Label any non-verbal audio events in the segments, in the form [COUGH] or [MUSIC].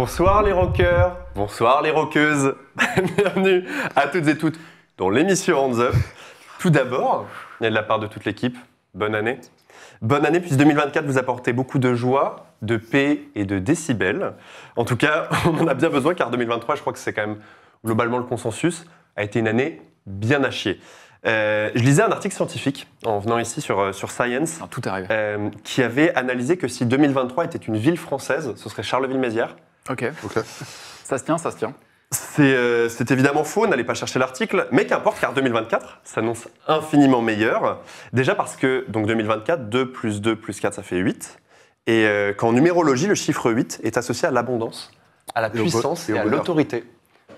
Bonsoir les rockers, bonsoir les rockeuses. [LAUGHS] Bienvenue à toutes et toutes dans l'émission Hands Up. Tout d'abord, et de la part de toute l'équipe, bonne année. Bonne année, puisque 2024 vous apportez beaucoup de joie, de paix et de décibels. En tout cas, [LAUGHS] on en a bien besoin car 2023, je crois que c'est quand même globalement le consensus, a été une année bien à chier. Euh, je lisais un article scientifique en venant ici sur, euh, sur Science Ah, tout arrive. euh, qui avait analysé que si 2023 était une ville française, ce serait Charleville-Mézières. Ok. Ok. Ça se tient, ça se tient. C'est euh, évidemment faux, n'allez pas chercher l'article, mais qu'importe car 2024 s'annonce infiniment meilleur. Déjà parce que donc 2024, 2 plus 2 plus 4, ça fait 8. Et euh, qu'en numérologie, le chiffre 8 est associé à l'abondance, à la Et puissance et et, à l'autorité.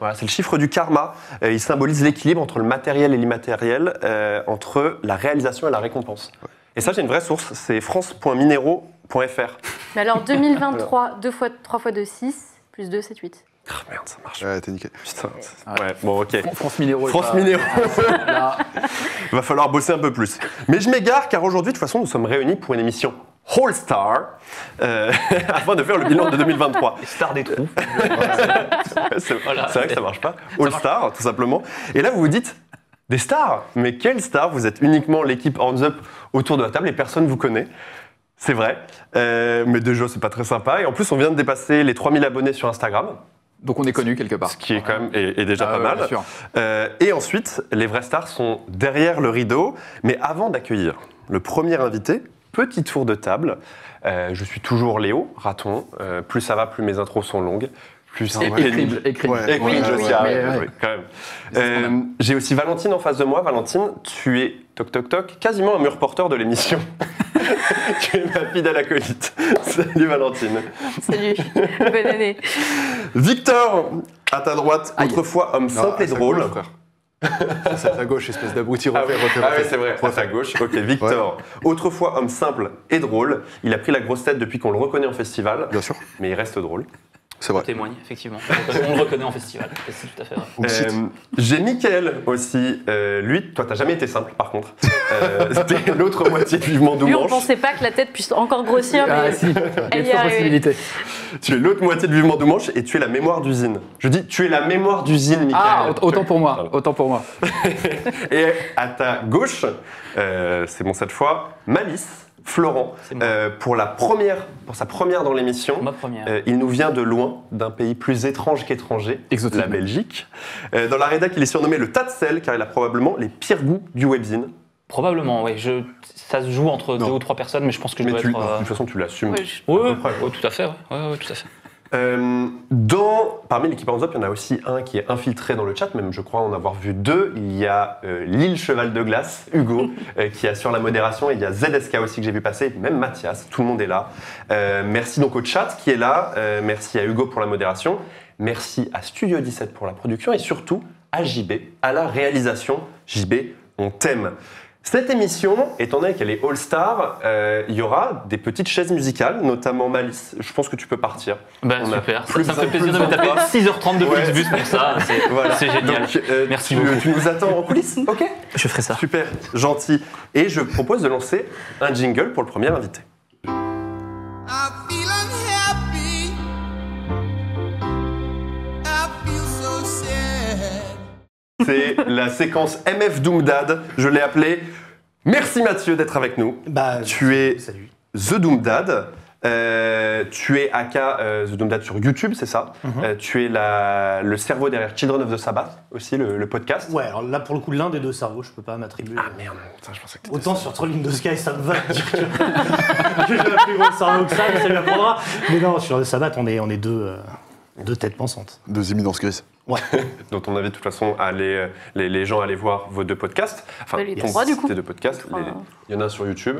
Voilà, c'est le chiffre du karma. Euh, il symbolise l'équilibre entre le matériel et l'immatériel, euh, entre la réalisation et la récompense. Et ça, j'ai une vraie source, c'est france.minéraux.fr. Mais alors 2023, 2 fois 3 fois 2, 6, plus 2, 7, 8. Ah, merde, ça marche. Ouais, t'es niqué. Putain. Ouais. Ouais, bon, ok. Fran- France Minéraux. France Minéraux. [LAUGHS] Là, Va falloir bosser un peu plus. Mais je m'égare car aujourd'hui, de toute façon, nous sommes réunis pour une émission All Star euh, [LAUGHS] afin de faire le bilan de 2023. Star des trous. c'est Voilà. c'est vrai que ça marche pas. All Star, tout simplement. Et là, vous vous dites, des stars Mais quelles stars? Vous êtes uniquement l'équipe Hands Up autour de la table et personne ne vous connaît. C'est vrai. Euh, mais déjà, c'est pas très sympa. Et en plus, on vient de dépasser les 3000 abonnés sur Instagram, donc on est connu quelque part. ce qui est quand même est, est déjà Ah pas ouais, mal. bien sûr. Euh, et ensuite, les vraies stars sont derrière le rideau. Mais avant d'accueillir le premier invité, petit tour de table. Euh, je suis toujours Léo, raton. Euh, plus ça va, plus mes intros sont longues. Plus c'est Et- pénible. Trop bien. J'ai aussi Valentine en face de moi. Valentine, tu es, toc toc toc, quasiment un mur porteur de l'émission. [LAUGHS] tu es ma fidèle acolyte. Salut Valentine. Salut, bonne année. Victor, à ta droite, Aïe. autrefois homme Non, simple et drôle. gauche, frère. Ça, C'est à ta gauche, espèce d'abruti. Ah oui, ah oui, c'est vrai, à sa gauche. Ok, Victor, autrefois homme simple et drôle. Il a pris la grosse tête depuis qu'on le reconnaît en festival, Bien sûr, mais il reste drôle. C'est vrai. témoigne, effectivement. On le reconnaît en festival. C'est tout à fait vrai. On. Euh, J'ai Mickaël aussi. Euh, lui, toi, t'as jamais été simple, par contre. Euh, [LAUGHS] C'était l'autre moitié du vivement Lui, on pensait pas que la tête puisse encore grossir, Ah mais si, il y a [LAUGHS] possibilité. Tu es l'autre moitié du vivement Doumanche et tu es la mémoire d'usine. Je dis, tu es la mémoire d'usine, Mickaël. Ah, aut- autant pour moi, autant pour moi. Et à ta gauche, euh, c'est bon cette fois, Malice, Florent, euh, pour la première, pour sa première dans l'émission. Euh, il nous vient de loin, d'un pays plus étrange qu'étranger, Exotique. la Belgique. Euh, dans la rédac, il est surnommé le tas de sel, car il a probablement les pires goûts du webzine. Probablement, oui. Je... Ça se joue entre Non. deux ou trois personnes, mais je pense que je Mais dois tu, être. de toute façon, tu l'assumes. Je- Oui, à tout fait. ouais. Ouais, ouais, tout à fait. Euh, dans, parmi l'équipe Hands Up, il y en a aussi un qui est infiltré dans le chat, même je crois en avoir vu deux. Il y a euh, Lille Cheval de Glace, Hugo, [LAUGHS] euh, qui assure la modération. Et il y a ZSK aussi que j'ai vu passer, même Mathias. Tout le monde est là. Euh, merci donc au chat qui est là. Euh, merci à Hugo pour la modération. Merci à Studio 17 pour la production et surtout à JB, à la réalisation. JB, on t'aime. Cette émission, étant donné qu'elle est All-Star, euh, il y aura des petites chaises musicales, notamment Malice. Je pense que tu peux partir. Ben, On a super. plus ça, ça me fait plaisir de me taper besoin 6h30 de Ouais. Flixbus pour ça. C'est [LAUGHS] Voilà. génial. Donc, euh, Merci tu, beaucoup. tu nous attends en coulisses Ok. Je ferai ça. Super, gentil. Et je propose de lancer un jingle pour le premier invité. I feel C'est la séquence MF Doomdad. Je l'ai appelée. Merci Mathieu d'être avec nous. Bah, Tu es Salut. The Doomdad. Euh, tu es aka euh, The Doomdad sur YouTube, c'est ça Mhm. Euh, Tu es la- le cerveau derrière Children of the Sabbath, aussi, le, le podcast. Ouais, alors là, pour le coup, l'un des deux cerveaux, je peux pas m'attribuer. Ah merde, Putain, je pensais que t'étais Autant sur Trolling the Sky, ça me va dire que, [LAUGHS] que j'ai un plus gros cerveau que ça, mais ça lui apprendra. Mais non, sur le Sabbat, on est, on est deux, euh, deux têtes pensantes. Deux éminences grises. Ouais. [LAUGHS] dont on invite de toute façon à aller, euh, les, les gens à aller voir vos deux podcasts. Enfin, Bah, les ton trois, du coup. deux podcasts. Les- Il y en a un sur YouTube.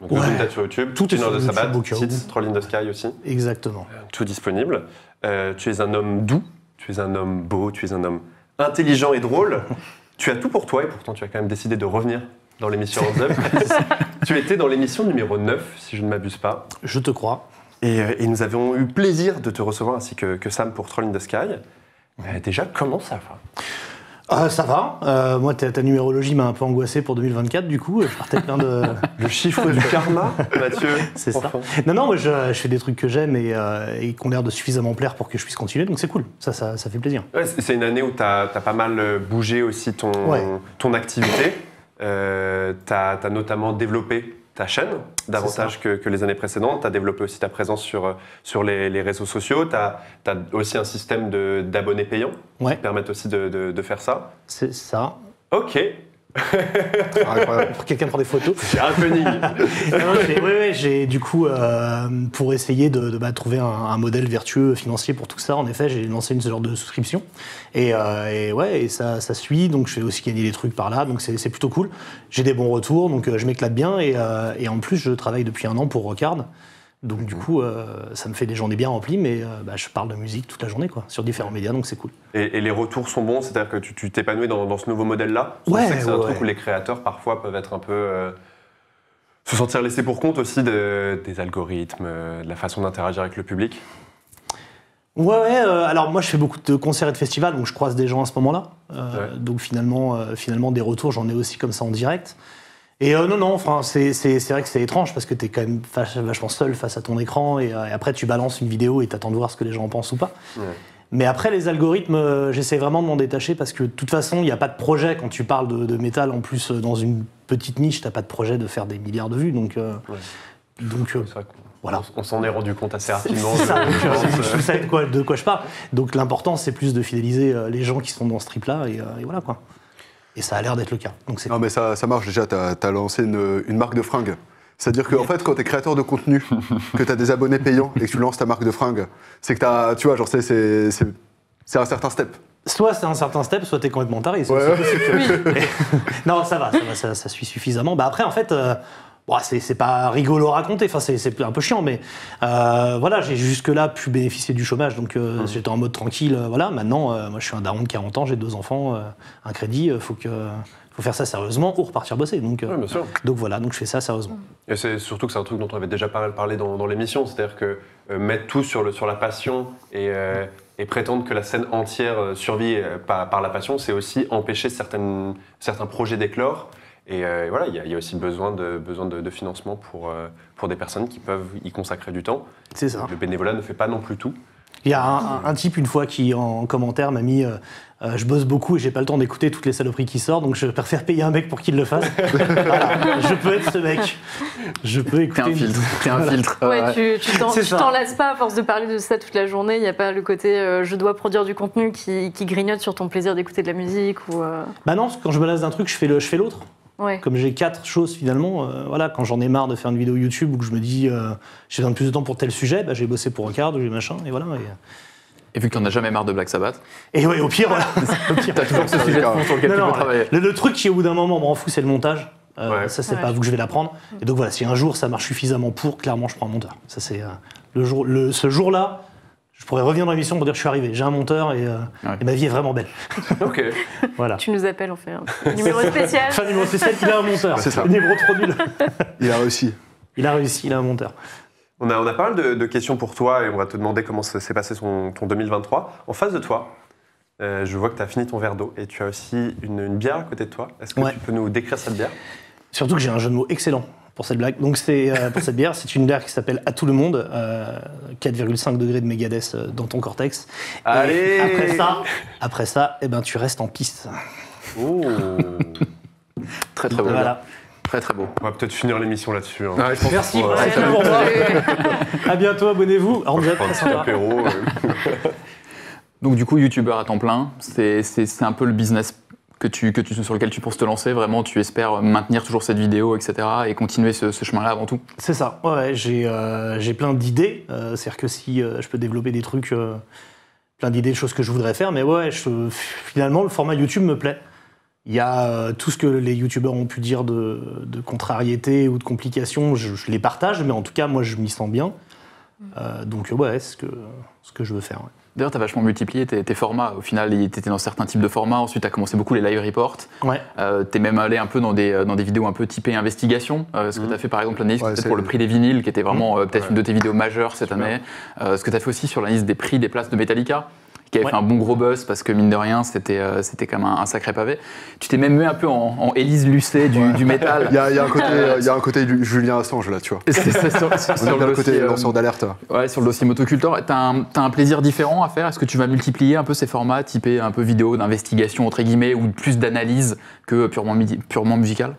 Donc, Ouais. Doomdad sur YouTube. Tout est sur the YouTube. Seeds, Troll in the Sky aussi. Exactement. Tout disponible. Euh, tu es un homme doux, tu es un homme beau, tu es un homme intelligent et drôle. [LAUGHS] tu as tout pour toi et pourtant tu as quand même décidé de revenir dans l'émission Hands Up. [LAUGHS] tu étais dans l'émission numéro 9, si je ne m'abuse pas. Je te crois. Et, euh, et nous avons eu plaisir de te recevoir ainsi que, que Sam pour Troll in the Sky. Euh, déjà, comment ça va? Ah, ça va. Euh, moi, ta, ta numérologie m'a un peu angoissé pour 2024, du coup. Je partais plein de. [LAUGHS] Le chiffre du karma, Mathieu. [LAUGHS] C'est ça. Non, non, moi, je, je fais des trucs que j'aime et, euh, et qui ont l'air de suffisamment plaire pour que je puisse continuer, donc c'est cool. Ça, ça, ça fait plaisir. Ouais, c'est une année où tu as, pas mal bougé aussi ton, Ouais. ton activité. Tu as, notamment développé ta chaîne davantage que, que les années précédentes. Tu as développé aussi ta présence sur, euh, sur les, les réseaux sociaux. Tu as, aussi un système de- d'abonnés payants Ouais, qui permettent aussi de, de- de faire ça. c'est ça. Ok, quelqu'un prend des photos. c'est [LAUGHS] j'ai- ouais, ouais, j'ai du coup, euh, pour essayer de, de, bah, trouver un, un modèle vertueux financier pour tout ça, en effet, j'ai lancé une ce genre de souscription. Et, euh, et ouais, et ça, ça suit, donc je fais aussi gagner des trucs par là, donc c'est c'est plutôt cool. J'ai des bons retours, donc euh, je m'éclate bien. Et, euh, et en plus, je travaille depuis un an pour Rocard. Donc du coup, euh, ça me fait des journées bien remplies, mais euh, bah, je parle de musique toute la journée, quoi, sur différents médias, donc c'est cool. Et, et les retours sont bons, c'est-à-dire que tu t'épanouis dans, dans ce nouveau modèle-là? Ouais, c'est un ouais, truc où les créateurs parfois peuvent être un peu. euh, se sentir laissés pour compte aussi de- des algorithmes, de la façon d'interagir avec le public? Ouais, ouais, alors moi je fais beaucoup de concerts et de festivals, donc je croise des gens à ce moment-là. Ouais. Donc finalement, finalement, des retours, j'en ai aussi comme ça en direct. Et euh, non, non, enfin, c'est vrai que c'est étrange parce que tu es quand même vach- vachement seul face à ton écran et, euh, et après tu balances une vidéo et t'attends de voir ce que les gens en pensent ou pas. Ouais. Mais après, les algorithmes, euh, j'essaie vraiment de m'en détacher parce que de toute façon, il n'y a pas de projet quand tu parles de, de métal. En plus, dans une petite niche, t'as pas de projet de faire des milliards de vues. Donc, Ouais. Voilà. on, s'en est rendu compte assez rapidement. c'est ça, je savez de quoi, de quoi je parle. Donc l'important, c'est plus de fidéliser les gens qui sont dans ce trip-là, et, et voilà quoi. Et ça a l'air d'être le cas. Donc Non, mais ça, ça marche déjà. Tu as, lancé une, une marque de fringues. C'est-à-dire qu'en fait, quand tu es créateur de contenu, [LAUGHS] que tu as des abonnés payants et que tu lances ta marque de fringues, c'est que tu as, tu vois, genre, c'est- c'est c'est- c'est un certain step. soit c'est un certain step, soit t'es complètement taré. Ouais. [LAUGHS] [LAUGHS] non, ça va, ça, va, ça, ça suit suffisamment. Bah après, en fait. euh, bon, c'est pas rigolo à raconter, enfin c'est un peu chiant, mais euh, voilà, j'ai jusque-là pu bénéficier du chômage, donc euh, j'étais en mode tranquille, euh, voilà. Maintenant, moi je suis un daron de 40 ans, j'ai deux enfants, un crédit, euh, faut que faut faire ça sérieusement ou repartir bosser. Donc, Ouais, bien sûr. donc voilà, donc je fais ça sérieusement. Et c'est surtout que c'est un truc dont on avait déjà pas mal parlé dans, dans l'émission, c'est-à-dire que mettre tout sur, le, sur la passion et, et prétendre que la scène entière survit par, par la passion, c'est aussi empêcher certaines, certains projets d'éclore. Et euh, voilà, il y, a- il y a aussi besoin de, besoin de, de financement pour, euh, pour des personnes qui peuvent y consacrer du temps. C'est ça. Le bénévolat ne fait pas non plus tout. Il y a un, type une fois qui en commentaire m'a mis euh, euh, je bosse beaucoup et j'ai pas le temps d'écouter toutes les saloperies qui sortent donc je préfère payer un mec pour qu'il le fasse. [LAUGHS] Voilà, je peux être ce mec. Je peux T'es écouter. un une- filtre. [LAUGHS] T'es un filtre. Ouais, Ouais. tu tu t'en lasses pas à force de parler de ça toute la journée. Il n'y a pas le côté euh, je dois produire du contenu qui, qui grignote sur ton plaisir d'écouter de la musique ou. euh, Bah non, parce que quand je me lasse d'un truc, je fais le- je fais l'autre. Ouais. Comme j'ai quatre choses finalement, euh, voilà, quand j'en ai marre de faire une vidéo YouTube ou que je me dis euh, j'ai besoin de plus de temps pour tel sujet, bah, j'ai bossé pour un quart, j'ai machin, et voilà. Et, Et vu que t'en as jamais marre de Black Sabbath, et ouais, au pire, voilà. [LAUGHS] au pire. t'as toujours ce sujet de fond sur lequel Non, tu non, peux travailler. le, le truc qui au bout d'un moment m'en fout, c'est le montage. Euh, Ouais. Ça, c'est Ouais. pas à vous que je vais l'apprendre. Et donc voilà, si un jour ça marche suffisamment pour, clairement, je prends un monteur. Ça, c'est euh, le jour, le, ce jour-là, je pourrais revenir dans l'émission pour dire que je suis arrivé. J'ai un monteur et, euh, Ouais. et ma vie est vraiment belle. [LAUGHS] Ok. [LAUGHS] Voilà. Tu nous appelles, on fait un numéro spécial. Enfin, numéro spécial, il a un monteur. C'est ça. Numéro trop nul. Il a réussi. Il a réussi, il a un monteur. On a, on a pas mal de, de questions pour toi et on va te demander comment s'est passé son- ton 2023. En face de toi, euh, je vois que tu as fini ton verre d'eau et tu as aussi une, une bière à côté de toi. Est-ce que Ouais. tu peux nous décrire cette bière? Surtout que j'ai un jeu de mots excellent pour cette blague. Donc c'est euh, pour cette bière, c'est une bière qui s'appelle À tout le monde, euh, 4,5 degrés de mégadès euh, dans ton cortex. Et Après ça, après ça, eh ben tu restes en piste. Oh. Très très beau. Voilà. Très très beau. On va peut-être finir l'émission là-dessus. hein. Pense Merci. ouais, pour moi. [LAUGHS] À bientôt, abonnez-vous. Euh. [LAUGHS] Donc du coup, youtubeur à temps plein, c'est c'est- c'est un peu le business que tu, que tu, sur lequel tu penses te lancer. Vraiment, tu espères maintenir toujours cette vidéo, etc. et continuer ce, chemin-là avant tout. C'est ça. Ouais, j'ai euh, j'ai plein d'idées. Euh, C'est-à-dire que si euh, je peux développer des trucs, plein d'idées, de choses que je voudrais faire, mais ouais, je- finalement, le format YouTube me plaît. Il y a tout ce que les youtubeurs ont pu dire de, contrariété ou de complications, je, les partage, mais en tout cas, moi, je m'y sens bien. Donc, ouais, c'est ce que, ce que je veux faire. ouais. D'ailleurs, tu as vachement multiplié tes, tes formats. Au final, tu étais dans certains types de formats. Ensuite, tu as commencé beaucoup les live reports. Ouais. Euh, tu es même allé un peu dans des, dans des vidéos un peu typées investigation. Euh, ce que tu as fait par exemple l'analyse Ouais, pour le prix des vinyles, qui était vraiment euh, peut-être Ouais. une de tes vidéos majeures cette année. Euh, ce que tu as fait aussi sur l'analyse des prix des places de Metallica, qui avait Ouais. fait un bon gros buzz parce que mine de rien, c'était euh, c'était quand même un, un sacré pavé. Tu t'es même mis un peu en, en Élise Lucet du, du métal. Il y a, il y a un côté, [LAUGHS] il y a un côté du- Julien Assange là, tu vois. C'est- c'est sur, sur- sur le dossier, côté euh, lanceur d'alerte. Ouais, sur le dossier motocultor, t'as un, un plaisir différent à faire? Est-ce que tu vas multiplier un peu ces formats, typés un peu vidéo, d'investigation, entre guillemets, ou plus d'analyse que purement, purement musical?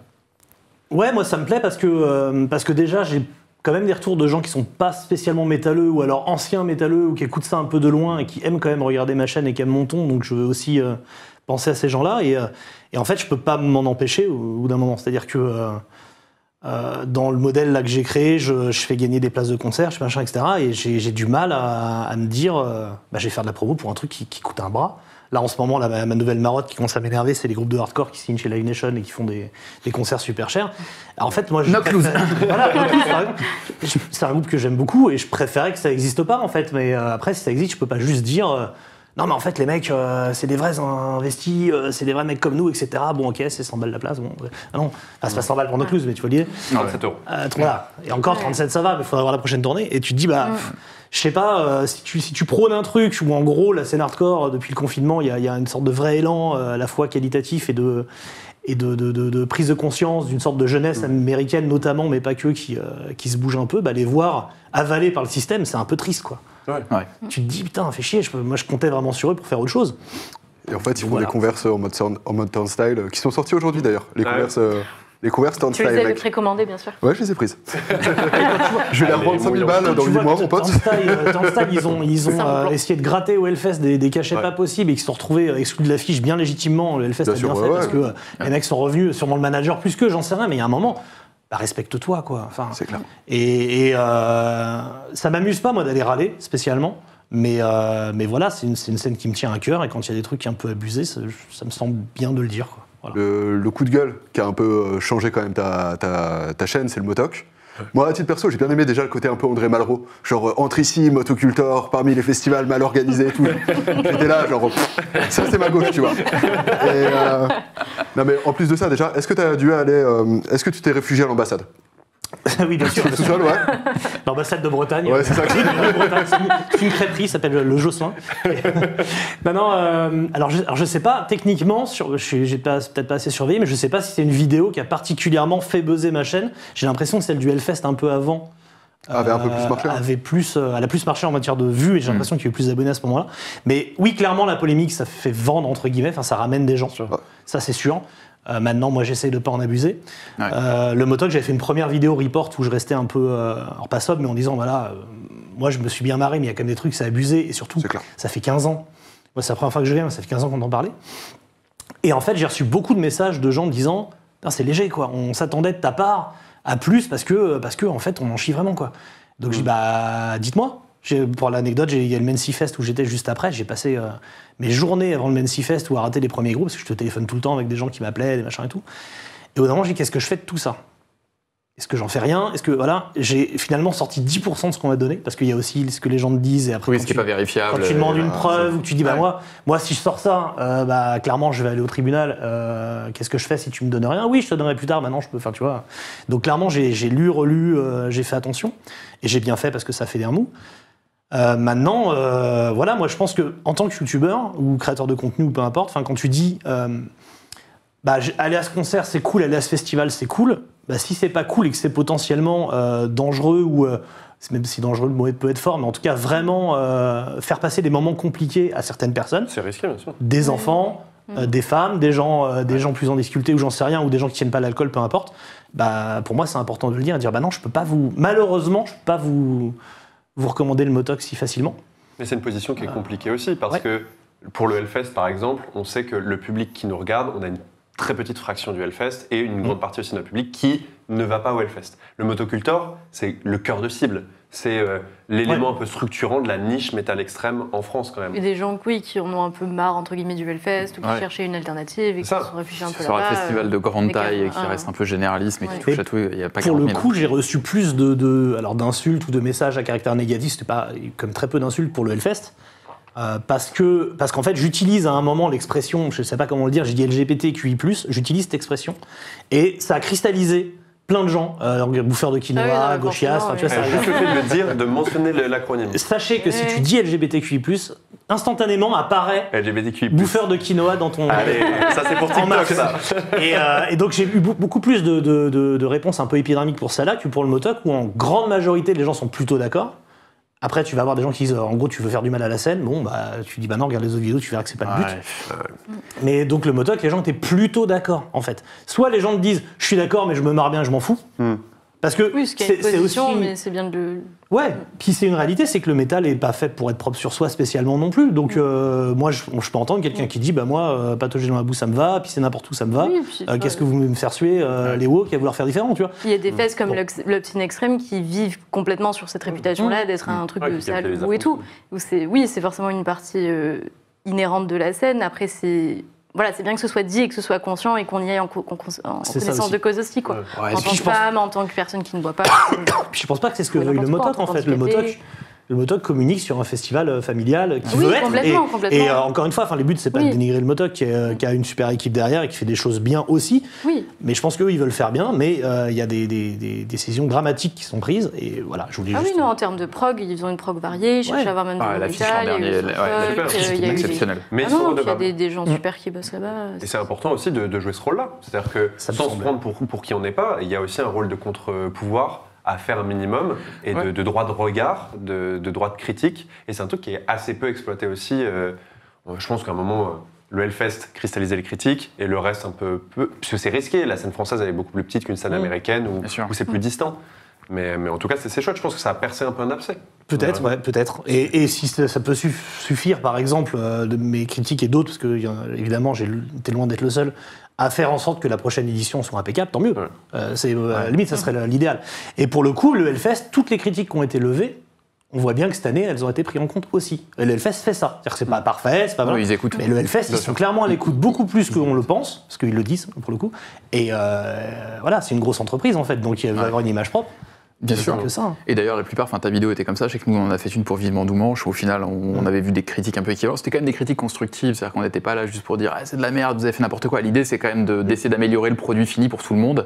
Ouais, moi ça me plaît parce que, euh, parce que déjà j'ai quand même des retours de gens qui sont pas spécialement métalleux ou alors anciens métalleux ou qui écoutent ça un peu de loin et qui aiment quand même regarder ma chaîne et qui aiment mon ton. Donc je veux aussi euh, penser à ces gens-là et, euh, et en fait je peux pas m'en empêcher au, bout d'un moment. C'est-à-dire que euh, dans le modèle là que j'ai créé, je, fais gagner des places de concert, je fais machin, etc. Et j'ai du mal à, me dire, bah, je vais faire de la promo pour un truc qui coûte un bras. Là, en ce moment, là, ma, ma nouvelle marotte qui commence à m'énerver, c'est les groupes de hardcore qui signent chez Live Nation et qui font des, des concerts super chers. Alors, en fait, moi, je Loose. [LAUGHS] voilà, c'est un groupe que j'aime beaucoup et je préférais que ça n'existe pas, en fait. Mais euh, après, si ça existe, je peux pas juste dire. euh, non, mais en fait, les mecs, euh, c'est des vrais investis, euh, c'est des vrais mecs comme nous, etc. Bon, ok, c'est 100 balles la place. Bon, ouais. ah non, enfin, c'est pas 100 balles pour Knock Loose, mais tu vois l'idée. 37 euros. Euh, voilà. Et encore 37 ça va, mais il faudra voir la prochaine tournée. Et tu te dis, bah, pff, je sais pas, euh, si, tu, si tu prônes un truc où en gros la scène hardcore, depuis le confinement, il y, a- il y a une sorte de vrai élan euh, à la fois qualitatif et de, et de, de- de- de prise de conscience d'une sorte de jeunesse américaine notamment, mais pas que, qui, euh, qui se bouge un peu, bah, les voir avalés par le système, c'est un peu triste quoi. Ouais. Tu te dis, putain, fait chier, je peux- moi je comptais vraiment sur eux pour faire autre chose. Et en fait, ils font Voilà. des converses en mode, en mode turnstile qui sont sortis aujourd'hui d'ailleurs. Les Ah ouais. converses, les converses Tu les avais mec. précommandés, bien sûr. Ouais, je les ai prises. [LAUGHS] je vais les Ah, revendre les 5000 mouillons. balles dans tu 8 vois mois, mon pote. Euh, Turnstile, ils ont, [LAUGHS] ils ont euh, essayé de gratter au Hellfest des, des cachets Ouais. pas possibles et qui se sont retrouvés exclus de l'affiche bien légitimement. Le Hellfest Bien a sûr, bien ouais, fait parce ouais. que euh, les mecs sont revenus, sûrement le manager plus que, j'en sais rien, mais il y a un moment, bah, respecte-toi quoi. Enfin, C'est clair. et, et, euh, ça m'amuse pas moi d'aller râler spécialement. Mais, euh, mais voilà, c'est une, c'est une scène qui me tient à cœur et quand il y a des trucs un peu abusés, ça, ça me semble bien de le dire. Quoi. Voilà. Le, le coup de gueule qui a un peu euh, changé quand même ta, ta, ta chaîne, c'est le motoc. Moi, à titre perso, j'ai bien aimé déjà le côté un peu André Malraux. Genre, euh, entre ici, motocultor, parmi les festivals mal organisés et tout. [LAUGHS] J'étais là, genre, ça c'est ma gauche, tu vois. Et, euh, non, mais en plus de ça, déjà, est-ce que tu as dû aller. euh, est-ce que tu t'es réfugié à l'ambassade? [LAUGHS] oui, bien sûr. Seul, ouais [LAUGHS] L'ambassade de Bretagne. Ouais, c'est ça. [LAUGHS] C'est une- crêperie, ça s'appelle le Jocelyn. non, non, euh, alors, je, alors je sais pas, techniquement, sur, je j'ai pas- peut-être pas assez surveillé, mais je sais pas si c'est une vidéo qui a particulièrement fait buzzer ma chaîne. J'ai l'impression que celle du Hellfest un peu avant. Avait un peu plus marché, hein. Avait plus, euh, elle a plus marché en matière de vues et j'ai l'impression qu'il y a eu plus d'abonnés à ce moment-là. Mais oui, clairement, la polémique, ça fait vendre, entre guillemets, enfin, ça ramène des gens. Ouais. Ça, c'est sûr. Euh, maintenant, moi, j'essaye de pas en abuser. Ouais. Euh, le motoc, j'avais fait une première vidéo report où je restais un peu, euh, alors pas sobre, mais en disant, voilà, euh, moi, je me suis bien marré, mais il y a quand même des trucs, c'est abusé. Et surtout, ça fait 15 ans. Moi, c'est la première fois que je viens, mais ça fait 15 ans qu'on en parlait. Et en fait, j'ai reçu beaucoup de messages de gens disant, c'est léger, quoi. On s'attendait de ta part à plus parce que, parce que en fait, on en chie vraiment, quoi. Donc, j'ai dit, bah, dites-moi. Pour l'anecdote, il y a le Mency Fest où j'étais juste après. J'ai passé euh, mes journées avant le Mency Fest où à rater les premiers groupes, parce que je te téléphone tout le temps avec des gens qui m'appelaient, des machins et tout. Et au moment, j'ai dit, qu'est-ce que je fais de tout ça? Est-ce que j'en fais rien? Est-ce que, voilà, j'ai finalement sorti 10% de ce qu'on m'a donné, parce qu'il y a aussi ce que les gens te disent et après. Oui, ce qui n'est tu- pas vérifiable. quand tu demandes une preuve ou que tu dis, bah Ouais. moi, moi, si je sors ça, euh, bah clairement, je vais aller au tribunal. euh, Qu'est-ce que je fais si tu me donnes rien? Oui, je te donnerai plus tard. Maintenant, je peux. Enfin, tu vois. Donc clairement, j'ai lu, relu, j'ai fait attention et j'ai bien fait parce que ça fait des remous. Euh, maintenant, euh, voilà, moi, je pense que en tant que youtubeur ou créateur de contenu ou peu importe, enfin, quand tu dis, euh, bah, aller à ce concert, c'est cool, aller à ce festival, c'est cool. Bah, si c'est pas cool et que c'est potentiellement euh, dangereux ou euh, même si dangereux le mot peut être fort, mais en tout cas vraiment euh, faire passer des moments compliqués à certaines personnes, C'est risqué, bien sûr. des enfants, euh, des femmes, des gens, euh, des gens plus en difficulté ou j'en sais rien, ou des gens qui tiennent pas l'alcool, peu importe. Bah, pour moi, c'est important de le dire et de dire bah non, je peux pas vous, malheureusement, je peux pas vous vous recommander le motox si facilement. Mais c'est une position qui est compliquée aussi, parce Ouais. que pour le Hellfest, par exemple, on sait que le public qui nous regarde, on a une très petite fraction du Hellfest et une grande partie aussi de notre public qui ne va pas au Hellfest. Le motocultor, c'est le cœur de cible. C'est euh, l'élément un peu structurant de la niche métal extrême en France, quand Et même. des gens oui, qui en ont un peu marre, entre guillemets, du Hellfest, ou qui Ouais. cherchaient une alternative et qui Ça. se sont réfugiés un peu Sur un là-bas. festival euh, de grande avec taille et qui un- reste un peu généraliste, mais qui touche Et à tout, il n'y a pas Pour 40 le 000. coup, j'ai reçu plus de, de- alors d'insultes ou de messages à caractère négatif, c'était pas comme très peu d'insultes pour le Hellfest. Euh, parce que parce qu'en fait j'utilise à un moment l'expression, je sais pas comment le dire, j'ai dit LGBTQI+, j'utilise cette expression et ça a cristallisé plein de gens, euh, bouffeurs de quinoa, Ah oui, non, gauchias, enfin, tu vois, oui. ça juste le fait de le dire, de mentionner le- l'acronyme. Sachez que si tu dis LGBTQI+, instantanément apparaît LGBTQI+. bouffeur de quinoa dans ton. Allez, ça c'est pour [LAUGHS] TikTok ça. Et, euh, et donc j'ai eu beau- beaucoup plus de, de- de- de réponses un peu épidermiques pour celle-là que pour le motoc, où en grande majorité les gens sont plutôt d'accord. Après, tu vas avoir des gens qui disent, en gros, tu veux faire du mal à la scène. Bon, bah, tu dis, bah non, regarde les autres vidéos, tu verras que c'est pas le but. Ouais. Mais donc le motoc, les gens étaient plutôt d'accord, en fait. Soit les gens te disent, je suis d'accord, mais je me marre bien, je m'en fous. Hmm. Parce que Oui, ce qui est c'est position, aussi. mais c'est bien de le. Ouais, puis c'est une réalité, c'est que le métal est pas fait pour être propre sur soi spécialement non plus. Mm. Donc euh, moi, je, je peux entendre quelqu'un qui dit, bah moi, euh, patauger dans la boue, ça me va, puis c'est n'importe où, ça me va. Euh, Qu'est-ce que vous voulez me faire suer, euh, les woke, à vouloir faire différent, tu vois Il y a des fesses comme Bon. l'Optin Extreme qui vivent complètement sur cette réputation-là d'être un truc Ouais, de sale et tout. Où c'est, oui, c'est forcément une partie euh, inhérente de la scène. Après, c'est voilà, c'est bien que ce soit dit et que ce soit conscient et qu'on y aille en, co- connaissance de cause aussi, quoi. Ouais. Ouais, en tant que pense- femme, en tant que personne qui ne boit pas. [COUGHS] Puis je pense pas que c'est ce que veut le motoc en en fait. Le motoc, le motoc communique sur un festival euh, familial qui Oui, veut être. complètement, et, complètement. et, euh, encore une fois, enfin, le but c'est pas Oui. de dénigrer le motoc qui, est, euh, qui a une super équipe derrière et qui fait des choses bien aussi. Oui, Mais je pense qu'eux ils veulent faire bien, mais euh, il y a des, des- des décisions dramatiques qui sont prises et voilà, je voulais ah oui, juste. non, en termes de prog, ils ont une prog variée, ils cherchent Ouais. à avoir même Ah, métal, il y a des- exceptionnel. Mais Ah il y a des, des gens super qui bossent là-bas. Et c'est important aussi de, de jouer ce rôle-là. C'est-à-dire que sans se prendre pour, pour qui on n'est pas, il y a aussi un rôle de contre-pouvoir à faire un minimum et de, Ouais. de droit de regard, de, de droit de critique. Et c'est un truc qui est assez peu exploité aussi. euh, je pense qu'à un moment, euh, le Hellfest cristallisait les critiques et le reste un peu peu. Puisque c'est risqué, la scène française elle est beaucoup plus petite qu'une scène Mm. américaine où, c'est plus distant. Mais, mais en tout cas, c'est chouette. Je pense que ça a percé un peu un abcès. Peut-être, Ouais. ouais, peut-être. Et, et si ça, ça peut suff- suffire, par exemple, euh, de mes critiques et d'autres, parce que évidemment, j'ai été loin d'être le seul, à faire en sorte que la prochaine édition soit impeccable, tant mieux. Ouais. Euh, c'est, euh, À la limite, ça serait l'idéal. Et pour le coup, le Hellfest, toutes les critiques qui ont été levées, on voit bien que cette année, elles ont été prises en compte aussi. Et le Hellfest fait ça. C'est-à-dire que c'est pas parfait, c'est pas Non, mal. ils écoutent. Mais le Hellfest, ils sont clairement à l'écoute beaucoup plus qu'on le pense, parce qu'ils le disent pour le coup. Et euh, voilà, c'est une grosse entreprise en fait, donc il va y avoir une image propre. Bien sûr. que ça. hein. Et d'ailleurs, la plupart, enfin, ta vidéo était comme ça. Je sais que nous, on en a fait une pour Vivement Doumanche. Au final, on, on avait vu des critiques un peu équivalentes. C'était quand même des critiques constructives. C'est-à-dire qu'on n'était pas là juste pour dire ah, c'est de la merde, vous avez fait n'importe quoi. L'idée, c'est quand même de- d'essayer d'améliorer le produit fini pour tout le monde.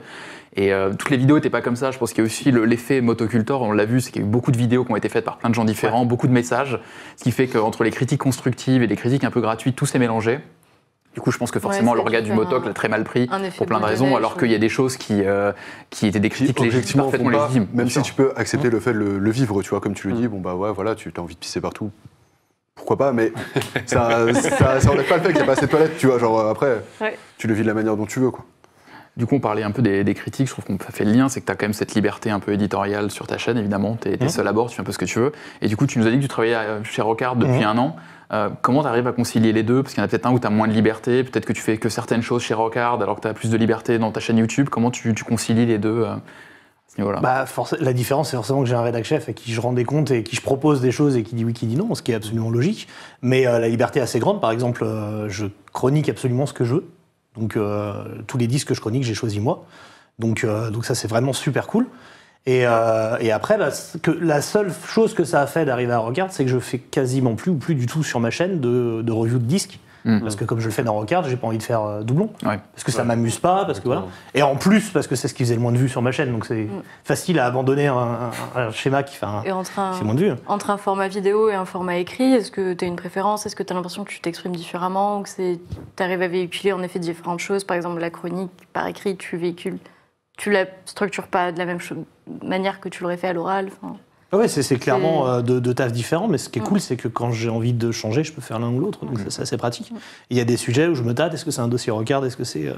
Et euh, toutes les vidéos n'étaient pas comme ça. Je pense qu'il y a aussi le- l'effet motocultor. On l'a vu, c'est qu'il y a eu beaucoup de vidéos qui ont été faites par plein de gens différents, beaucoup de messages. Ce qui fait qu'entre les critiques constructives et les critiques un peu gratuites, tout s'est mélangé. Du coup, je pense que forcément, Ouais, regard du motoc l'a très mal pris pour plein de raisons, alors qu'il y a des choses qui, euh, qui étaient des qui critiques légitimes, objectivement parfaitement pas, légitimes. même si tu peux accepter le fait de le, le vivre, tu vois, comme tu le Mm. dis, bon bah ouais, voilà, tu as envie de pisser partout. Pourquoi pas, mais [LAUGHS] ça, ça, ça enlève pas le fait qu'il n'y a pas assez de toilettes, tu vois, genre après, Ouais. tu le vis de la manière dont tu veux, quoi. Du coup, on parlait un peu des, des critiques. Je trouve qu'on fait le lien, c'est que tu as quand même cette liberté un peu éditoriale sur ta chaîne, évidemment. Tu es, Mhm. seul à bord, tu fais un peu ce que tu veux. Et du coup, tu nous as dit que tu travaillais chez Rocard depuis un an. Euh, comment tu arrives à concilier les deux? Parce qu'il y en a peut-être un où tu as moins de liberté, peut-être que tu fais que certaines choses chez Rocard alors que tu as plus de liberté dans ta chaîne YouTube. Comment tu, concilies les deux euh, à ce niveau-là? Bah, la différence, c'est forcément que j'ai un rédac chef à qui je rends des comptes et qui je propose des choses et qui dit oui, qui dit non, ce qui est absolument logique. Mais euh, la liberté est assez grande. Par exemple, je chronique absolument ce que je veux. Donc, tous les disques que je chronique, j'ai choisi moi. Donc, donc ça, c'est vraiment super cool. Et, euh, et après, bah, que, la seule chose que ça a fait d'arriver à Rockard, c'est que je fais quasiment plus ou plus du tout sur ma chaîne de, de review de disques. Mm. Parce que comme je le fais dans Rockard, j'ai pas envie de faire euh, doublon. Ouais. Parce que ça m'amuse pas, parce que voilà. Et en plus, parce que c'est ce qui faisait le moins de vues sur ma chaîne. Donc c'est facile à abandonner un, un- un schéma qui fait, un, Et entre qui un, fait moins de vues. entre un format vidéo et un format écrit, est-ce que tu as une préférence? Est-ce que tu as l'impression que tu t'exprimes différemment Ou que tu arrives à véhiculer en effet différentes choses? Par exemple, la chronique par écrit, tu véhicules, tu la structures pas de la même cho- manière que tu l'aurais fait à l'oral. Ah Ouais, c'est clairement euh, deux, deux tafs différents, mais ce qui est cool, c'est que quand j'ai envie de changer, je peux faire l'un ou l'autre. Donc ça, c'est assez pratique. Il y a des sujets où je me tâte. Est-ce que c'est un dossier Rockard Est-ce que c'est. euh,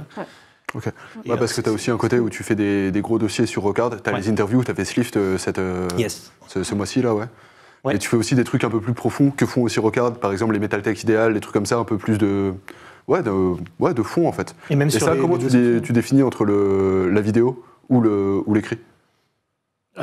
Ok. Ouais, parce que tu as aussi un côté où tu fais des, des gros dossiers sur Rocard, tu as Ouais. les interviews, tu as fait Slift euh, cette, euh, Yes. ce, ce mois-ci, là, ouais. Ouais. Et tu fais aussi des trucs un peu plus profonds que font aussi Rocard, par exemple les Metal Tech Idéal, des trucs comme ça, un peu plus de. Ouais, de, ouais, de fond en fait. Et même Et sur ça, les- comment les tu, deux dé- tu définis entre le, la vidéo ou l'écrit?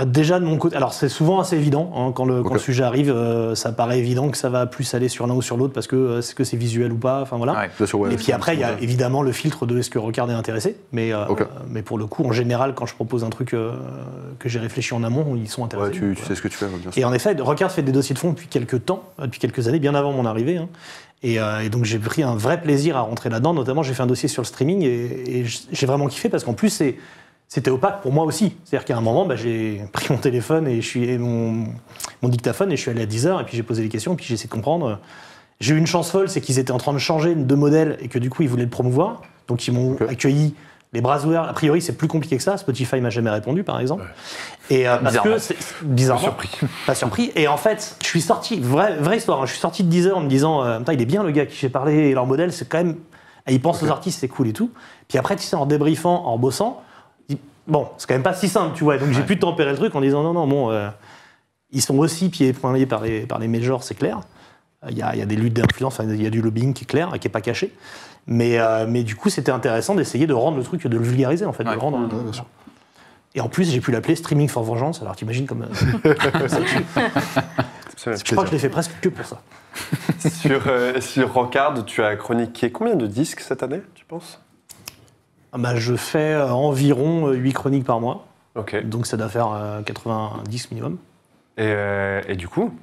Déjà de mon côté, alors c'est souvent assez évident hein, quand, le, quand Ok. le sujet arrive, euh, ça paraît évident que ça va plus aller sur l'un ou sur l'autre parce que euh, est-ce que c'est visuel ou pas, enfin voilà. Ouais. Bien sûr, ouais, Et puis après, il y a évidemment le filtre de est-ce que Rocard est intéressé, mais, euh, mais pour le coup, en général, quand je propose un truc euh, que j'ai réfléchi en amont, ils sont intéressés. Ouais, tu, sais ce que tu fais, bien sûr. Et en effet, Rocard fait des dossiers de fond depuis quelques temps, depuis quelques années, bien avant mon arrivée. hein. Et, euh, et donc j'ai pris un vrai plaisir à rentrer là-dedans. Notamment, j'ai fait un dossier sur le streaming et, et j'ai vraiment kiffé parce qu'en plus, c'est- c'était opaque pour moi aussi. C'est-à-dire qu'à un moment, bah, j'ai pris mon téléphone et, je suis, et mon, mon dictaphone et je suis allé à 10h et puis j'ai posé des questions et puis j'ai essayé de comprendre. J'ai eu une chance folle, c'est qu'ils étaient en train de changer de modèle et que du coup, ils voulaient le promouvoir. Donc, ils m'ont accueilli. Les bras ouverts, a priori, c'est plus compliqué que ça. Spotify m'a jamais répondu, par exemple. Et euh, parce que c'est bizarrement. Surpris. Pas surpris. Et en fait, je suis sorti, vraie, vraie histoire, hein, je suis sorti de Deezer en me disant, euh, il est bien le gars à qui j'ai parlé, et leur modèle, c'est quand même. et Il pense aux artistes, c'est cool et tout. Puis après, tu sais, en débriefant, en bossant, bon, c'est quand même pas si simple, tu vois. Donc j'ai pu tempérer le truc en disant, non, non, bon, euh, ils sont aussi pieds et poings liés par les, par les majors, c'est clair. Euh, Il y, a, il y a des luttes d'influence, enfin, il y a du lobbying qui est clair et qui est pas caché. Mais, euh, mais du coup, c'était intéressant d'essayer de rendre le truc, de le vulgariser, en fait, de Ouais. rendre. Ouais, bien sûr. Et en plus, j'ai pu l'appeler Streaming for Vengeance, alors t'imagines comme. euh, [LAUGHS] je crois que je l'ai fait presque que pour ça. sur, euh, sur Rockard, tu as chroniqué combien de disques cette année, tu penses? Bah, je fais euh, environ 8 chroniques par mois, donc ça doit faire euh, 90 minimum. Et, euh, et du coup,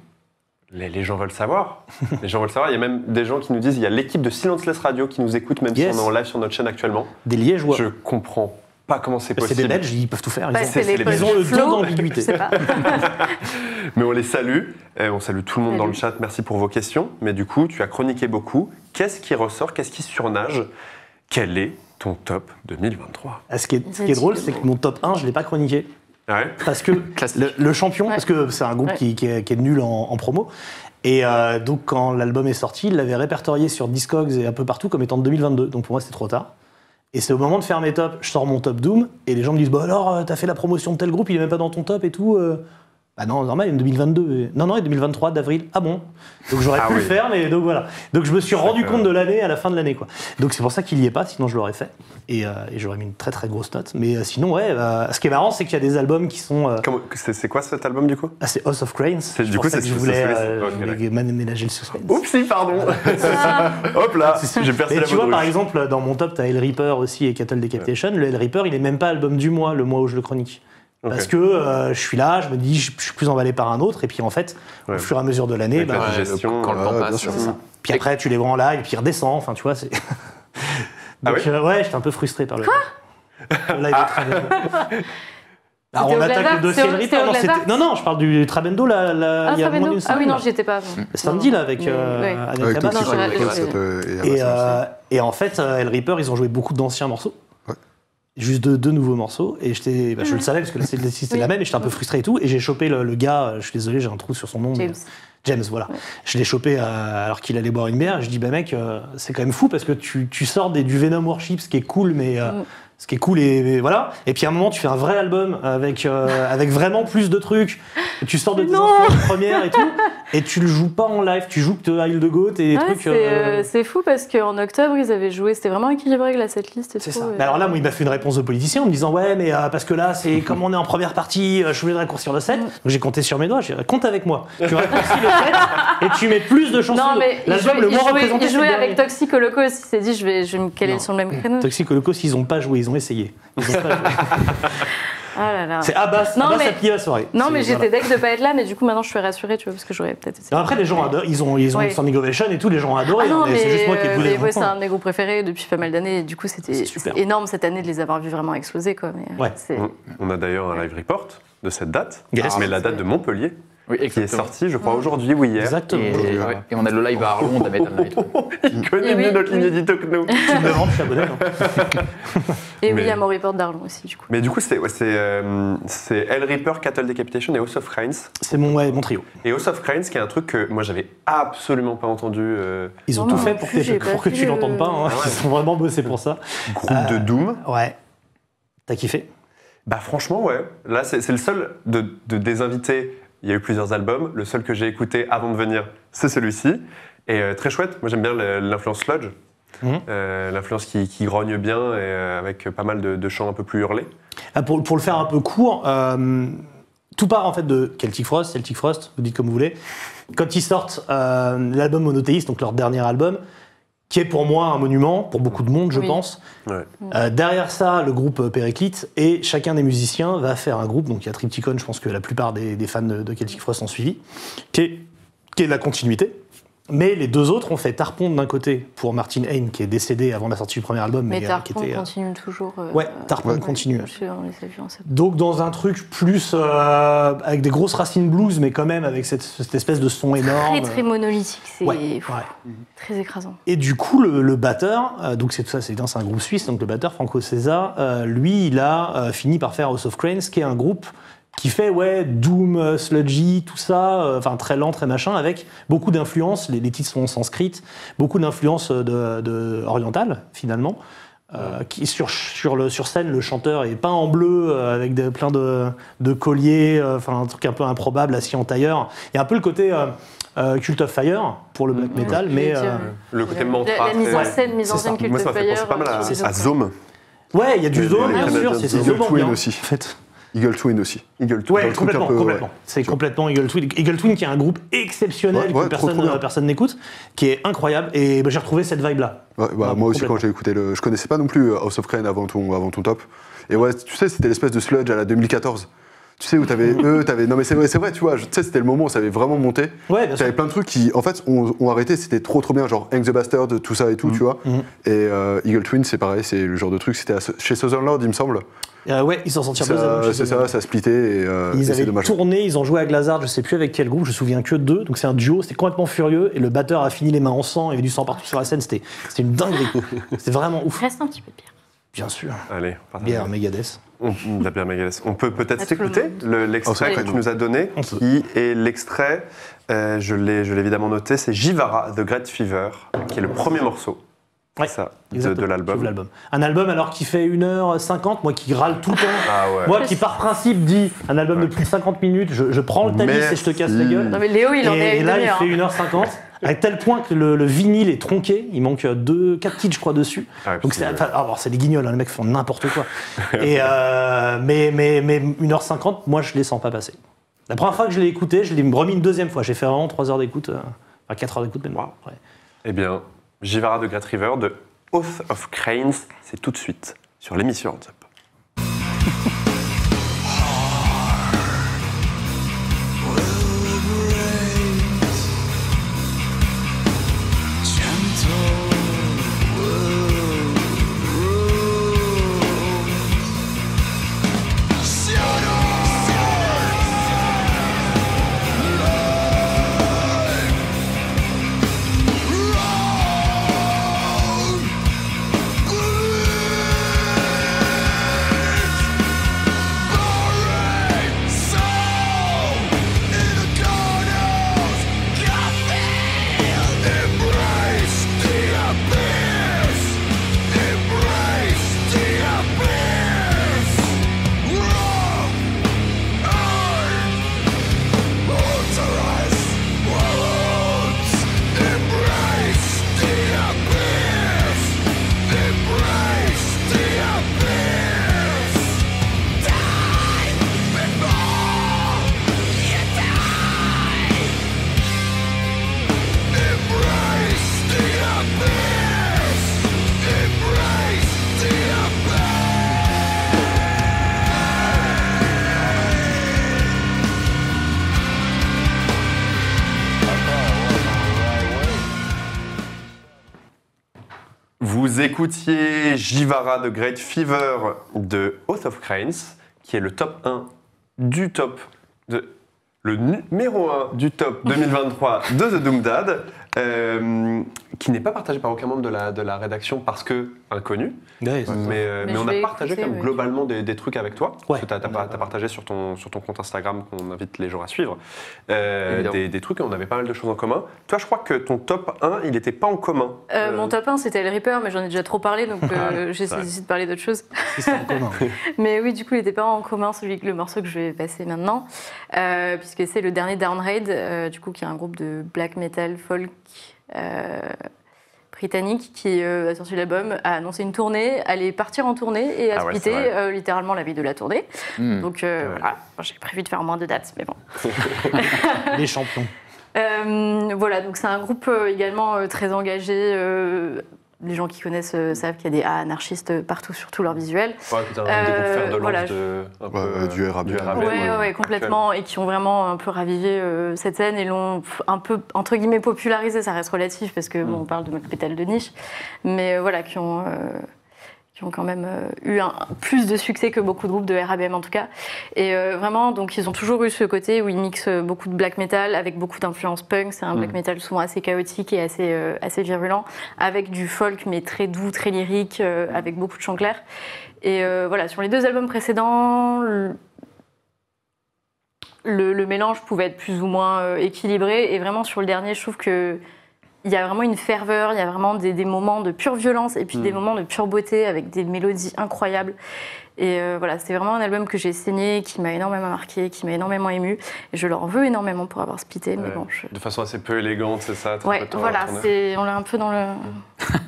les, les gens veulent savoir. [LAUGHS] les gens veulent savoir. Il y a même des gens qui nous disent il y a l'équipe de Silenceless Radio qui nous écoute, même Yes. si on est en live sur notre chaîne actuellement. Des liégeois. Je comprends pas comment c'est Bah, c'est possible. des Belges, ils peuvent tout faire. Ils Bah, ont, c'est c'est les les- ils ont le don d'ambiguïté. [LAUGHS] Mais on les salue. Et on salue tout le monde dans le chat. Merci pour vos questions. Mais du coup, tu as chroniqué beaucoup. Qu'est-ce qui ressort? Qu'est-ce qui surnage? Quel est ton top 2023 Ah, Ce qui est, ce qui est drôle, c'est que mon top 1, je ne l'ai pas chroniqué. Ouais. Parce que [LAUGHS] le, le champion, Ouais. parce que c'est un groupe Ouais. qui, qui est, qui est nul en, en promo. Et euh, donc, quand l'album est sorti, il l'avait répertorié sur Discogs et un peu partout comme étant de 2022. Donc, pour moi, c'était trop tard. Et c'est au moment de faire mes tops, je sors mon top Doom, et les gens me disent Bah alors, euh, t'as fait la promotion de tel groupe, il est même pas dans ton top et tout. euh. Bah non, normal, il est en 2022. Et- Non, non, il est 2023 d'avril. Ah bon? Donc j'aurais Ah pu oui. le faire, mais donc voilà. Donc je me suis rendu compte de l'année à la fin de l'année, quoi. Donc c'est pour ça qu'il y est pas, sinon je l'aurais fait. Et, euh, et j'aurais mis une très très grosse note. Mais euh, sinon, ouais, euh, ce qui est marrant, c'est qu'il y a des albums qui sont. C'est quoi cet album du coup? Ah, c'est House of Cranes. Du coup, c'est- que je voulais man- ménager le suspense. Oupsie, pardon [LAUGHS] [LAUGHS] Hop là J'ai percé Et la tu vois, par exemple, dans mon top, t'as Hell Reaper aussi et Cattle Decapitation. Le Hell Reaper, il est même pas album du mois, le mois où je le chronique. Parce que euh, je suis là, je me dis, je, je suis plus emballé par un autre, et puis en fait, Ouais. au fur et à mesure de l'année, la bah, digestion, le- quand le temps passe. sûr. c'est ça. puis après, tu les vois en live, et puis il redescend, enfin, tu vois, c'est. Ah Donc, oui euh, ouais, j'étais un peu frustré par le. le live de Trabendo. Alors, [LAUGHS] C'était on attaque le dossier au Non, non, non, je parle du Trabendo, là, là, Ah, il y a Trabendo moins d'une Ah oui, non, j'y étais pas. Samedi, là, avec, euh, j'ai- euh, et euh, en fait, euh, El Reaper, ils ont joué beaucoup d'anciens morceaux. Juste deux, deux nouveaux morceaux. Et j'étais, bah, je le savais parce que la c'était Oui. la même et j'étais un peu frustré et tout. Et j'ai chopé le, le gars, je suis désolé, j'ai un trou sur son nom. mais- James. Voilà. Je l'ai chopé euh, alors qu'il allait boire une bière. Je dis, bah mec, euh, c'est quand même fou parce que tu, tu sors des, du Venom Warship, ce qui est cool, mais. euh, Mm. Ce qui est cool et, et voilà. Et puis à un moment, tu fais un vrai album avec, euh, avec vraiment plus de trucs. Tu sors de tes influences premières et tout. Et tu le joues pas en live. Tu joues que Heil de Goat et des Ouais, trucs. c'est euh, euh, c'est fou parce qu'en octobre, ils avaient joué, c'était vraiment équilibré avec la setlist. et C'est ça. Mais alors là, moi, il m'a fait une réponse de politicien en me disant Ouais, mais euh, parce que là, c'est comme on est en première partie, euh, je voulais raccourcir le set. Mm. Donc j'ai compté sur mes doigts. J'ai Compte avec moi. Tu raccourcis le set et tu mets plus de chansons. Non, de- mais L'album le moins représenté, il c'est jouait le avec dernier. Toxic Holoco aussi. Il s'est dit, je vais, je vais me caler Non. sur le même créneau. Toxic Holoco, ils ont pas joué, ils ont essayé. Ils ont pas joué. [LAUGHS] Ah là là. c'est Abbas, Non, Abbas mais- a plié la soirée. Non, mais voilà. j'étais deck de pas être là, mais du coup, maintenant, je suis rassurée, tu vois, parce que j'aurais peut-être essayé. Après, les gens adorent, ils ont, ils ont Ouais. Standing Ovation et tout, les gens ont adoré. Ah non, hein, mais c'est juste moi qui ai euh, voulu les ouais, c'est un de mes groupes préférés depuis pas mal d'années. Et du coup, c'était énorme cette année de les avoir vus vraiment exploser. Quoi. Mais, euh, Ouais. On- a d'ailleurs un live report de cette date, Yes. mais la date de Montpellier, Oui, qui est sortie, je crois, aujourd'hui ou hier. Exactement. Et, ouais, et on a le live à Arlon [LAUGHS] de Metal. Il connaît Et mieux oui, notre ligne oui. édito que nous. [LAUGHS] Tu me demandes, je suis abonné. hein. Et oui, il y a mon report d'Arlon aussi, du coup. Mais du coup, c'est ouais, c'est, euh, Hell Reaper, Cattle Decapitation et House of Cranes. C'est mon, ouais, mon trio. Et House of Cranes, qui est un truc que moi j'avais absolument pas entendu. euh, Ils ont Non, tout non fait pour, plus, que, pour tu le- l'entendes pas. hein. Ah ouais. Ils sont vraiment bossés pour ça. groupe Euh, de Doom. Ouais. T'as kiffé? Bah franchement, ouais. Là, c'est c'est le seul de, de- des invités. Il y a eu plusieurs albums. Le seul que j'ai écouté avant de venir, c'est celui-ci. Et euh, très chouette. Moi, j'aime bien l'influence sludge. Mhm. Euh, l'influence qui, qui grogne bien et euh, avec pas mal de, de chants un peu plus hurlés. Ah, pour, pour le faire un peu court, tout part en fait de Celtic Frost, Celtic Frost, vous dites comme vous voulez. Quand ils sortent l'album monothéiste, donc leur dernier album, qui est pour moi un monument, pour beaucoup de monde, je Oui. pense. Ouais. Euh, derrière ça, le groupe euh, Périclite, et chacun des musiciens va faire un groupe, donc il y a Triptychon, je pense que la plupart des, des fans de, de Celtic Frost ont suivi, qui est, qui est de la continuité. Mais les deux autres ont fait Tarpon d'un côté pour Martin Hain, qui est décédé avant la sortie du premier album, mais, Mais Tarpon qui était. euh, continue toujours. euh, Ouais, Tarpon ouais, continue. sais, on en. Donc dans un truc plus euh, avec des grosses racines blues, mais quand même avec cette, cette espèce de son énorme. Très, très monolithique. C'est Ouais, pff, ouais. très écrasant. Et du coup, le, le batteur, euh, donc c'est tout ça, c'est un groupe suisse, donc le batteur Franco César, lui, il a fini par faire House of Cranes, qui est un groupe qui fait ouais doom, sludgy, tout ça, euh, enfin très lent, très machin, avec beaucoup d'influences. Les, les titres sont en sanskrit, beaucoup d'influences de, de orientales finalement. Euh, qui sur, sur, le, sur scène, le chanteur est peint en bleu euh, avec plein de, de colliers, euh, enfin un truc un peu improbable assis en tailleur. Il y a un peu le côté euh, euh, Cult of Fire pour le black Ouais, metal, mais euh, Le côté La, mantra. la mise en scène, mise en scène. Cult Moi, ça of m'a fait penser Fire, pas mal à, à. Zome. ouais, il y a du les bien sûr, c'est Twin ambiant, aussi. En fait. Eagle Twin aussi. Eagle Twin. Ouais, complètement, peu, complètement. ouais. C'est complètement Eagle Twin. Eagle Twin qui est un groupe exceptionnel Ouais, que personne euh, personne n'écoute, qui est incroyable. Et bah, j'ai retrouvé cette vibe-là. Ouais, bah, Ah, moi aussi, quand j'ai écouté le. Je connaissais pas non plus euh, House of Crane avant ton, avant ton top. Et ouais, tu sais, c'était l'espèce de sludge à la 2014. Tu sais, où t'avais [LAUGHS] eux, t'avais. Non, mais c'est vrai, c'est vrai, tu vois, tu sais, c'était le moment où ça avait vraiment monté. Ouais, bien. T'avais plein de trucs qui, en fait, ont, ont arrêté, c'était trop trop bien, genre Hang the Bastard, tout ça et tout, tu vois. mhm. Et euh, Eagle Twin, c'est pareil, c'est le genre de truc, c'était chez Southern Lord, il me semble. Euh, ouais, ils s'en sortirent Ça- C'est ça, ça splittait et, euh, et Ils c'est avaient dommage. tourné, ils ont joué à Glazard, je sais plus avec quel groupe, je me souviens que d'eux. Donc c'est un duo, c'était complètement furieux. Et le batteur a fini les mains en sang, il y avait du sang partout sur la scène, c'était c'était une dinguerie. [LAUGHS] C'était vraiment ouf. reste un petit peu de bière. Bien sûr. Allez. Bière, Megadeth. La bière Megadeth. On peut peut-être s'écouter le- l'extrait que tu nous as donné, qui est l'extrait, euh, je l'ai je l'ai évidemment noté, c'est Jivara The Great Fever, qui est le premier morceau. Ouais, ça, de, de l'album. Un album alors qui fait 1h50, moi qui râle tout le temps. Ah ouais. Moi qui par principe dis un album de plus de 50 minutes, je, je prends le tamis et je te casse la gueule. Non mais Léo, il en est à et là, il fait 1h50, à tel point que le, le vinyle est tronqué. Il manque 2, 4 titres, je crois, dessus. Ah ouais, Donc c'est que- enfin, alors, c'est des guignols, hein, les mecs font n'importe quoi. [LAUGHS] et, euh, mais, mais, mais 1h50, moi, je les sens pas passer. La première fois que je l'ai écouté, je l'ai remis une deuxième fois. J'ai fait vraiment 3 heures d'écoute, euh, enfin 4 heures d'écoute même. Wow. Ouais. Eh bien, Jivara The Great River de Oath of Cranes, c'est tout de suite sur l'émission Hands. Écoutiez Jivara The Great Fever de Oath of Cranes, qui est le top 1 du top de le numéro 1 du top [LAUGHS] 2023 de The Doom Dad, euh, qui n'est pas partagé par aucun membre de la, de la rédaction parce que inconnu, Ouais, c'est- mais, euh, Mais on a partagé écouter, quand même ouais. globalement des, des trucs avec toi. Ouais. Pas- t'as partagé sur ton, sur ton compte Instagram qu'on invite les gens à suivre euh, des, des trucs et on avait pas mal de choses en commun. Toi, je crois que ton top 1, il n'était pas en commun. Euh, Euh, Mon top 1, c'était le Reaper, mais j'en ai déjà trop parlé, donc [LAUGHS] euh, j'ai ouais. essayé de parler d'autre chose. en commun. [LAUGHS] Mais oui, du coup, il n'était pas en commun, celui le morceau que je vais passer maintenant, euh, puisque c'est le dernier Downraid, euh, du coup, qui est un groupe de black metal folk britannique qui euh, a sorti l'album, a annoncé une tournée, allait partir en tournée et a Ah ouais, euh, littéralement la veille de la tournée. Hmm. Donc euh, voilà, j'ai prévu de faire moins de dates, mais bon. [LAUGHS] Les champions. Euh, voilà, donc c'est un groupe euh, également euh, très engagé, euh, les gens qui connaissent euh, savent qu'il y a des A anarchistes partout sur tous leurs visuels. Ouais, putain, un des groupes Euh, fer de lance voilà, de, un peu, Ouais, euh, du RAB. Du RAB, Ouais, ouais. ouais, ouais, complètement, et qui ont vraiment un peu ravivé euh, cette scène et l'ont un peu, entre guillemets, popularisé, ça reste relatif parce que, bon, on parle de pétale de niche, mais euh, voilà, qui ont, euh, qui ont quand même euh, eu un, plus de succès que beaucoup de groupes de RABM en tout cas. Et euh, vraiment, donc ils ont toujours eu ce côté où ils mixent euh, beaucoup de black metal avec beaucoup d'influence punk, c'est un black metal souvent assez chaotique et assez, euh, assez virulent, avec du folk mais très doux, très lyrique, euh, avec beaucoup de chants clairs. Et voilà, sur les deux albums précédents, le- le, le mélange pouvait être plus ou moins équilibré. Et vraiment, sur le dernier, je trouve que il y a vraiment une ferveur, il y a vraiment des, des moments de pure violence et puis des moments de pure beauté avec des mélodies incroyables. Et euh, voilà, c'était vraiment un album que j'ai saigné, qui m'a énormément marqué, qui m'a énénormément ému. Et je leur veux énormément pour avoir splitté, mais Ouais. bon, je... De façon assez peu élégante, c'est ça Ouais, voilà, c'est, on est un peu dans le.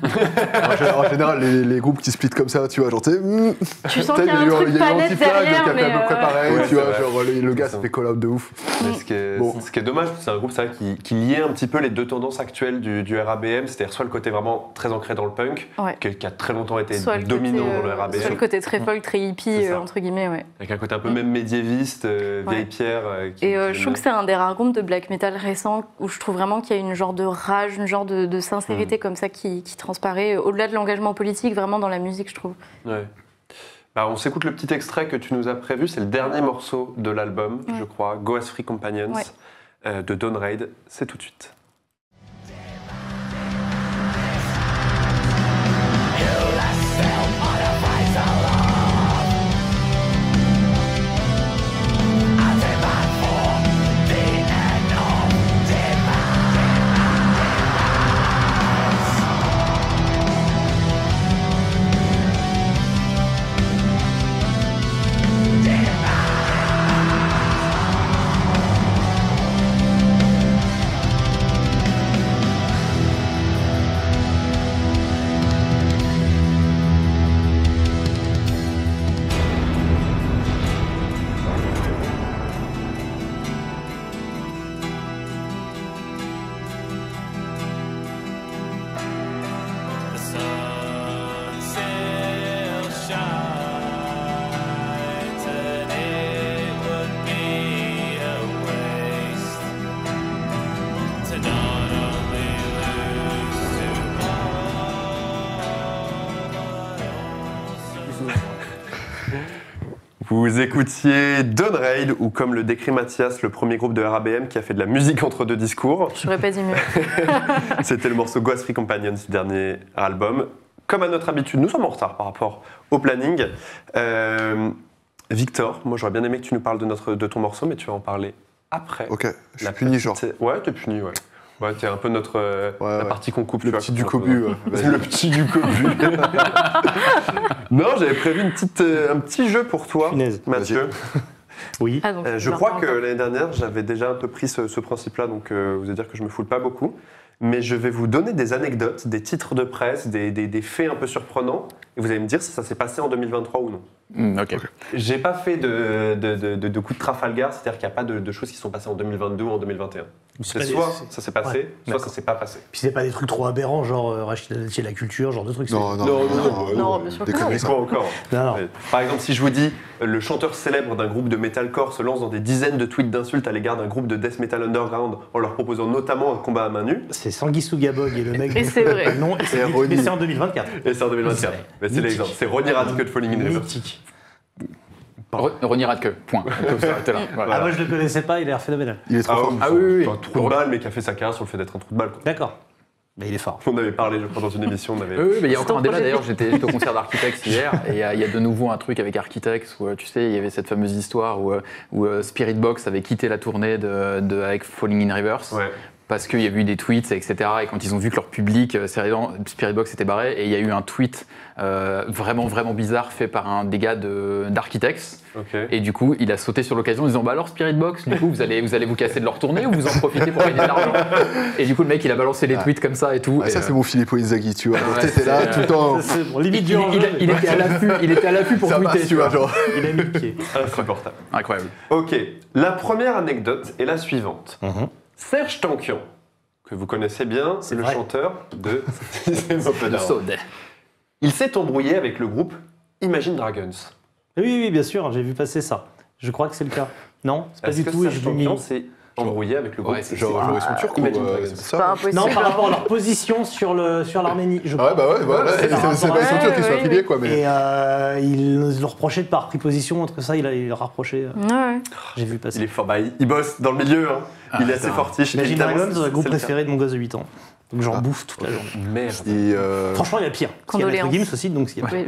En gé- en général, les, les groupes qui split comme ça, tu vois, genre, tu sais, hmm, Tu sens peut-être qu'il y a un eu truc y a pas net derrière, qui a fait mais. à peu près euh, pareil, Ouais, tu vois, vrai. genre, le, le gars ça. fait call-out de ouf. Mais ce, qui est, Bon. ce qui est dommage, c'est un groupe c'est vrai, qui, qui liait un petit peu les deux tendances actuelles du, du RABM, c'est-à-dire soit le côté vraiment très ancré dans le punk, Ouais. qui, a très longtemps été Soit dominant côté, dans le euh, RABM, soit le côté très folk, très hippie, ça. euh, entre guillemets, ouais. avec un côté un peu même médiéviste, euh, Ouais. vieille pierre. euh, qui- Et euh, qui je trouve que c'est un des rares groupes de black metal récents où je trouve vraiment qu'il y a une genre de rage, une genre de, de sincérité comme ça qui, qui transparaît au-delà de l'engagement politique, vraiment dans la musique, je trouve. Ouais. Bah, on s'écoute le petit extrait que tu nous as prévu, c'est le dernier morceau de l'album, je crois, Go As Free Companions, Ouais. euh, de Dawn Raid. C'est tout de suite. Vous écoutiez Dawn Raid, ou comme le décrit Mathias, le premier groupe de RABM qui a fait de la musique entre deux discours. Je n'aurais pas dit mieux. [LAUGHS] C'était le morceau Ghost Free Companions, ce dernier album. Comme à notre habitude, nous sommes en retard par rapport au planning. Euh, Victor, moi j'aurais bien aimé que tu nous parles de, notre, de ton morceau, mais tu vas en parler après. Ok, je La suis puni, petite- genre. Ouais, t'es puni, ouais. Ouais, t'es un peu notre. euh, Ouais, la ouais. partie qu'on coupe. Le vois, petit qu'on du cobu. Le petit du cobu. [LAUGHS] non, j'avais prévu une petite, euh, un petit jeu pour toi. Mathieu. [LAUGHS] Oui. Ah, donc, Euh, je c'est crois que encore. l'année dernière, j'avais déjà un peu pris ce, ce principe-là, donc euh, vous allez dire que je me foule pas beaucoup. Mais je vais vous donner des anecdotes, des titres de presse, des, des- des faits un peu surprenants, et vous allez me dire si ça s'est passé en 2023 ou non. Hmm, ok. J'ai pas fait de, de, de, de- de coup de Trafalgar, c'est-à-dire qu'il n'y a pas de, de choses qui sont passées en 2022 ou en 2021. C'est des- soit ça s'est passé, Ouais, soit ça s'est pas passé. Puis c'est pas des trucs trop aberrants, genre euh, et la culture, genre de trucs. Non, non, Non, non, non, non, bien sûr que non. Quoi encore. [LAUGHS] Par exemple, si je vous dis euh, le chanteur célèbre d'un groupe de metalcore se lance dans des dizaines de tweets d'insultes à l'égard d'un groupe de death metal underground en leur proposant notamment un combat à main nue, C'est Sanguissou Gabog et le mec. [LAUGHS] Et c'est vrai. Non, et c'est en 2024. et c'est en 2024. Mais c'est l'exemple. C'est Ronnie Radke Falling in Reverse. Mythique. Ronnie Radke, point. Là. Voilà. Ah, moi je le connaissais pas, il a l'air phénoménal. Il est trop Ah, fort. Ah oui, oui, oui. Un trou de balle, mais qui a fait sa carrière sur le fait d'être un trou de balle. D'accord. Mais il est fort. On avait parlé, je crois, dans une émission. On avait... Oui, oui, mais il y a encore un débat d'ailleurs. J'étais au concert d'Architects hier et il y, a- il y a de nouveau un truc avec Architects où euh, tu sais, il y avait cette fameuse histoire où, euh, où euh, Spirit Box avait quitté la tournée de, de- avec Falling in Reverse Ouais. Parce qu'il y a eu des tweets, etc. Et quand ils ont vu que leur public, euh, Spirit Box était barré et il y a eu un tweet euh, vraiment, vraiment bizarre fait par un des gars de- d'Architects. Ok. Et du coup, il a sauté sur l'occasion en disant Bah alors, Spirit Box, du coup, vous allez, vous allez vous casser de leur tournée ou vous en profitez pour gagner de l'argent? Et du coup, le mec, il a balancé les tweets comme ça et tout. Ah, et, ça, euh, c'est mon Filippo Inzaghi, tu vois. Ouais, T'étais là c'est, tout le temps. C'est bon, limite il, du il- enjeu. il était à l'affût, il était à l'affût pour Ça tweeter. passe, tu vois, genre. [LAUGHS] Il a mis le pied. Insupportable. Incroyable. Ok. La première anecdote est la suivante. Mhm. Serge Tankian, que vous connaissez bien, C'est le vrai. chanteur de System of a Le Down. Sode. Il s'est embrouillé avec le groupe Imagine Dragons. Oui, oui, bien sûr, j'ai vu passer ça. Je crois que c'est le cas. Non, c'est pas Est-ce du que tout. Serge Tankian s'est embrouillé avec le groupe Ouais, c'est Genre, genre, ils sont turcs ou Imagine euh, pas ça impossible. Non, par rapport à leur position sur le sur l'Arménie. Je Ah ouais, bah ouais, voilà, c'est pas les turcs qui affiliés, oui, quoi, mais. Et euh, ils le reprochaient de pas avoir pris position entre ça, il a, il a rapproché. euh, Ouais. J'ai vu passer. Il est fort, bah, il, il bosse dans le milieu, hein. Ah, il est assez fortiche. Imagine Dragons, c'est- le groupe préféré de mon gosse de 8 ans. Donc j'en Ah. bouffe toute la journée. Merde. Et, euh, Franchement, il y a pire. Parce qu'il y a Condoléances. Gims aussi, donc il y a. Ouais,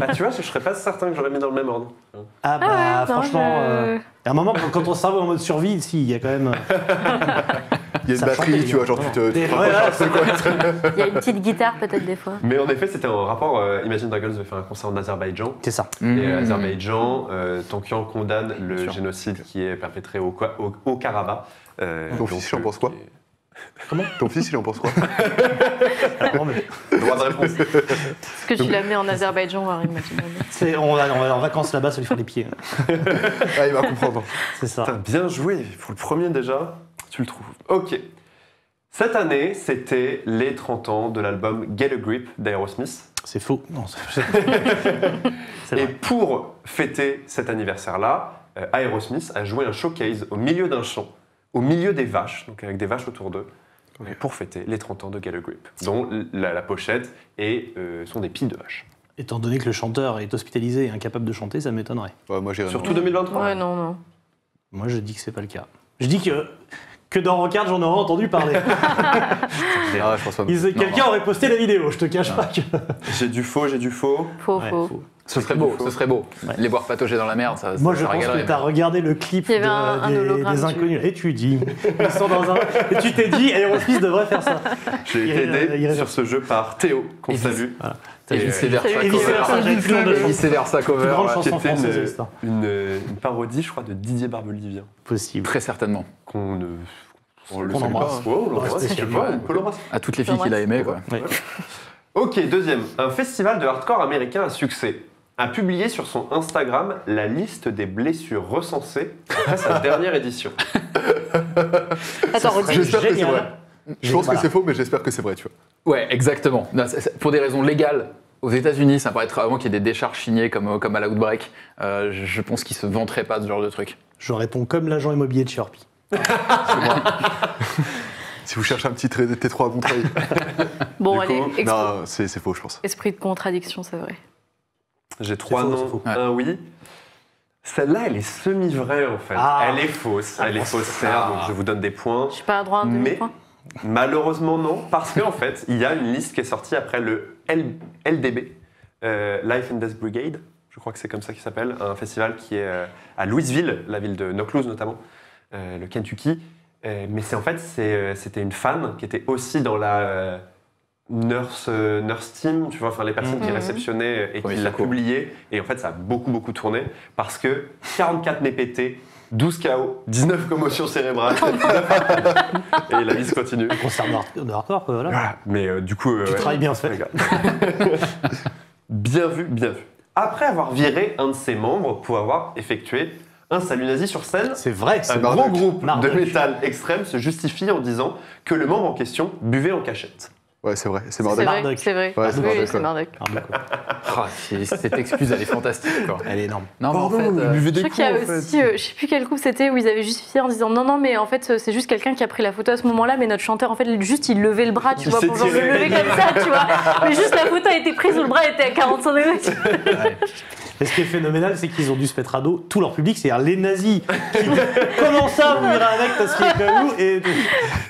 bah tu vois, je serais pas certain que j'aurais mis dans le même ordre. Ah bah Ah ouais, non, franchement, je- euh, à un moment, quand, quand on se en mode survie, si, il y a quand même... [LAUGHS] Il y a une Ça batterie, tu vois, genre tu te. Des- tu ouais, Il y a une petite guitare peut-être des fois. Mais en effet, c'était un rapport. euh, Imagine Dragons devait faire un concert en Azerbaïdjan. C'est ça. Et Mmh. euh, Azerbaïdjan, euh, Tankian condamne le génocide qui est perpétré au, au, au Karabakh. Euh, donc, fils, il en euh, pense quoi? Est- Ton fils, il en pense quoi [LAUGHS] Alors, mais Droit de réponse. Est-ce que tu l'as amené en Azerbaïdjan, Imagine Dragons c'est- on, va, on va en vacances là-bas, ça lui faire les pieds. Ah, il va comprendre. C'est ça. Putain, bien joué. Pour le premier déjà, tu le trouves. Ok. Cette année, c'était les 30 ans de l'album Get a Grip d'Aerosmith. C'est faux. Non, [LAUGHS] Et pour fêter cet anniversaire-là, euh, Aerosmith a joué un showcase au milieu d'un champ, au milieu des vaches, donc avec des vaches autour d'eux, pour fêter les 30 ans de a Grip, dont la, la pochette et, euh, sont des pieds de vache. Étant donné que le chanteur est hospitalisé et incapable de chanter, ça m'étonnerait. Ouais, moi, j'irais. Surtout non. 2023. Ouais, non, non. Moi, je dis que c'est pas le cas. Je dis que, que dans Rockard, j'en aurais entendu parler. [LAUGHS] [LAUGHS] Ah, Quelqu'un aurait posté la vidéo, je te cache pas que. J'ai du faux, j'ai du faux. Faux, Ouais, faux. faux. Ce serait beau, ce serait beau. Ouais. Les voir patauger dans la merde, ça, Moi, ça, je ça pense que tu as regardé le clip de- un- des, hologramme des dessus. inconnus et tu dis, [LAUGHS] ils sont dans un. Et tu t'es dit, Aerosmith devrait faire ça. J'ai été aidé sur ce jeu par Théo, qu'on salue, versa Et vice versa, cover. qui chanson était française de une, l'histoire. une, une parodie, je crois, de Didier Barbelivien, Possible. Très certainement. qu'on ne... On le embrasse. pas. Ouais, on l'embrasse, Ouais. À toutes les filles qu'il a aimées, quoi. Ouais. Ok, deuxième. Un festival de hardcore américain à succès a publié sur son Instagram la liste des blessures recensées après sa dernière édition. [LAUGHS] Attends, redis. J'espère que c'est vrai. Je pense Voilà. que c'est faux, mais j'espère que c'est vrai, tu vois. Ouais, exactement. Non, pour des raisons légales, aux États-Unis, ça paraît vraiment qu'il y ait des décharges signées comme, comme à la Outbreak. Euh, je je pense qu'ils se vanteraient pas de ce genre de truc. Je réponds comme l'agent immobilier de Sharpie. [LAUGHS] Si vous cherchez un petit trait- T3 à Montreuil. Bon, Du allez, coup, non, c'est faux, je pense. esprit de contradiction, c'est vrai. J'ai trois faux, noms, un oui. Celle-là, elle est semi-vraie en fait. Ah. Elle est fausse. Elle est faussaire, donc je vous donne des points. Je suis pas à droit à un Mais- Malheureusement, non, parce qu'en fait, il y a une liste qui est sortie après le L- LDB, euh, Life and Death Brigade, je crois que c'est comme ça qu'il s'appelle, un festival qui est euh, à Louisville, la ville de Knockloose notamment, euh, le Kentucky. Euh, mais c'est en fait, c'était une fan qui était aussi dans la euh, nurse, euh, nurse team, tu vois, enfin les personnes qui Mhm. réceptionnaient et qui l'a publié. Et en fait, ça a beaucoup, beaucoup tourné parce que 44 nez pétés, 12 KO, 19 commotions cérébrales. [LAUGHS] et la liste continue. Concert de hard- de hardcore, quoi, voilà. Voilà. Mais euh, du coup. euh, Tu ouais. travailles bien, ce fait. Les [LAUGHS] gars. bien vu, bien vu. Après avoir viré un de ses membres pour avoir effectué un salut nazi sur scène, C'est vrai, un gros groupe Marduk. de métal extrême se justifie en disant que le membre en question buvait en cachette. Ouais, c'est vrai. C'est C'est Marduk. vrai, c'est vrai. Ouais, c'est oui, Marduk, oui, c'est ouais. Marduk. Ah, c'est- cette excuse, elle est fantastique. Quoi. Elle est énorme. Non, mais en fait, euh, Je crois qu'il y a aussi, euh, je sais plus quel groupe c'était, où ils avaient justifié en disant non, non, mais en fait, c'est juste quelqu'un qui a pris la photo à ce moment-là, mais notre chanteur, en fait, juste il levait le bras, tu Il vois, pour genre le lever comme ça, tu vois. Mais juste la photo a été prise où le bras était à 45 degrés. Et ce qui est phénoménal, c'est qu'ils ont dû se mettre à dos tout leur public, c'est-à-dire les nazis. qui [LAUGHS] Comment ça, vous irez avec parce qu'il est comme vous Et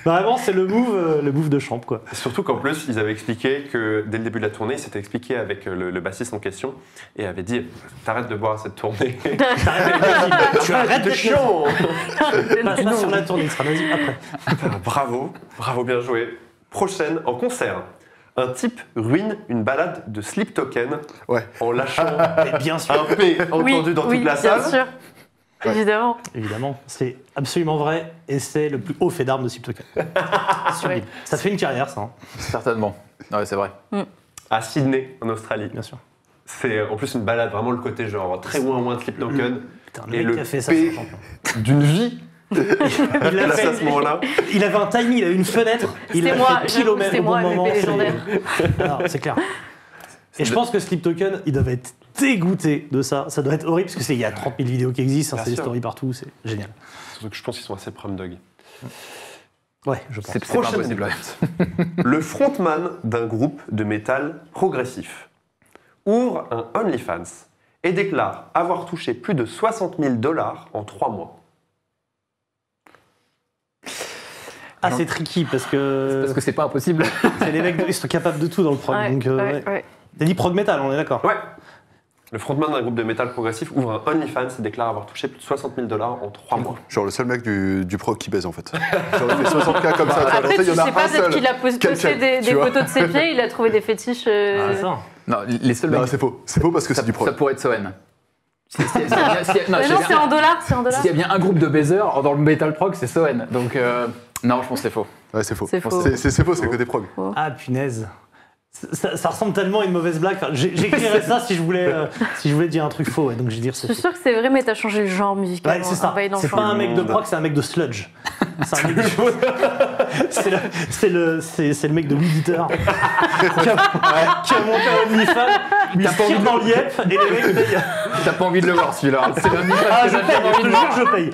vraiment, c'est le move, euh, le move de champ, quoi. Surtout qu'en plus, ils avaient expliqué que dès le début de la tournée, ils s'étaient expliqué avec euh, le, le bassiste en question et avait dit T'arrêtes de boire à cette tournée. [LAUGHS] tu arrêtes de chiant. Pas sur la tournée, il sera nazi après. Ah, Bravo, bravo, bien joué. Prochaine, en concert. Un type ruine une balade de slip token Ouais. en lâchant [LAUGHS] Mais bien sûr, un P entendu Oui, dans oui, toute la bien salle. sûr. Ouais. Évidemment. évidemment, c'est absolument vrai et c'est le plus haut fait d'armes de Sip Token. [LAUGHS] Ouais. Ça fait une carrière, ça, hein, certainement. Ouais, c'est vrai. À Sydney, en Australie. bien sûr. C'est en plus une balade, vraiment le côté genre très loin, loin de slip token. Putain, Et le mec le qui a fait ça, P- c'est un champion. D'une vie Il c'est à ce moment-là. Il avait un timing, il avait une fenêtre. Il l'a moi, fait pile au, même- au bon moi, moment. C'est- légendaire. Alors, C'est clair. Et je pense que Slip Token, il doit être dégoûté de ça. Ça doit être horrible parce que c'est il y a 30 000 vidéos qui existent, hein, c'est des stories partout, c'est génial. Surtout que je pense qu'ils sont assez prom dog. Ouais, je pense. C'est Prochaine. Le frontman d'un groupe de métal progressif ouvre un OnlyFans et déclare avoir touché plus de 60 000 dollars en trois mois. Ah, c'est tricky parce que, Parce que c'est pas impossible. [LAUGHS] c'est les mecs, ils sont capables de tout dans le prog. Ouais, donc, euh, ouais, ouais. ouais. T'as dit prog metal, on est d'accord Ouais. Le frontman d'un groupe de métal progressif ouvre un OnlyFans et déclare avoir touché plus de 60 000 dollars en trois mois. Genre le seul mec du, du prog qui baise en fait. [LAUGHS] Genre il fait 60K comme ça. Après, il y tu en a sais pas, peut-être qu'il a posté des, des photos de ses pieds, il a trouvé des fétiches. euh, Ah, ça. Non, les seuls Non, mecs. c'est faux. C'est faux parce que c'est du prog. ça pourrait être Soen. Si- si- [LAUGHS] non, c'est en dollars, c'est en dollars. S'il y a bien un groupe de baisers dans le metal prog, c'est Soen. Donc, euh, non, je pense que c'est faux. Ouais, c'est faux. C'est faux. C'est c'est côté prog. Ah, punaise. Ça, ça ressemble tellement à une mauvaise blague. Enfin, J'écrirais ça si je voulais, euh, si je voulais dire un truc faux. ouais, donc je vais dire Je c'est suis faux. sûre que c'est vrai, mais t'as changé le genre musical. Ouais, c'est ça. Le C'est pas un mec de prog, c'est un mec de sludge. C'est un mec de- [LAUGHS] c'est le, c'est le, c'est- c'est le mec de Weed Eater qui, a, qui a monté un OnlyFans, il tire de- dans le yep et les mecs payent. T'as pas envie de le voir celui-là. C'est le Ah, que je j'ai paye, je envie te de voir. jure, je paye.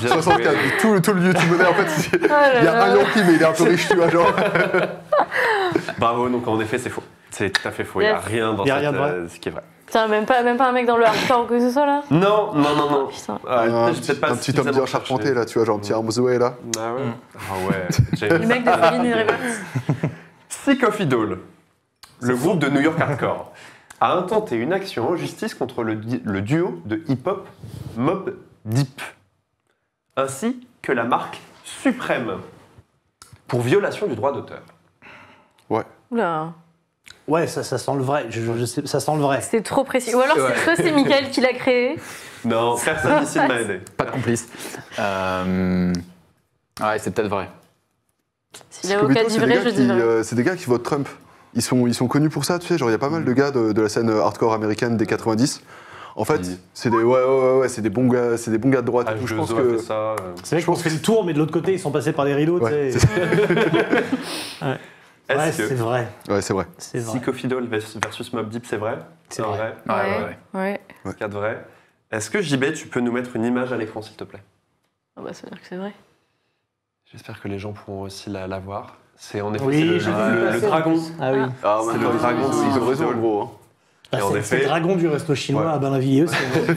Bien 64. joué. Tout, le- tout le YouTube en fait, c'est- Oh il y a là. un Yankee mais il est un peu riche, tu vois. Genre. Bravo, donc en effet, c'est faux. C'est tout à fait faux. Il n'y a rien dans Il y a cette, rien de vrai. euh, ce qui est vrai. Putain, même pas, même pas un mec dans le hardcore ou que ce soit là Non, non, non, non. Putain. Ah, un, petit, peut-être pas un petit homme bien charpenté là, tu vois, genre un petit Armsway là. Ah ouais. Ah ouais. [LAUGHS] Le mec de Fallen in Reverse. Sick of Idol, le groupe de New York Hardcore, a intenté une action en justice contre le, duo de hip-hop Mob Deep, ainsi que la marque Suprême, pour violation du droit d'auteur. Ouais. Oula, Ouais, ça, ça sent le vrai. Je, je- je sais, ça sent le vrai. c'était trop précis. Ou alors Ouais. c'est c'est Michael qui l'a créé. Non, personne ici ne m'a aidé. Pas de complice. Euh, Ouais, c'est peut-être vrai. Dit c'est des, vrai, gars je qui, dis vrai. euh, c'est des gars qui votent Trump. Ils sont, ils sont connus pour ça, tu sais. Genre, il y a pas mal de gars de, de la scène hardcore américaine des 90. En fait, Oui. c'est des, ouais, ouais, ouais, ouais, c'est des bons gars, c'est des bons gars de droite. et tout. Je pense H2O que ça. euh. C'est vrai qu'on fait le tour, mais de l'autre côté, ils sont passés par des rideaux. tu Ouais, sais. c'est [LAUGHS] Ouais, que vrai. ouais, c'est vrai. C'est vrai. Sick of Idol versus Mob Deep, c'est vrai? C'est un vrai. Ouais, ouais, ouais. ouais. Quatre vrais. Est-ce que JB, tu peux nous mettre une image à l'écran, s'il te plaît? Ah bah ça veut dire que c'est vrai. J'espère que les gens pourront aussi la, la voir. C'est en effet Oui, c'est le, j'ai le- vu le dragon. Ah oui. Ah, C'est le dragon raison, Idol. en gros. hein. Bah, Et en c'est effet- c'est le dragon du resto chinois Ouais. à Bainvillers. c'est-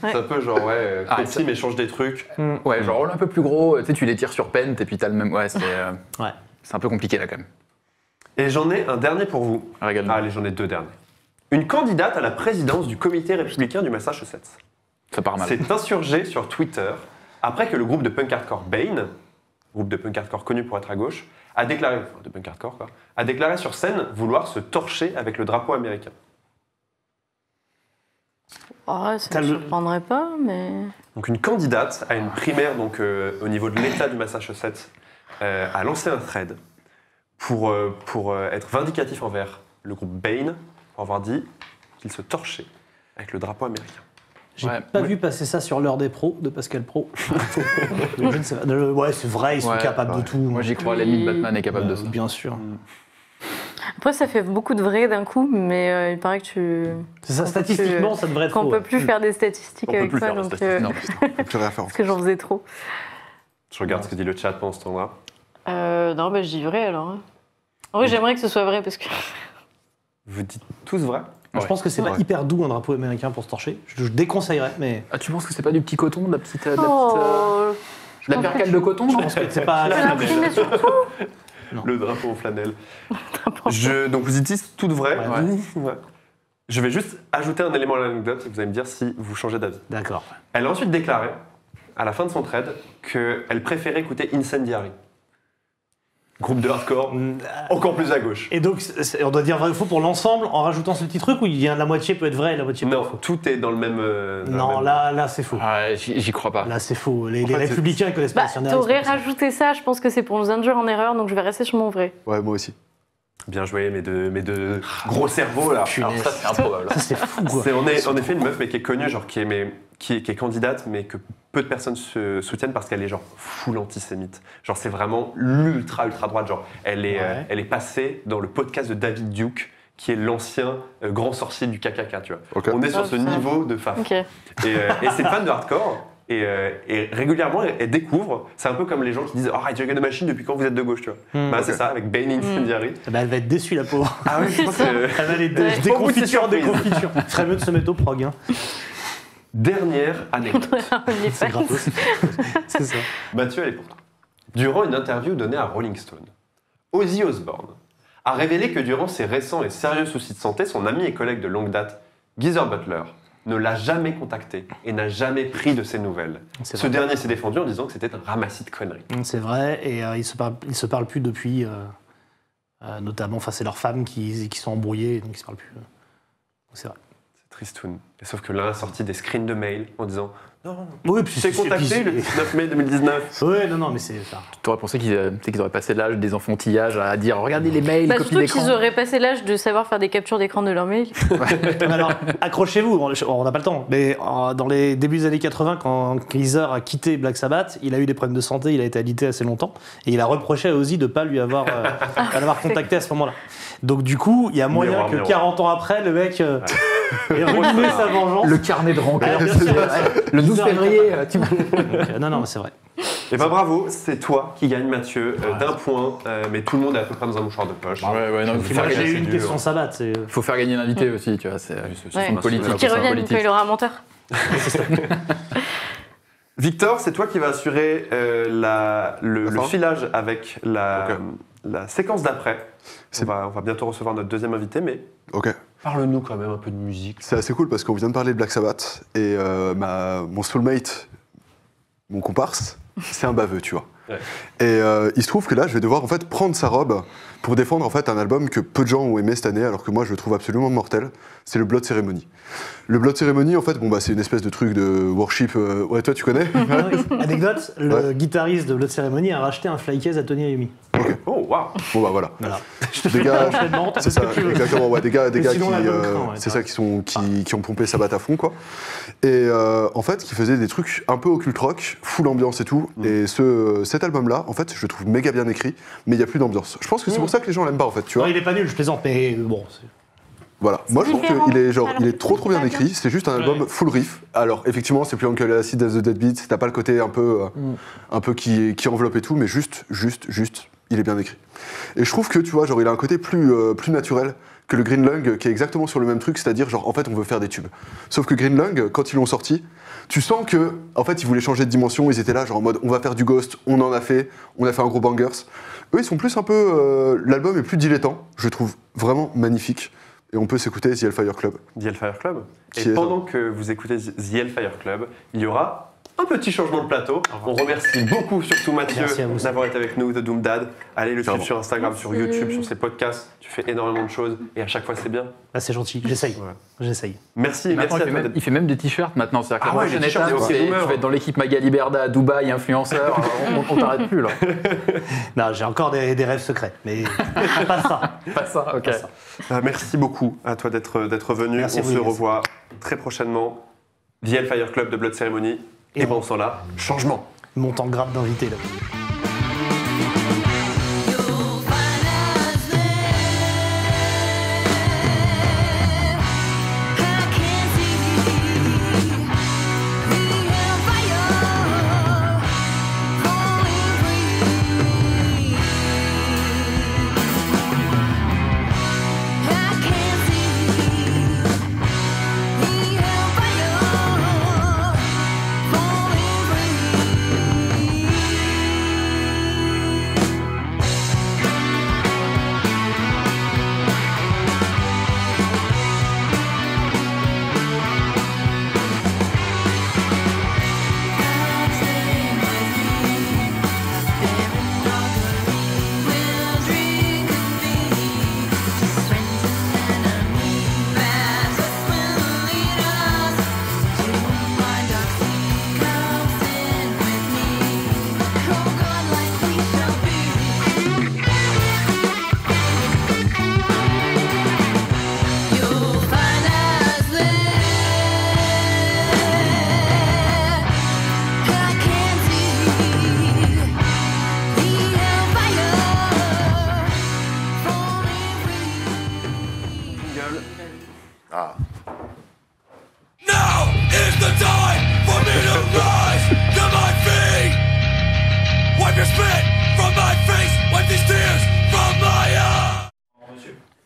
C'est un peu genre, ouais, Ah, petit mais change des trucs. Ouais, genre un peu plus gros, tu sais, tu les tires sur pente et puis t'as le même. Ouais, c'est euh, [LAUGHS] Ouais. c'est un peu compliqué là quand même. Et j'en ai un dernier pour vous. Ah, allez, j'en ai deux derniers. Une candidate à la présidence du comité républicain du Massachusetts Ça part mal. s'est insurgée sur Twitter après que le groupe de punk hardcore Bane, groupe de punk hardcore connu pour être à gauche, a déclaré, enfin, de punk hardcore quoi, a déclaré sur scène vouloir se torcher avec le drapeau américain. Oh, ça ne me le- surprendrait pas, mais. Donc une candidate à une primaire donc, euh, au niveau de l'État du Massachusetts euh, a lancé un thread pour, euh, pour euh, être vindicatif envers le groupe Bane, pour avoir dit qu'il se torchait avec le drapeau américain. J'ai Ouais. pas vu passer ça sur l'heure des pros de Pascal Pro. [LAUGHS] Je ne sais pas. Euh, Ouais, c'est vrai, ils sont Ouais, capables de tout. Moi j'y crois, la limite Batman est capable de Euh, ça. Bien sûr. Après, ça fait beaucoup de vrai d'un coup, mais euh, il paraît que tu. C'est ça, peut statistiquement, ça devrait être qu'on peut plus faire des statistiques On peut avec plus toi, faire de donc. statistiques. Non, On [LAUGHS] peut plus rien faire. parce que j'en faisais trop. Je regarde ce que dit le chat pendant ce temps-là. Euh, non, bah, je dis vrai alors. hein. En vrai, j'aimerais que ce soit vrai parce que. Vous dites tous vrai? Je pense que c'est pas Ouais. hyper doux un drapeau américain pour se torcher. Je, je déconseillerais, mais Ah, tu penses que c'est pas du petit coton, de la petite. euh, De la, petite, Oh euh, de la percale de coton je pense que c'est pas. Le drapeau en flanelle. Je, donc vous dites toutes vraies. Ouais. Ouais. Je vais juste ajouter un élément à l'anecdote et vous allez me dire si vous changez d'avis. D'accord. Elle a ensuite déclaré, à la fin de son trade, qu'elle préférait écouter Incendiary. Groupe de hardcore, encore plus à gauche. Et donc, on doit dire vrai ou faux pour l'ensemble en rajoutant ce petit truc où il y a la moitié peut être vrai et la moitié peut Non, être faux tout est dans le même. euh, dans le Non, même- là, là c'est faux. Ah, j'y j'y crois pas. Là, c'est faux. Les, les fait, c'est- républicains ils connaissent pas Bah, le nationalisme, t'aurais rajouté ça, je pense que c'est pour nous induire en erreur, donc je vais rester sur mon vrai. Ouais, moi aussi. Bien joué, mes deux, mes deux gros cerveaux là. Alors ça, c'est improbable. Ça, c'est fou, quoi. C'est en, est- en effet une meuf mais qui est connue, genre qui est, mais, qui est, qui est candidate, mais que peu de personnes se soutiennent parce qu'elle est genre full antisémite. Genre, c'est vraiment l'ultra, ultra droite. Genre, elle est, euh, elle est passée dans le podcast de David Duke, qui est l'ancien euh, grand sorcier du KKK, tu vois. On est sur Ah, ce ça. niveau de faf. Et, euh, et c'est fan de hardcore. Et, euh, et régulièrement, elle, découvre. C'est un peu comme les gens qui disent Oh, Rage Against the Machine, depuis quand vous êtes de gauche, tu vois. Hmm. Bah, c'est ça, avec Bane Incendiary. Eh ben, elle va être déçue, la pauvre. Ah oui, je pense que. Elle va aller dé- Ouais. des Beaucoup de confitures, des surprises. confitures. Il ferait mieux de se mettre au prog. Hein. Dernière anecdote. [LAUGHS] Les C'est gratos. [LAUGHS] C'est ça. Mathieu, elle est pour toi. Durant une interview donnée à Rolling Stone, Ozzy Osbourne a révélé que durant ses récents et sérieux soucis de santé, son ami et collègue de longue date, Geezer Butler, ne l'a jamais contacté et n'a jamais pris de ses nouvelles. Ce vrai. dernier s'est défendu en disant que c'était un ramassis de conneries. C'est vrai, et euh, ils se parlent, ils se parlent plus depuis, euh, euh, notamment, enfin c'est leurs femmes qui, qui sont embrouillées, donc ils se parlent plus. C'est vrai. C'est tristoun. Et sauf que l'un a sorti des screens de mails en disant Non, Oui, puis tu t'es contacté le 19 mai 2019. Oui, non, non, mais c'est. enfin, pensé qu'ils euh, tu sais, qu'ils auraient passé l'âge des enfantillages à dire regardez les mails, Bah, surtout qu'ils auraient passé l'âge de savoir faire des captures d'écran de leur mail. [LAUGHS] Mais alors, accrochez-vous, on n'a pas le temps. Mais euh, dans les débuts des années 80, quand Geezer a quitté Black Sabbath, il a eu des problèmes de santé, il a été alité assez longtemps, et il a reproché à Ozzy de ne pas lui avoir, euh, [LAUGHS] contacté à ce moment-là. Donc du coup, il y a moyen Miroir, que miroir. 40 ans après, le mec euh, ruiné sa vengeance. Le carnet de rancœur. Sûr. le 12 février, euh, tu Donc, non, non, mais c'est vrai. Et bah bravo, c'est toi qui gagne Mathieu euh, d'un point, euh, mais tout le monde est à peu près dans un mouchoir de poche. Ouais, ouais, non, il faut moi, faire, j'ai gagner, eu une dur. question c'est- faut faire gagner l'invité aussi, tu vois. C'est Ouais. une politique. Faut Qui quand il aura un menteur. [LAUGHS] Victor, c'est toi qui vas assurer euh, la- le, filage avec la, séquence d'après. On C'est- va, on va bientôt recevoir notre deuxième invité, mais Ok. Parle-nous quand même un peu de musique. C'est assez cool parce qu'on vient de parler de Black Sabbath et euh, ma, mon soulmate, mon comparse, c'est un baveux, tu vois. Ouais. Et euh, il se trouve que là, je vais devoir en fait prendre sa robe pour défendre en fait un album que peu de gens ont aimé cette année, alors que moi je le trouve absolument mortel. C'est le Blood Ceremony. Le Blood Ceremony, en fait, bon bah c'est une espèce de truc de worship. euh, Ouais, toi tu connais? Ah. Anecdote, le Ouais. guitariste de Blood Ceremony a racheté un flycase à Tony Iommi. Waouh Bon bah voilà. Voilà. [LAUGHS] Des gars, Enchaînement, t'as C'est fait ça, ce que tu veux. exactement. Ouais, des gars, des qui, euh, ouais, c'est ça, qui sont, qui, qui ont pompé Sabbath à fond, quoi. Et euh, en fait, qui faisaient des trucs un peu occult rock, full ambiance et tout. Mm. Et ce, cet album-là, en fait, je le trouve méga bien écrit, mais il y a plus d'ambiance. Je pense que c'est pour ça que les gens l'aiment pas, en fait, tu vois. Non, il est pas nul, je plaisante, mais bon. Voilà. Moi, je trouve qu'il est genre, Alors il est trop trop bien écrit. C'est juste un album full riff. Alors, effectivement, c'est plus Uncle Acid as the Deadbeat. T'as pas le côté un peu, euh, Mm. un peu qui, qui enveloppe et tout, mais juste, juste, juste, il est bien écrit. Et je trouve que, tu vois, genre, il a un côté plus, euh, plus naturel que le Green Lung, qui est exactement sur le même truc, c'est-à-dire, genre, en fait, on veut faire des tubes. Sauf que Green Lung, quand ils l'ont sorti, tu sens que, en fait, ils voulaient changer de dimension. Ils étaient là, genre, en mode, on va faire du Ghost, on en a fait, on a fait un gros bangers. Eux, ils sont plus un peu. euh, L'album est plus dilettant, je trouve vraiment magnifique. Et on peut s'écouter The Hellfire Club. The Hellfire Club. Qui Et pendant que vous écoutez The Hellfire Club, il y aura un petit changement de plateau. On remercie beaucoup, surtout Mathieu, d'avoir été avec nous, The Doom Dad. Allez le suivre sur Instagram, sur. YouTube, sur ses podcasts. Tu fais énormément de choses et à chaque fois c'est bien. Ah, c'est gentil, j'essaye. Ouais. J'essaye. Merci, merci il, fait même, d'être il fait même des t-shirts maintenant. C'est-à-dire que Ah la ouais, tu vas être dans l'équipe Magali Berda à Dubaï, influenceur. [LAUGHS] on on t'arrête plus là. Non, j'ai encore des, des rêves secrets, mais [LAUGHS] pas ça. Pas ça, ok. Pas ça. Ah, merci beaucoup à toi d'être d'être venu. Merci on vous, se revoit très prochainement. The Hellfire Club de Blood Ceremony. Et, Et pendant ce temps-là, changement. Monte en grade d'invité là.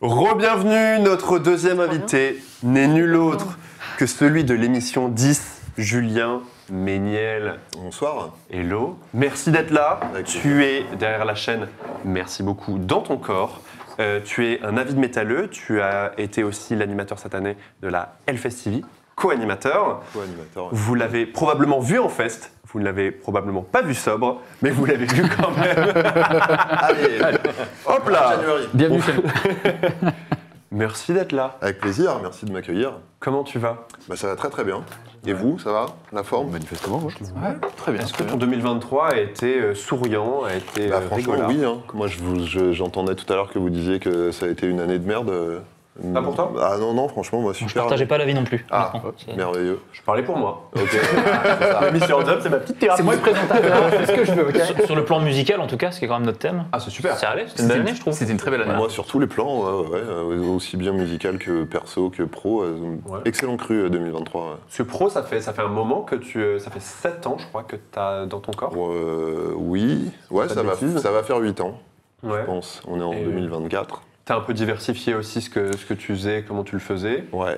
Re-bienvenue, notre deuxième invité n'est nul autre que celui de l'émission 10, Julien Méniel. Bonsoir. Hello, merci d'être là. Tu es derrière la chaîne, merci beaucoup, dans ton corps. Euh, tu es un avide métalleux, tu as été aussi l'animateur cette année de la Hellfest TV, co-animateur. Co-animateur. Vous l'avez probablement vu en fest, vous ne l'avez probablement pas vu sobre, mais vous l'avez vu quand même. [LAUGHS] Allez, Hop là. Bienvenue chez nous. [LAUGHS] Merci d'être là. Avec plaisir, merci de m'accueillir. Comment tu vas? Bah, ça va très très bien. Et vous, ça va? La forme? Manifestement, moi. Ouais, très bien. Est-ce que ton 2023 a été euh, souriant, a été Bah, euh, Franchement, rigolard oui. hein. Moi, je vous- je- j'entendais tout à l'heure que vous disiez que ça a été une année de merde. Euh, Pas pour toi Ah non, non, franchement, moi, Je super. partageais pas l'avis non plus. Ah. C'est- merveilleux. Je parlais pour moi. Ok. [LAUGHS] Job, c'est ma petite thérapie. C'est moi le présentateur, [LAUGHS] je fais ce que je veux, Sur, sur le plan musical, en tout cas, ce qui est quand même notre thème. Ah, c'est super. C'est allé, c'était une belle année, je trouve. C'était une très belle année. Moi, sur tous les plans, ouais, ouais, euh, aussi bien musical que perso que pro. euh, Ouais. Excellent cru euh, 2023. ouais. Ce pro, ça fait, ça fait un moment que tu. euh, Ça fait 7 ans, je crois, que tu as dans ton corps. Euh, oui, ouais, ça va, ça va faire 8 ans, Ouais. je pense. On est en Et- 2024. Tu as un peu diversifié aussi ce que, ce que tu faisais, comment tu le faisais. Ouais.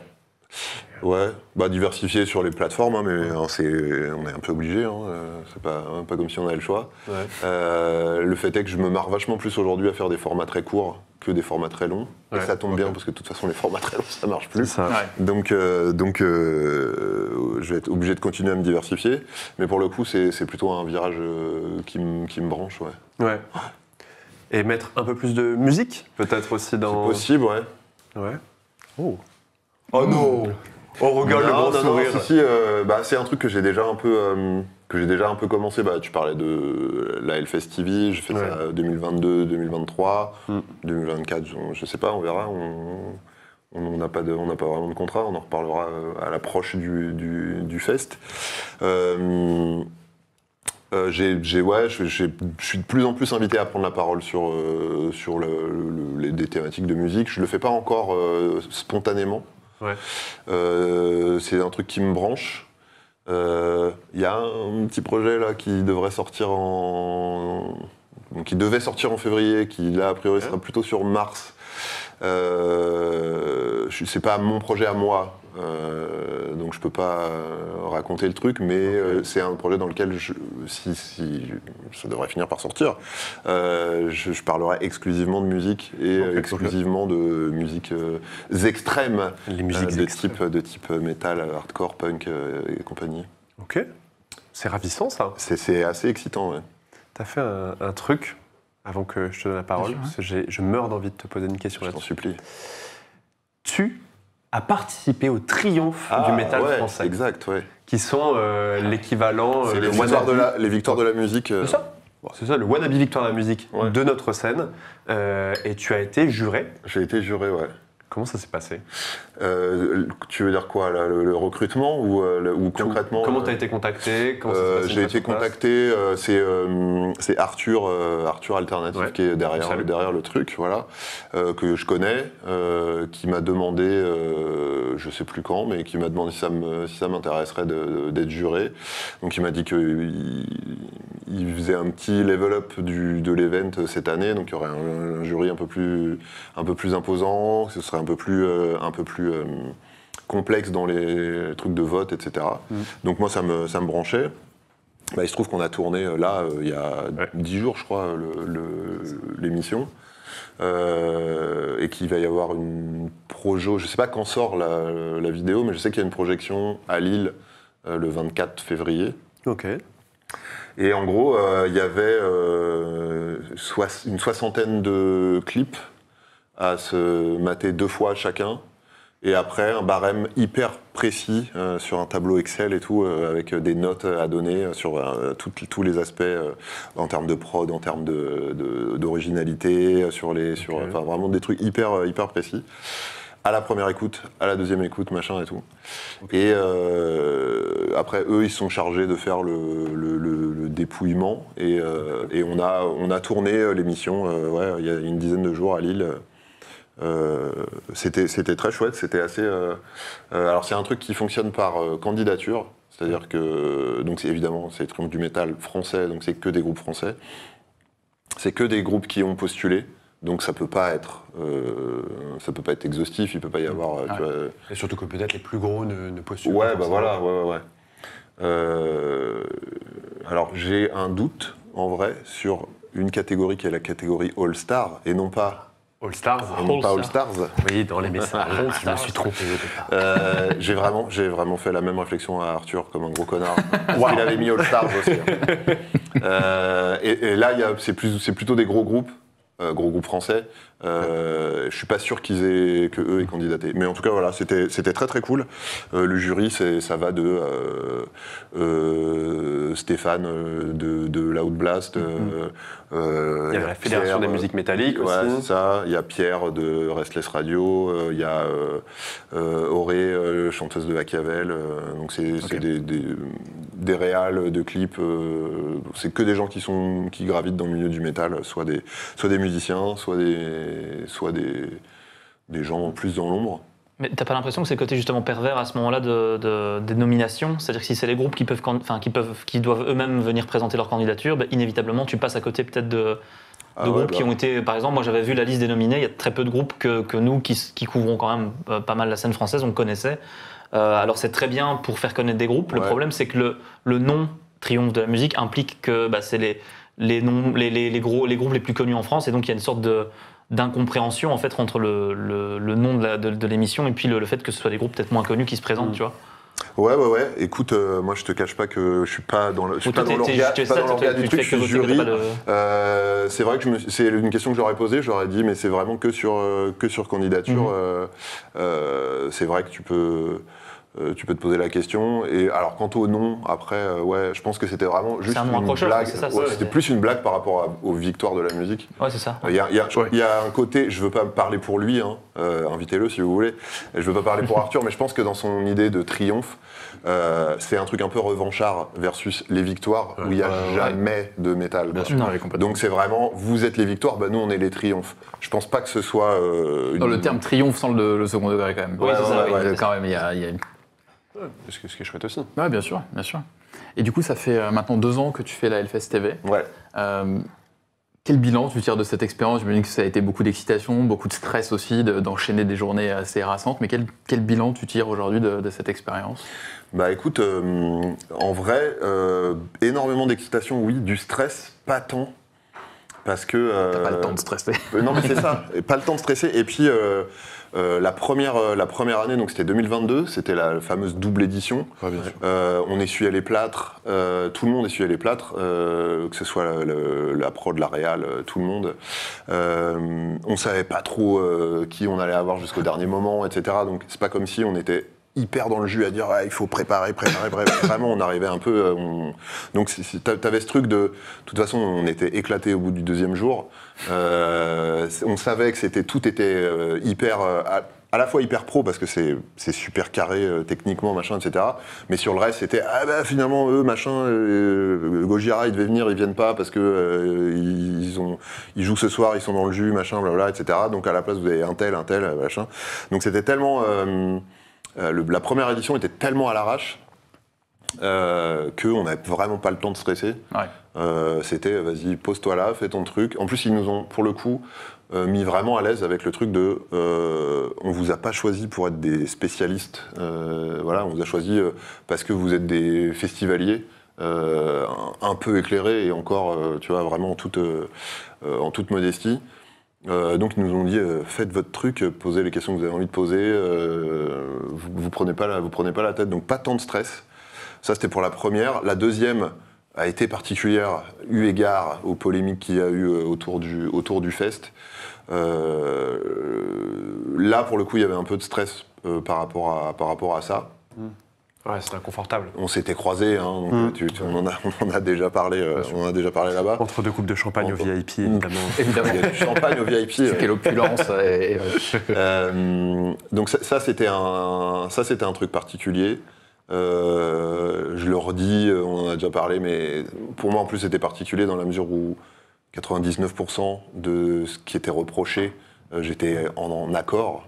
Ouais, bah diversifié sur les plateformes, hein, mais hein, c'est, on est un peu obligé, hein, euh, c'est pas, hein, pas comme si on avait le choix. Ouais. Euh, le fait est que je me marre vachement plus aujourd'hui à faire des formats très courts que des formats très longs. Ouais, et ça tombe bien parce que de toute façon les formats très longs ça marche plus. ça. Ouais. Donc, euh, donc euh, je vais être obligé de continuer à me diversifier. Mais pour le coup, c'est, c'est plutôt un virage qui, me- qui me branche. Ouais. Ouais. Et mettre un peu plus de musique, peut-être aussi dans. C'est possible, ouais. Ouais. Oh. Oh non On regarde le Non, grand non, non, sourire. si, si, euh, bah, c'est un truc que j'ai déjà un peu euh, que j'ai déjà un peu commencé. Bah, tu parlais de la Hellfest TV, j'ai fait Ouais. ça 2022, 2023, Mm. 2024, je, je sais pas, on verra. On on n'a pas de, on n'a pas vraiment de contrat. On en reparlera euh, à l'approche du, du, du fest. Euh, euh, j'ai, ouais, je, suis de plus en plus invité à prendre la parole sur, euh, sur le- le- les, des thématiques de musique. Je le fais pas encore euh, spontanément. Ouais. C'est un truc qui me branche. Il y a un petit projet là qui devrait sortir en. qui devait sortir en février, qui là a priori sera plutôt sur mars. Euh, c'est pas mon projet à moi, euh, donc je peux pas euh, raconter le truc, mais euh, c'est un projet dans lequel, je, si, si ça devrait finir par sortir, euh, je, je parlerai exclusivement de musique et exclusivement de musique euh, extrêmes, Les musiques euh, de, extrêmes. type, de type metal, hardcore, punk euh, et compagnie. Ok. C'est ravissant ça. C'est, assez excitant, ouais. T'as fait un, un truc avant que je te donne la parole. Parce que je meurs d'envie de te poser une question je t'en supplie. Tu as participé au triomphe du Ah, métal ouais, français, Exact, ouais. qui sont euh, l'équivalent. C'est euh, les, le victoires de la, les victoires de la musique. euh, C'est ça. C'est ça, le wannabe victoire de la musique Ouais. de notre scène. Euh, et tu as été juré. J'ai été juré, ouais. Comment ça s'est passé? Euh, tu veux dire quoi, là, le, le recrutement ou, euh, le- ou concrètement Comment euh, tu as été contacté? Euh, J'ai été contacté, euh, c'est Arthur, Arthur Alternative Ouais. qui est derrière, derrière le truc, voilà, que je connais, qui m'a demandé, je sais plus quand, mais qui m'a demandé si ça si m'intéresserait d'être juré. Donc il m'a dit qu'il il faisait un petit level up du, de l'event cette année, donc il y aurait un, un jury un peu plus, un peu plus imposant, ce serait un peu plus, euh, un peu plus euh, complexe dans les trucs de vote, etc. Donc moi ça me, ça me branchait. Bah, il se trouve qu'on a tourné euh, là, il y a Ouais. 10 jours, je crois, l'émission. Euh, et qu'il va y avoir une projo, je sais pas quand sort la, la vidéo, mais je sais qu'il y a une projection à Lille euh, le 24 février. Ok. Et en gros, euh, il y avait une soixantaine de clips à se mater deux fois chacun. Et après, un barème hyper précis euh, sur un tableau Excel et tout, euh, avec des notes à donner euh, sur euh, tout- tous les aspects euh, en termes de prod, en termes de- de- d'originalité, euh, sur les, sur, enfin vraiment des trucs hyper, hyper précis. À la première écoute, à la deuxième écoute, machin et tout. Et euh, après, eux, ils sont chargés de faire le, le- le- le dépouillement. Et, euh, et on, a, on a tourné l'émission euh, ouais, il y a une dizaine de jours à Lille. Euh, c'était très chouette, c'était assez. euh, euh, alors c'est un truc qui fonctionne par euh, candidature, c'est-à-dire que donc évidemment c'est Triomphe du métal français, donc c'est que des groupes français. C'est que des groupes qui ont postulé. Donc ça peut pas être, ça peut pas être exhaustif. Il peut pas y avoir, tu Ouais. vois, Et surtout que peut-être les plus gros ne, ne postulent pas Ouais, bah forcément. voilà, ouais, ouais, ouais. Alors j'ai un doute en vrai sur une catégorie qui est la catégorie All Star et non pas, All Stars. et non pas All. Stars. Oui, dans les messages. [LAUGHS] je me suis trompé au départ. Euh, j'ai vraiment, j'ai vraiment fait la même réflexion à Arthur comme un gros connard. [LAUGHS] Il avait mis All Stars aussi. hein. Euh, et, et là, il y a- c'est plus, c'est plutôt des gros groupes, euh, gros groupes français. Euh, je suis pas sûr qu'ils aient que eux aient candidaté. Mais en tout cas, voilà, c'était, c'était très très cool. Euh, le jury, c'est, ça va de euh, euh, Stéphane de, de Loud Blast. euh, euh, Il y avait la Fédération Pierre, des musiques métalliques Ouais, aussi. ça. Il y a Pierre de Restless Radio, euh, il y a euh, euh, Auré, euh, chanteuse de Machiavel. euh, donc c'est des, des, des réals de clips. euh, c'est que des gens qui sont qui gravitent dans le milieu du métal, soit des soit des musiciens, soit des soit des des gens plus dans l'ombre. Mais t'as pas l'impression que c'est le côté justement pervers à ce moment-là de, de- des nominations? C'est-à-dire que si c'est les groupes qui peuvent, enfin, qui peuvent, qui doivent eux-mêmes venir présenter leur candidature, ben, inévitablement tu passes à côté peut-être de, de Ah ouais, groupes bah, qui ont été, par exemple, moi j'avais vu la liste des nominés, il y a très peu de groupes que, que nous qui, couvrons quand même euh, pas mal la scène française, on connaissait. Euh, alors c'est très bien pour faire connaître des groupes. Le Ouais. problème c'est que le, le nom triomphe de la musique implique que bah, c'est les, les, noms, les, les, les gros, les groupes les plus connus en France et donc il y a une sorte de d'incompréhension en fait entre le, le, le nom de la- de, de l'émission et puis le, le fait que ce soit des groupes peut-être moins connus qui se présentent, Mm. tu vois. Ouais, ouais, ouais. Écoute, euh, moi je te cache pas que je suis pas dans le, je suis pas dans l'orga du truc. Je suis jury. de- Euh, c'est vrai que je me- c'est une question que j'aurais posée. J'aurais dit, mais c'est vraiment que sur euh, que sur candidature. Mhm. euh, c'est vrai que tu peux. Euh, tu peux te poser la question. Et alors, quant au nom, après, euh, ouais, je pense que c'était vraiment juste un une blague. Ouais, c'était plus une blague par rapport à- aux victoires de la musique. Ouais, c'est ça. Il y, a, il y a- Ouais. il y a un côté, je veux pas parler pour lui, hein, euh, invitez-le si vous voulez, je veux pas parler pour [LAUGHS] Arthur, mais je pense que dans son idée de triomphe, euh, c'est un truc un peu revanchard versus les victoires où il n'y a ouais. jamais de métal. quoi. sûr, Non. Donc c'est vraiment, vous êtes les victoires, bah nous on est les triomphes. Je pense pas que ce soit... euh, Dans une- le terme triomphe sans le, le second degré quand même. Oui, c'est ça, quand même, il y a, il y a une... Ce qui est chouette aussi. Ouais, bien sûr, bien sûr. Et du coup, ça fait euh, maintenant deux ans que tu fais la Hellfest TV. Ouais. Euh, quel bilan tu tires de cette expérience? Je me dis que ça a été beaucoup d'excitation, beaucoup de stress aussi, de- d'enchaîner des journées assez harassantes. Mais quel, quel bilan tu tires aujourd'hui de, de cette expérience? Bah écoute, euh, en vrai, euh, énormément d'excitation, oui, du stress, pas tant. Parce que... T'as pas le temps de stresser. Non, mais c'est [LAUGHS] ça. Pas le temps de stresser. Et puis, euh, la, première, euh, la première année, donc c'était 2022, c'était la fameuse double édition. Euh, on essuyait les plâtres, euh, tout le monde essuyait les plâtres, euh, que ce soit la, la- la prod, la réal, tout le monde. Euh, on savait pas trop euh, qui on allait avoir jusqu'au dernier moment, etc. Donc c'est pas comme si on était hyper dans le jus à dire Ah, il faut préparer, préparer, préparer. [COUGHS] Vraiment, on arrivait un peu. on- Donc t'a- t'avais ce truc de. De toute façon, on était éclaté au bout du deuxième jour. Euh, on savait que tout était euh, hyper. euh, à, la fois hyper pro parce que c'est super carré techniquement, machin, etc. Mais sur le reste, c'était ah bah finalement eux, machin, Gojira, ils devaient venir, ils viennent pas parce que ils jouent ce soir, ils sont dans le jus, machin, blablabla, etc. Donc à la place vous avez un tel, un tel, machin. Donc c'était tellement le- la première édition était tellement à l'arrache qu'on n'avait vraiment pas le temps de stresser. Euh, C'était vas-y, pose-toi là, fais ton truc. En plus, ils nous ont, pour le coup, euh, mis vraiment à l'aise avec le truc de euh, on vous a pas choisi pour être des spécialistes. Euh, voilà, on vous a choisi parce que vous êtes des festivaliers. un, peu éclairés et encore, tu vois, vraiment en toute, en toute modestie. Donc ils nous ont dit faites votre truc, posez les questions que vous avez envie de poser, vous, prenez pas vous prenez pas la tête, donc pas tant de stress. Ça c'était pour la première. La deuxième a été particulière eu égard aux polémiques qu'il y a eu euh, autour du autour du fest. Euh, là pour le coup il y avait un peu de stress euh, par rapport à par rapport à ça. Ouais, c'est inconfortable. On s'était croisés, hein, donc, tu- tu- on, en a, on en a déjà parlé, euh, on en a déjà parlé là-bas. Entre deux coupes de champagne au VIP, évidemment. [LAUGHS] Évidemment. Il y a du champagne au VIP. euh, Quelle opulence et- et, euh, donc ça, ça, c'était un, ça c'était un truc particulier. Euh, je le redis, euh, on en a déjà parlé, mais pour moi en plus c'était particulier dans la mesure où 99% de ce qui était reproché, euh, j'étais en, accord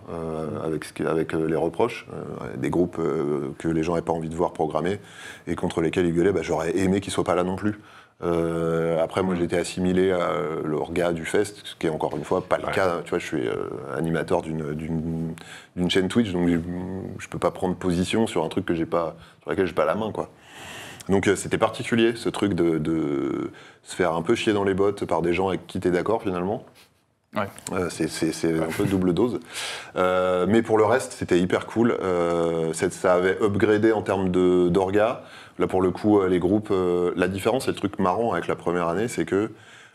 avec, avec les reproches. Des groupes que les gens n'avaient pas envie de voir programmer et contre lesquels ils gueulaient, bah, j'aurais aimé qu'ils soient pas là non plus. Euh, après, moi, j'étais assimilé à euh, l'orga du fest, ce qui est encore une fois pas le Ouais. cas. Tu vois, je suis euh, animateur d'une- chaîne Twitch, donc je, peux pas prendre position sur un truc que j'ai pas, sur lequel j'ai pas la main, quoi. Donc euh, c'était particulier, ce truc de, de se faire un peu chier dans les bottes par des gens avec qui t'es d'accord finalement. Ouais. Euh, c'est- un peu double dose. Euh, mais pour le reste, c'était hyper cool. Ça avait upgradé en termes d'orga. Là, pour le coup, euh, les groupes. euh, la différence et le truc marrant avec la première année, c'est que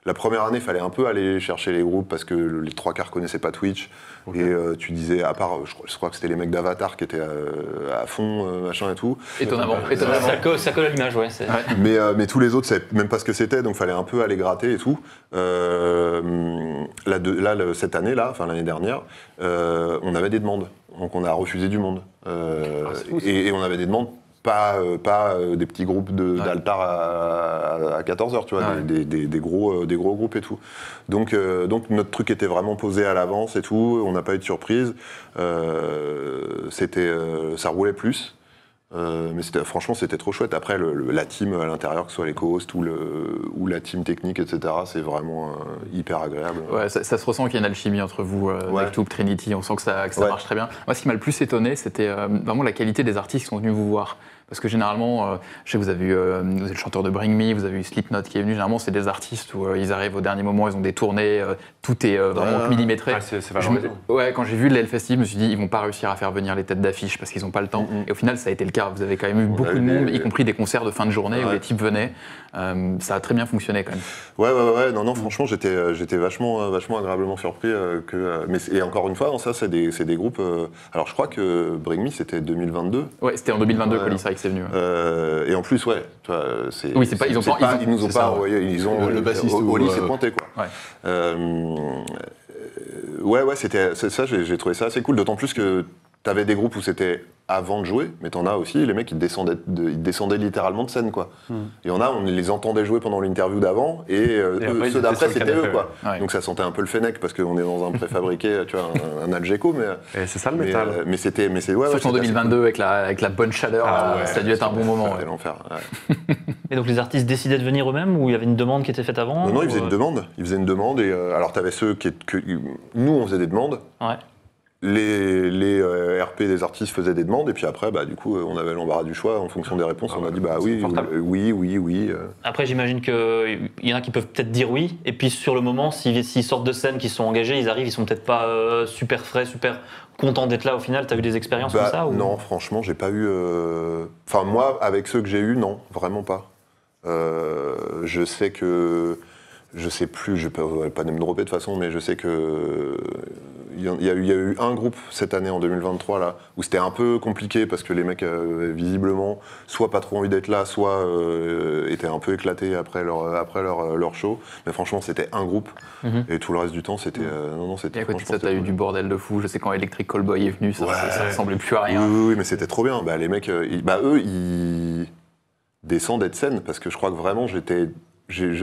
la première année, il fallait un peu aller chercher les groupes parce que le- les trois quarts connaissaient pas Twitch. Et euh, tu disais, à part, euh, je crois, je crois que c'était les mecs d'Avatar qui étaient euh, à fond, euh, machin et tout. Étonnamment. Ça, étonnamment. ça colle, ça colle à l'image, ouais. c'est- Mais, euh, mais tous les autres, savaient même pas ce que c'était, donc fallait un peu aller gratter et tout. Euh, là, de- là, le- cette année-là, enfin l'année dernière, euh, on avait des demandes. Donc on a refusé du monde. Euh, Ah, c'est fou, ça. et, et on avait des demandes, pas, euh, pas euh, des petits groupes Ouais. d'altar à, à 14h, tu vois, Ouais. des, des- des gros, euh, des gros groupes et tout. Donc, donc notre truc était vraiment posé à l'avance et tout, on n'a pas eu de surprise. C'était, ça roulait plus. Mais franchement, c'était trop chouette. Après, le- le- la team à l'intérieur, que ce soit les co-hosts ou, le- ou la team technique, etc., c'est vraiment hyper agréable. Ouais, ça, ça se ressent qu'il y a une alchimie entre vous. MacTube, Trinity, on sent que ça, que ça Ouais. marche très bien. Moi, ce qui m'a le plus étonné, c'était vraiment la qualité des artistes qui sont venus vous voir. Parce que généralement, euh, je sais que vous avez eu euh, vous avez le chanteur de Bring Me, vous avez eu Slipknot qui est venu. Généralement, c'est des artistes où euh, ils arrivent au dernier moment, ils ont des tournées, euh, tout est euh, vraiment Ouais. millimétré. Ouais, c'est c'est ouais, quand j'ai vu le Festival, je me suis dit, ils vont pas réussir à faire venir les têtes d'affiche parce qu'ils n'ont pas le temps. Mhm. Et au final, ça a été le cas. Vous avez quand même eu On beaucoup de monde, des- y compris des concerts de fin de journée où les types venaient. Euh, ça a très bien fonctionné quand même. Ouais, ouais, ouais, non, non, franchement, j'étais, euh, j'étais vachement, euh, vachement agréablement surpris que. mais c'est- et encore une fois, hein, ça, c'est des, c'est des groupes. alors, je crois que Bring Me, c'était 2022. Ouais, c'était en 2022 Ouais. que Colis Rike est venu. ouais. Euh, et en plus, ouais, tu vois, c'est. Oui, c'est pas- ils ont pas- ils ont- ils nous ont c'est pas ça, ouais. envoyé. Ils ont. Le- le bassiste ou, Oli s'est pointé, quoi. Ouais. Euh, ouais, ouais, c'était c'est ça. J'ai j'ai trouvé ça assez cool. D'autant plus que t'avais des groupes où c'était avant de jouer, mais t'en as aussi les mecs ils descendaient, de- ils descendaient littéralement de scène, quoi. Il y en a, on les entendait jouer pendant l'interview d'avant, et, euh, Et après, ceux d'après c'était eux, quoi. ouais. Ouais. Donc ça sentait un peu le fennec parce qu'on est dans un préfabriqué, tu vois, un, un Algeco, mais. Et c'est ça le Mais, métal. euh, mais c'était, mais c'est ouais, ouais, en c'était assez 2022 avec la, avec la bonne chaleur, Ah là, ouais, ça a dû être un bon moment. C'était ouais. l'enfer. ouais. Et donc les artistes décidaient de venir eux-mêmes ou il y avait une demande qui était faite avant Non, non, ils faisaient euh, une demande. Ils faisaient une demande et euh, alors t'avais ceux qui, nous on faisait des demandes. Les, les euh, RP des artistes faisaient des demandes et puis après bah du coup euh, on avait l'embarras du choix en fonction des réponses. Ah on a ouais, dit bah oui, euh, oui, oui, oui. euh. Après, j'imagine qu'il y en a qui peuvent peut-être dire oui, et puis sur le moment, s'ils sortent de scène, qu'ils sont engagés, ils arrivent, ils sont peut-être pas euh, super frais, super contents d'être là au final. T'as eu des expériences Bah, comme ça ou... Non, franchement, j'ai pas eu. euh, Enfin, moi, avec ceux que j'ai eu, non, vraiment pas. Euh, je sais que. Je sais plus, je vais pas, pas me dropper de toute façon, mais je sais que. Il y, a- il y a eu- un groupe cette année, en 2023, là, où c'était un peu compliqué parce que les mecs, euh, visiblement, soit pas trop envie d'être là, soit euh, étaient un peu éclatés après leur, après leur, leur show. Mais franchement, c'était un groupe. Mhm. Et tout le reste du temps, c'était. euh, non, non, Et c'était. à côté de ça, t'as eu du bordel de fou. Je sais quand Electric Callboy est venu, ça, Ouais. ça, ça ressemblait plus à rien. oui, oui, mais c'était trop bien. Bah, les mecs, euh, ils- bah, eux, ils descendaient de scène parce que je crois que vraiment, j'étais.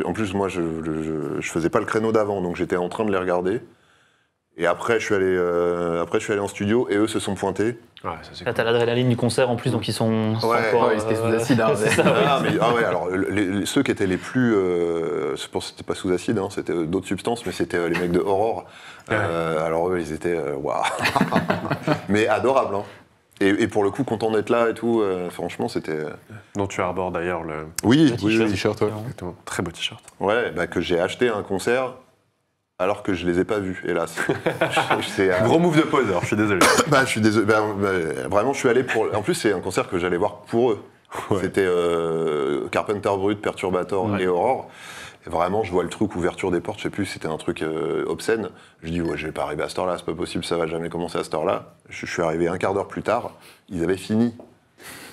En plus, moi, je, je, je faisais pas le créneau d'avant, donc j'étais en train de les regarder. Et après, je suis allé, euh, après, je suis allé en studio et eux se sont pointés. Ouais, ça c'est Là, cool. t'as l'adrénaline du concert en plus, donc ils sont, sont Ouais, encore, ouais, ils étaient sous acide, hein, [LAUGHS] c'est ça. Ah, mais- ah ouais, alors les- les- ceux qui étaient les plus, euh, je pense que c'était pas sous acide, hein, c'était euh, d'autres substances, mais c'était euh, les mecs de Aurore. Euh, alors eux, ils étaient, euh, waouh, [LAUGHS] mais adorables. Hein. Et, et pour le coup, content d'être là et tout, euh, franchement, c'était. euh, Dont tu arbores d'ailleurs le. Oui, Le oui, t-shirt. oui. T-shirt, ouais. Exactement. Très beau t-shirt. Ouais, bah, que j'ai acheté un concert alors que je les ai pas vus, hélas. [LAUGHS] Euh, Gros move de poseur, je suis désolé. [COUGHS] bah, je suis désolé. bah, bah, vraiment, je suis allé pour. En plus, c'est un concert que j'allais voir pour eux. C'était euh, Carpenter Brut, Perturbator Ouais. et Aurore. Et vraiment, je vois le truc ouverture des portes, je sais plus, c'était un truc euh, obscène. Je dis, ouais, je vais pas arriver à cette heure-là, c'est pas possible, ça va jamais commencer à cette heure-là. Je, je suis arrivé un quart d'heure plus tard, ils avaient fini.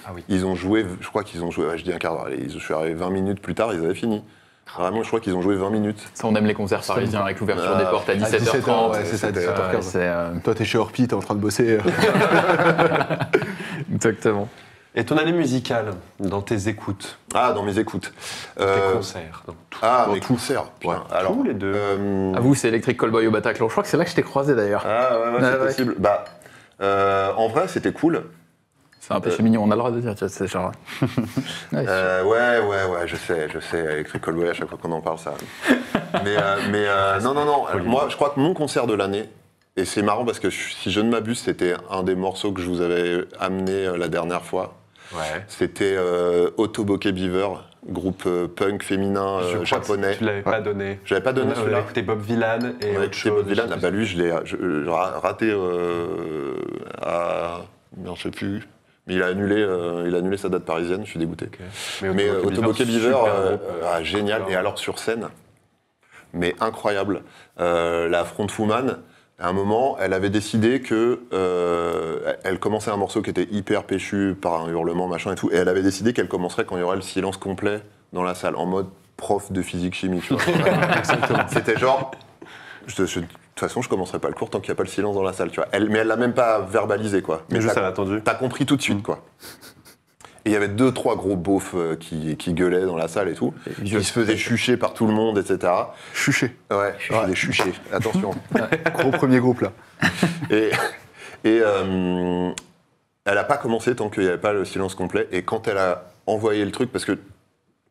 Ah oui. Ils ont joué, je crois qu'ils ont joué, ouais, je dis un quart d'heure, allez, je suis arrivé 20 minutes plus tard, ils avaient fini. Vraiment, je crois qu'ils ont joué 20 minutes. Ça, on aime les concerts parisiens avec l'ouverture Ah, des portes à À 17h30. 17h, ouais, c'est ça, c'était, 17h15. Ouais, c'est, euh, Toi, t'es chez Orpi, t'es en train de bosser. [LAUGHS] exactement. Et ton année musicale, dans tes écoutes, Ah, dans mes écoutes. tes Euh, concerts, dans tout. ah, Dans mes tout. concerts. putain. Ouais. Alors, Tous les deux. euh, À vous, c'est Electric Callboy au Bataclan. Je crois que c'est là que je t'ai croisé d'ailleurs. Ah ouais, ouais, Ah, c'est ouais. possible. Bah, euh, en vrai, c'était cool. C'est un péché mignon, on a le droit de dire, tu vois, c'est genre. [LAUGHS] Ouais, Euh, ouais, ouais, ouais, je sais, je sais, avec Recall Boy, à chaque fois qu'on en parle, ça. mais euh, mais euh, [LAUGHS] non, non, non, moi, je crois que mon concert de l'année, et c'est marrant parce que je- si je ne m'abuse, c'était un des morceaux que je vous avais amené euh, la dernière fois. Ouais. C'était euh, Beaver, groupe euh, punk féminin Je euh, crois que japonais. Tu l'avais pas donné. J'avais pas donné On a celui-là. écouté Bob Villan et On a autre écouté chose. Bob Dylan. Ah bah lui, je l'ai je- je- raté euh, à. Non, je sais plus. Mais il a annulé, euh, il a annulé sa date parisienne, je suis dégoûté. Mais euh, Otoboke Beaver, euh, euh, ah, génial. Et alors sur scène, mais incroyable. Euh, la frontwoman, à un moment, elle avait décidé que euh, elle commençait un morceau qui était hyper péchu par un hurlement, machin et tout, et elle avait décidé qu'elle commencerait quand il y aurait le silence complet dans la salle, en mode prof de physique chimie. [LAUGHS] C'était genre, je- je- de toute façon, je commencerai pas le cours tant qu'il n'y a pas le silence dans la salle, tu vois. Elle, mais elle l'a même pas verbalisé, quoi. Mais juste, elle a attendu. T'as compris tout de suite, quoi. Et il y avait deux, trois gros beaufs euh, qui, qui gueulaient dans la salle et tout. Ils se faisaient chucher par tout le monde, etc. Chuché. Ouais, je faisais chucher, attention. [LAUGHS] Gros premier groupe là. Et, et euh, elle n'a pas commencé tant qu'il n'y avait pas le silence complet. Et quand elle a envoyé le truc, parce que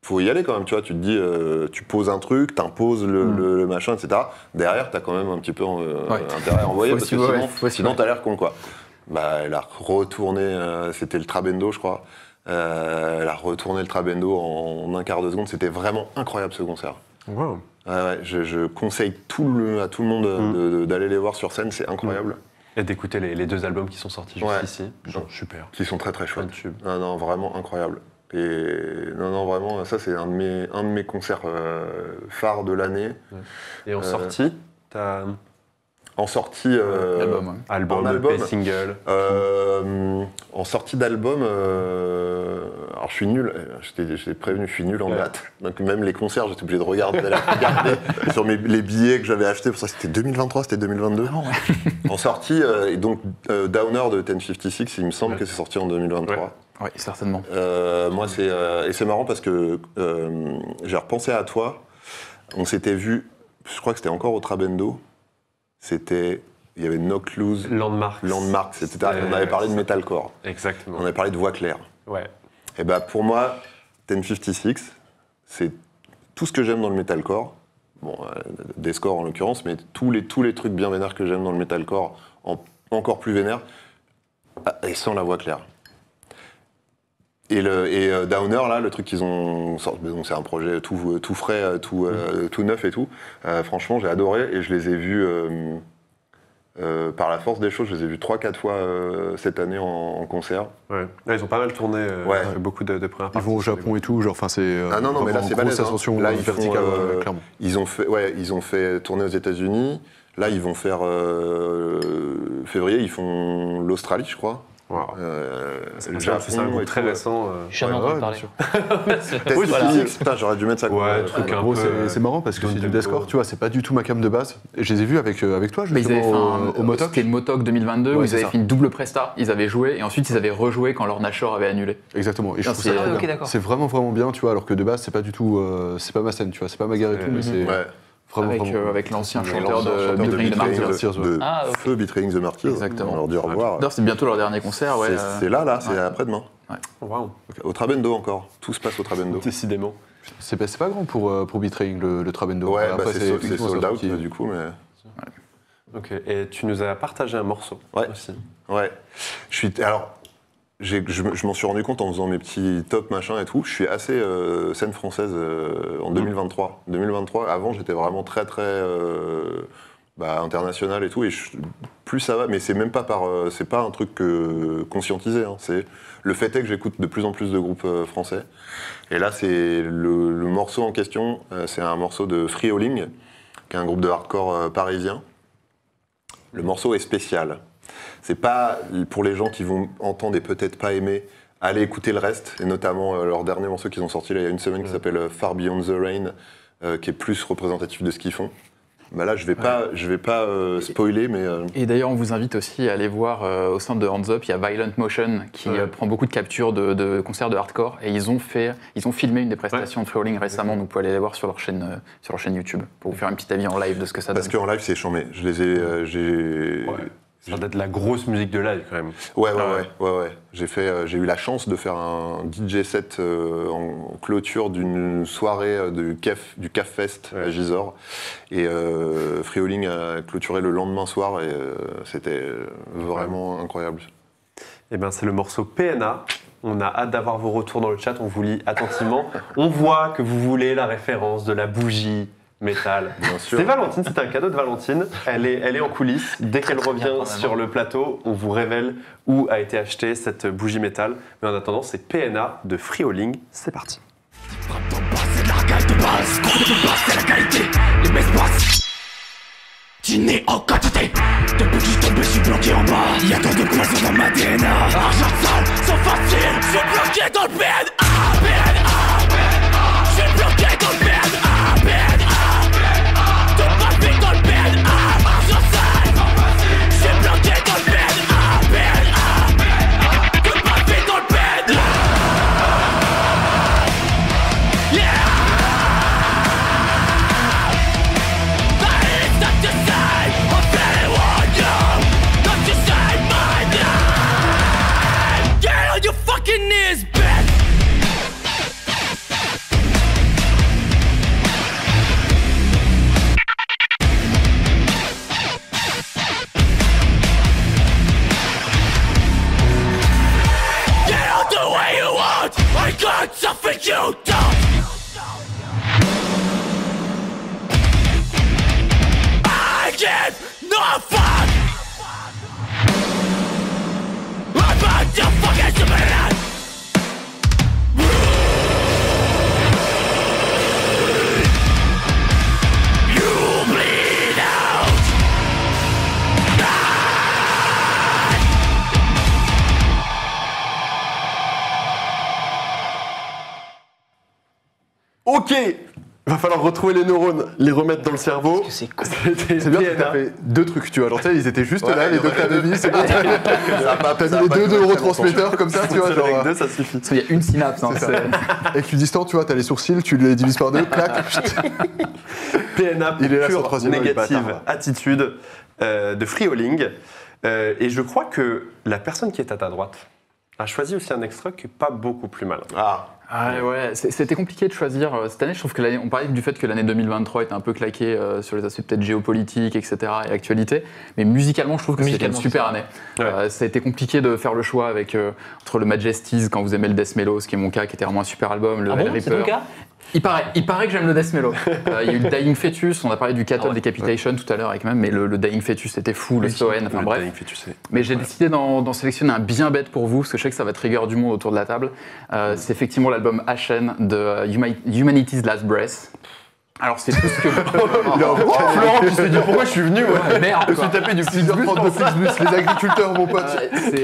faut y aller quand même, tu vois, tu te dis, euh, tu poses un truc, t'imposes le, le- le machin, etc. Derrière, t'as quand même un petit peu euh, Ouais. intérêt à envoyer, parce que aussi, ouais, sinon, sinon t'as l'air con, quoi. Bah, elle a retourné, euh, c'était le Trabendo, je crois. Euh, elle a retourné le Trabendo en, en un quart de seconde. C'était vraiment incroyable ce concert. Wow. Ouais, je, je conseille tout le- à tout le monde Mm. de- de- d'aller les voir sur scène, c'est incroyable. Et d'écouter les, les deux albums qui sont sortis juste Ouais. ici. Genre, super. Qui sont très très chouettes. tubes. Non, non, vraiment incroyable. Et non, non, vraiment, ça c'est un de mes, un de mes concerts euh, phares de l'année. Et en Euh, sortie, t'as En sortie. euh, Album, en album. EP, single. euh, en sortie d'album, euh, alors je suis nul, j'étais prévenu, je suis nul en Ouais. date. Donc même les concerts, j'étais obligé de regarder, [LAUGHS] [LAUGHS] sur mes, les billets que j'avais achetés. Pour ça, c'était 2023, c'était 2022. En sortie, et donc Downer de 1056, il me semble Ouais. que c'est sorti en 2023. Oui, certainement. Euh, moi, c'est euh, et c'est marrand parce que euh, j'ai repensé à toi. On s'était vu, je crois que c'était encore au Trabendo. C'était, il y avait Knock Loose, Landmark. Landmarks, etc. Et on avait parlé de metalcore. Exactement. On avait parlé de voix claire. Ouais. Et bah pour moi, 1056, c'est tout ce que j'aime dans le metalcore. Bon, euh, des scores en l'occurrence, mais tous les, tous les trucs bien vénères que j'aime dans le metalcore, en, encore plus vénères, ah, et sans la voix claire. Et, le, et euh, Downer, là, le truc qu'ils ont sorti, donc c'est un projet tout, tout frais, euh, tout, euh, tout neuf et tout. Euh, franchement, j'ai adoré et je les ai vus euh, euh, par la force des choses. Je les ai vus 3-4 fois euh, cette année en, en concert. Ouais. Là, ils ont pas mal tourné. euh, Ouais. fait beaucoup de, de premières Ils vont au Japon et tout, genre, enfin c'est. euh, Ah non, non, mais là, c'est balèze, hein. ascension Là, ils font, verticale, euh, ouais, clairement. Ils ont fait, ouais, ils ont fait tourner aux États-Unis. Là, ils vont faire euh, février. Ils font l'Australie, je crois. Wow. Euh, C'est le déjà- c'est un groupe très récent. euh, Jamais Ouais, entendu ouais, parler. [LAUGHS] Oui, voilà. putain, j'aurais dû mettre ça. Ouais, truc un Gros, peu. c'est euh, marrant parce que c'est du deathcore, tu vois, c'est pas du tout ma cam de base. Et je les ai vus avec, euh, avec toi, Mais ils avaient fait justement, un, au, au Motoc. C'était le Motoc 2022 où ils avaient ça. fait une double presta. Ils avaient joué et ensuite ils avaient rejoué quand leur Nashor avait annulé. Exactement. Et je Ah, trouve c'est- ça ah. C'est vraiment, vraiment bien, tu vois, alors que de base, c'est pas du tout. euh, c'est pas ma scène, tu vois, c'est pas ma guerre et tout, Euh, mais c'est. Vraiment. avec, vraiment euh, avec l'ancien chanteur de de Betraying the Betraying Martyrs. Martyrs, ouais. de Ah, ok. Feu Betraying the Martyrs. Exactement. On leur dit au revoir. D'ailleurs, c'est bientôt leur dernier concert, ouais. C'est euh, là, là, c'est ouais. après-demain. Wow. Au Trabendo encore. Tout se passe au Trabendo. Décidément. C'est pas, grand pour, euh, pour Betraying le, le Trabendo. Ouais, Après, bah, c'est sold out qui- du coup, mais. Ok. Et tu nous as partagé un morceau Ouais. aussi. Ouais. Je suis. Alors, je, me- je m'en suis rendu compte en faisant mes petits top machin et tout. Je suis assez euh, scène française euh, en 2023. 2023, avant, j'étais vraiment très, très. euh, bah, international et tout. Et je- plus ça va, mais c'est même pas par. c'est pas un truc conscientisé. hein. C'est le fait est que j'écoute de plus en plus de groupes français. Et là, c'est le, le morceau en question. c'est un morceau de Free Howling, qui est un groupe de hardcore parisien. Le morceau est spécial. C'est pas pour les gens qui vont entendre et peut-être pas aimer, aller écouter le reste, et notamment euh, leur dernier morceau qu'ils ont sorti là, il y a une semaine qui s'appelle euh, Far Beyond the Rain, euh, qui est plus représentatif de ce qu'ils font. Bah là, je vais pas, je vais pas euh, spoiler, mais euh, Et d'ailleurs, on vous invite aussi à aller voir euh, au sein de Hands Up, il y a Violent Motion qui Ouais. prend beaucoup de captures de, de concerts de hardcore et ils ont fait, ils ont filmé une des prestations de Freeling récemment, donc vous pouvez aller les voir sur leur chaîne, sur leur chaîne YouTube pour vous faire un petit avis en live de ce que ça parce donne. qu'en live, c'est chambé. Je les ai, Ouais. Ça doit être la grosse musique de live quand même. Ouais, ouais, Ah ouais, ouais, ouais. J'ai fait, euh, j'ai eu la chance de faire un DJ set euh, en clôture d'une soirée euh, du CAF, du CAF Fest à. Gisors. Et Frioling a clôturé le lendemain soir et c'était vraiment incroyable. Eh ben, c'est le morceau PNA. On a hâte d'avoir vos retours dans le chat. On vous lit attentivement. On voit que vous voulez la référence de la bougie métal. Bien sûr. C'est Valentine, c'était un cadeau de Valentine. Elle est, elle est en coulisses. Dès qu'elle revient sur hein. le plateau, on vous révèle où a été achetée cette bougie métal. Mais en attendant, c'est PNA de Frioling. C'est parti. Dîner en quantité Depuis que je tombé, je suis bloqué en bas Y'a trop de poison dans ma DNA Argent sale, sans facile Je suis bloqué dans le PNA PNA Je suis bloqué dans le got something you don't I give no Ok Va falloir retrouver les neurones, les remettre dans le cerveau. C'est cool. [LAUGHS] C'est bien que PNA. t'as fait deux trucs, tu vois. Genre, tu sais, ils étaient juste Ouais, là, les il y deux que avait t'avais deux. mis, c'est bon. [LAUGHS] Ça a pas- T'as [LAUGHS] ça a mis les pas deux duré très neurotransmetteurs comme ça, tu vois. Genre, Avec deux, ça suffit. Il y a une synapse. hein, C'est avec l'équidistant, tu vois, t'as les sourcils, tu les divises par deux, clac. PNA pour Il est là sur pure le troisième œil, négative bâtard. attitude euh, de Frioling. Euh, et je crois que la personne qui est à ta droite a choisi aussi un extra qui est pas beaucoup plus mal. Ah, Ah ouais, c'était compliqué de choisir. euh, Cette année, je trouve que l'année, on parlait du fait que l'année 2023 était un peu claquée euh, sur les aspects peut-être géopolitiques, etc. et actualité. Mais musicalement, je trouve que c'était une super année. Ouais. Euh, ça a été compliqué de faire le choix avec euh, entre le Majesties quand vous aimez le Death Mellow, ce qui est mon cas, qui était vraiment un super album, le Ah bon, Reaper. Il paraît, il paraît que j'aime le Death Mellow. [LAUGHS] Euh, Il y a eu le Dying Fetus, on a parlé du Cattle Ah ouais. Decapitation tout à l'heure avec même, mais le, le Dying Fetus c'était fou, le Soen, enfin bref. Fetus, Mais j'ai décidé d'en sélectionner un bien bête pour vous, parce que je sais que ça va trigger du monde autour de la table. Euh, c'est effectivement l'album Ashen de euh, Huma- Humanity's Last Breath. Alors c'est tout ce que... [LAUGHS] Florent qui se dit pourquoi je suis venu moi Ouais, merde, Je me suis tapé du 6h30 de Flixbus, les agriculteurs, mon pote. Pour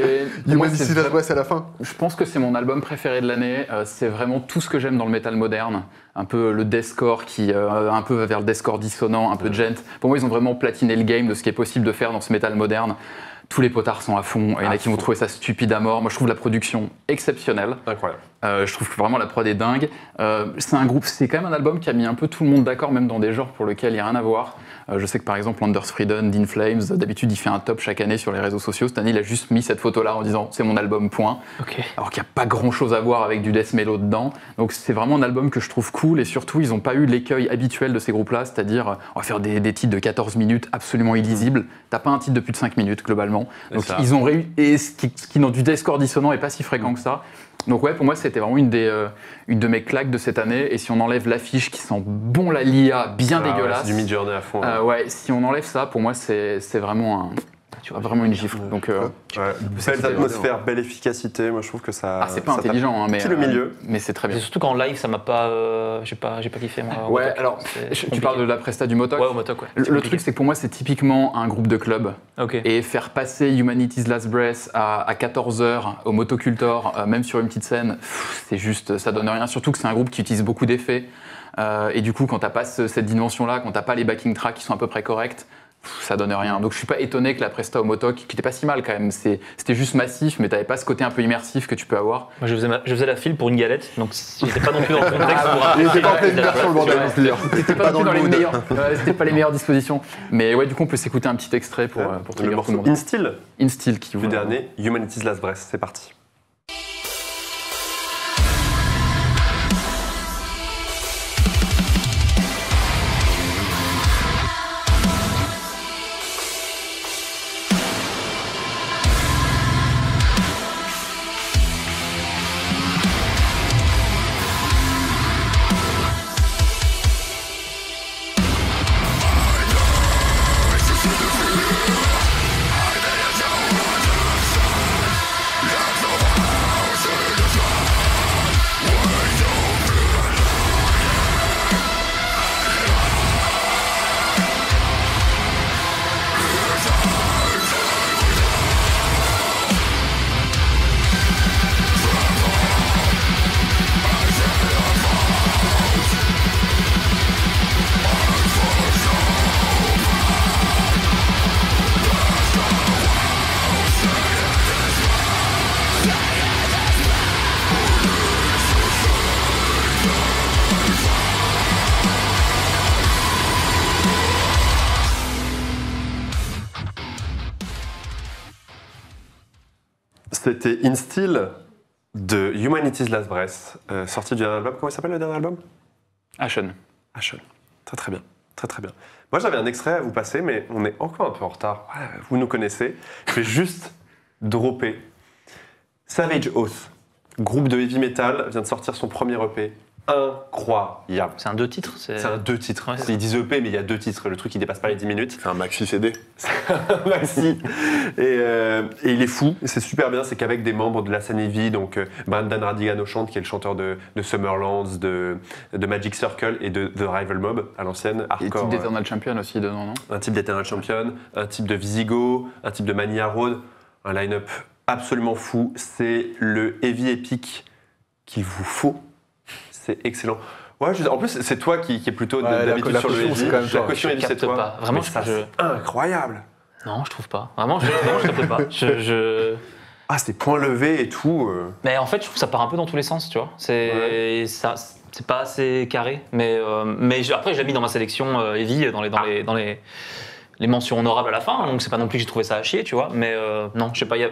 Il moi, m'a dit c'est si la Bresse à la fin. Je pense que c'est mon album préféré de l'année. Euh, c'est vraiment tout ce que j'aime dans le métal moderne. Un peu le deathcore qui euh, un peu va vers le deathcore dissonant, un peu gent. Pour moi, ils ont vraiment platiné le game de ce qui est possible de faire dans ce métal moderne. Tous les potards sont à fond. Il y en a qui vont trouver ça stupide à mort. Moi, je trouve la production exceptionnelle. Incroyable. Euh, je trouve que vraiment la prod est dingue. Euh, c'est un groupe, c'est quand même un album qui a mis un peu tout le monde d'accord, même dans des genres pour lesquels il n'y a rien à voir. Euh, je sais que par exemple Anders Frieden, Dean Flames, d'habitude il fait un top chaque année sur les réseaux sociaux. Cette année il a juste mis cette photo-là en disant c'est mon album point. Ok. Alors qu'il n'y a pas grand-chose à voir avec du death mellow dedans. Donc c'est vraiment un album que je trouve cool et surtout ils n'ont pas eu l'écueil habituel de ces groupes-là, c'est-à-dire on va faire des, des titres de 14 minutes absolument illisibles. T'as pas un titre de plus de 5 minutes globalement. Donc ça. ils ont réussi et ce qui, ce qui dans du deathcore dissonant est pas si fréquent que ça. Donc ouais, pour moi, c'était vraiment une, des, euh, une de mes claques de cette année. Et si on enlève l'affiche qui sent bon la lia, bien Ah ouais, dégueulasse, c'est du mid-journey à fond. euh, ouais, si on enlève ça, pour moi, c'est vraiment un, tu vois, vraiment une gifle. Donc euh, Ouais. Belle atmosphère, belle efficacité. Moi, je trouve que ça. ah, c'est pas intelligent, hein, mais tout le euh, milieu. mais c'est très bien. C'est surtout qu'en live, ça m'a pas. euh, j'ai pas, j'ai pas kiffé moi. Ouais, Motoc. alors C'est tu parles de la presta du Motoc. Ouais, au Motoc, ouais. Le, C'est truc, c'est que pour moi, c'est typiquement un groupe de club. Ok. Et faire passer Humanity's Last Breath à, 14h au Motocultor, euh, même sur une petite scène, c'est juste, ça donne rien. Surtout que c'est un groupe qui utilise beaucoup d'effets. Euh, et du coup, quand t'as pas ce- cette dimension-là, quand t'as pas les backing tracks qui sont à peu près corrects, ça donne rien. Donc je suis pas étonné que la Presta au Motok, qui était pas si mal quand même, c'est- c'était juste massif, mais t'avais pas ce côté un peu immersif que tu peux avoir. Moi, je faisais, ma- je faisais la file pour une galette, donc j'étais pas non plus dans le [LAUGHS] contexte était pas le dans les meilleurs, [LAUGHS] ouais, c'était pas les meilleures dispositions. Mais ouais, du coup, on peut s'écouter un petit extrait pour, euh, pour le trigger tout morceau le monde. Instill Instill qui du ouvre. dernier Humanity's Last Breath. C'est parti. C'était Instill de Humanity's Last Breath, euh, sorti du dernier album. Comment il s'appelle le dernier album? Ashen. Ashen. Très très bien. Très très bien. Moi j'avais un extrait à vous passer, mais on est encore un peu en retard. Vous nous connaissez. Je vais juste dropper. Savage Oath, groupe de heavy metal, vient de sortir son premier EP. Incroyable. C'est un deux titres. C'est un deux titres. Ouais, Ils disent EP, mais il y a deux titres. Le truc, il dépasse pas les 10 minutes. C'est un maxi CD. [LAUGHS] Maxi. Et, euh, et il est fou. Et C'est super bien. C'est qu'avec des membres de la scène heavy, donc euh, Brandon Radigano chante, qui est le chanteur de, de Summerlands, de, de Magic Circle et de The Rival Mob à l'ancienne. Et Hardcore. type euh, d'Eternal Champion aussi dedans, non? Un type d'Eternal Champion, un type de Visigo, un type de Mania Road, un line-up absolument fou. C'est le heavy épique qu'il vous faut. C'est excellent. Ouais, je- en plus, c'est toi qui, qui est plutôt Ouais, la- d'habitude sur le même La caution c'est toi. pas. Vraiment, je- c'est incroyable. Non, je trouve pas. Vraiment, je, pas. Je, je- Ah, c'est point levé et tout. euh. Mais en fait, je trouve que ça part un peu dans tous les sens, tu vois. C'est ça, c'est pas assez carré. Mais, euh, mais je- après, je l'ai mis dans ma sélection euh, Heavy, dans les, dans les, dans les, les mentions honorables à la fin. Donc c'est pas non plus que j'ai trouvé ça à chier, tu vois. Mais euh, non, je sais pas. il y a-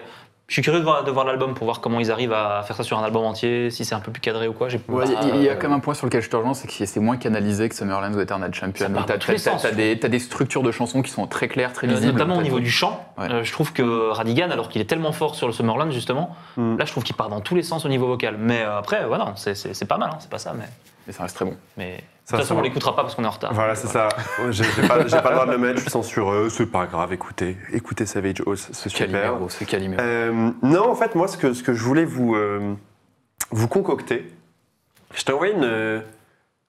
Je suis curieux de voir, l'album pour voir comment ils arrivent à faire ça sur un album entier, si c'est un peu plus cadré ou quoi. Ouais, Il y, a quand même un point sur lequel je te rejoins, c'est que c'est moins canalisé que Summerlands ou Eternal Champion. Ça part Donc, T'as dans tous les t'as- sens. t'as des, des structures de chansons qui sont très claires, très Euh, lisibles. notamment au niveau du chant, Ouais. euh, je trouve que Radigan, alors qu'il est tellement fort sur le Summerland justement, Mm. là je trouve qu'il part dans tous les sens au niveau vocal. Mais euh, après, ouais, non, c'est- pas mal, hein, c'est pas ça. Mais, Mais ça reste très bon. mais de Ça, toute façon, on l'écoutera pas parce qu'on est en retard. Voilà, c'est ça. J'ai pas, pas le droit de le mettre, je suis censureux. C'est pas grave, écoutez. Écoutez Savage Oath, c'est super. C'est Calimero. Euh, non, en fait, moi, ce que, ce que je voulais vous, euh, vous concocter, je t'ai envoyé une-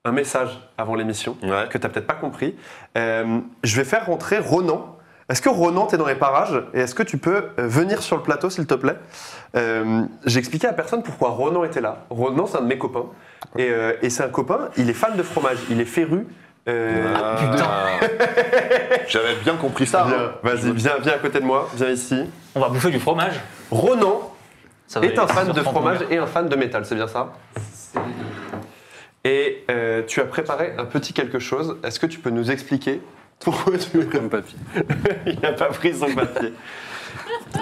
un message avant l'émission Ouais. que tu n'as peut-être pas compris. Euh, je vais faire rentrer Ronan. Est-ce que Ronan, tu es dans les parages et est-ce que tu peux euh, venir sur le plateau, s'il te plaît? Euh, J'ai expliqué à personne pourquoi Ronan était là. Ronan, c'est un de mes copains. Et, euh, et c'est un copain, il est fan de fromage, il est féru. euh, Ah, [LAUGHS] J'avais bien compris ça. Viens, hein. vas-y, viens, viens à côté de moi, viens ici. On va bouffer du fromage. Ronan est un fan de 6h30 fromage et un fan de métal, c'est bien ça? Et euh, tu as préparé un petit quelque chose. Est-ce que tu peux nous expliquer pourquoi tu Mon papier. [LAUGHS] Il n'a pas pris son papier.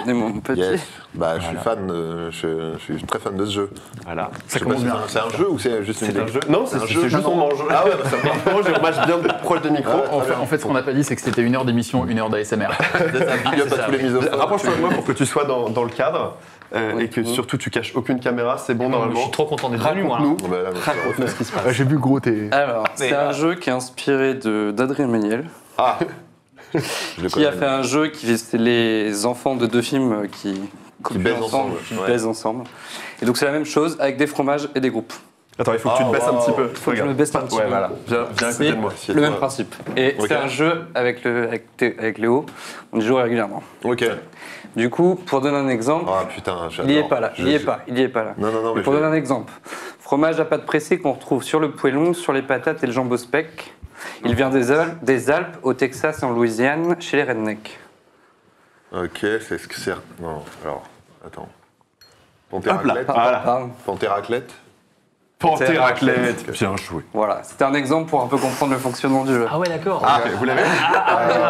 Et mon papier. Yes. Bah, je suis fan, de- je, je suis très fan de ce jeu. Voilà. Je sais pas si c'est un- C'est un jeu ou c'est juste une C'est un idée jeu Non, c'est un c'est jeu, juste on mange. Ah ouais, ça on mange et on mange bien proche de micro. En fait, en fait, ce qu'on n'a pas dit, c'est que c'était une heure d'émission, une heure d'ASMR. Big up à tous les misophones. Rapproche-toi de moi pour que tu sois dans, dans le cadre euh, et que surtout tu caches aucune caméra. C'est bon Je normalement. suis trop content d'être venu, moi. Raconte-nous Bon, bah, là, raconte-nous ce qui se passe. Ah, J'ai vu gros, t'es. Alors, c'est un euh, jeu qui est inspiré de- d'Adrien Méniel, Ah Je qui a fait un jeu qui c'est les enfants de deux films qui baisent ensemble, qui ouais. baisent ensemble. Et donc c'est la même chose avec des fromages et des groupes. Attends, il faut que tu te Oh, baisses un petit peu. Faut que je me baisse un petit Ouais, peu. voilà. Viens, viens à côté de moi. le même principe. Et c'est un jeu avec, le, avec, avec Léo, on y joue régulièrement. Ok. Du coup, pour donner un exemple, Ah putain, il n'y est pas là, il n'y est pas, il n'y est pas là. Non, non, non, mais pour donner un exemple, fromage à pâte pressée qu'on retrouve sur le poêlon, sur les patates et le jambon spec, Il vient des, Al- des Alpes au Texas en Louisiane, chez les rednecks. Ok, c'est ce que c'est. Non, alors, attends. Hop Pantéraclette voilà. Pardon. Pantéraclette Pantéraclette. Bien joué. Voilà, c'était un exemple pour un peu comprendre le fonctionnement du jeu. Ah ouais, d'accord. Ah, vous l'avez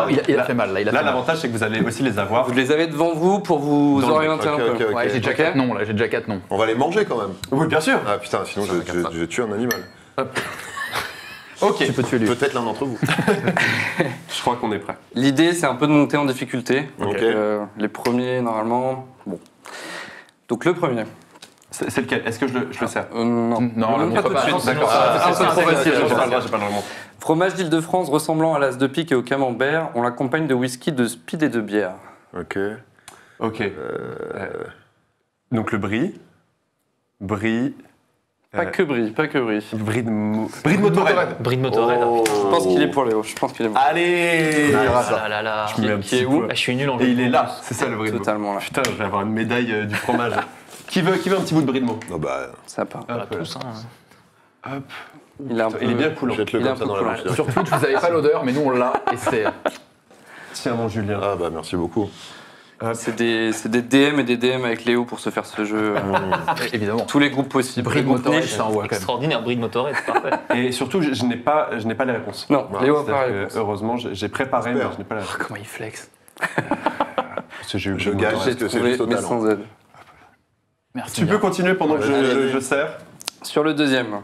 il, a, il a fait mal là. Il a Là, fait mal. l'avantage, c'est que vous allez aussi les avoir. Vous les avez devant vous pour vous Dans orienter un peu. ok, ok. Ouais, j'ai déjà Ok. quatre noms là, j'ai déjà quatre noms. On va les manger quand même. Oui, bien sûr. Ah putain, sinon je, je, je tue un animal. Ok. Tu peux tuer lui. Peut-être l'un d'entre vous. [LAUGHS] Je crois qu'on est prêt. L'idée, c'est un peu de monter en difficulté. Ok. Euh, les premiers, normalement. Bon. Donc le premier. C'est c'est lequel? Est-ce que je le, je le sers? Euh, non, Non, la pas tout de pas. suite. Non, D'accord. Ah, Ah, c'est trop c'est- facile. J'ai pas le pense. droit, j'ai pas le droit. Fromage d'Île-de-France ressemblant à l'as de pique et au camembert, on l'accompagne de whisky, de speed et de bière. Ok. Ok. Euh, Donc le brie. Brie. Pas que brie, pas que brie. Brie de, mo- brie de motorette. Bride Motorhead. Je pense qu'il est pour Léo, je pense qu'il est pour Allez Ah là là là. Je mets un Qui petit où point. Ah, je suis nul en Et il est là, c'est ça le brie de mo. totalement là. Putain, je vais avoir une médaille euh, du fromage. qui, veut, qui veut un petit bout de brie de mo? Non, bah, Ça part. Voilà, Hop, tous, hein. hop. Il est un peu. Il est bien cool. jette-le Il est comme un ça peu dans la bouche. Sur Twitch, vous n'avez pas l'odeur, mais nous on l'a et c'est. [LAUGHS] Tiens, mon Julien. Ah bah merci beaucoup. C'est des, c'est des DM et des DM avec Léo pour se faire ce jeu. euh, Évidemment. Tous les groupes possibles. Brie Les de groupes motorette, niches. ça envoie quand même. Extraordinaire, Bride Motorhead, c'est parfait. [LAUGHS] Et surtout, je, je n'ai pas, je n'ai pas les réponses. Non, Voilà, Léo a pas réponse. Heureusement, j'ai préparé, mais je n'ai pas la réponse. Comment il flex Parce que j'ai eu Je que c'est juste au mais talent sans aide. Merci. Tu bien. peux continuer pendant que je sers Sur le deuxième,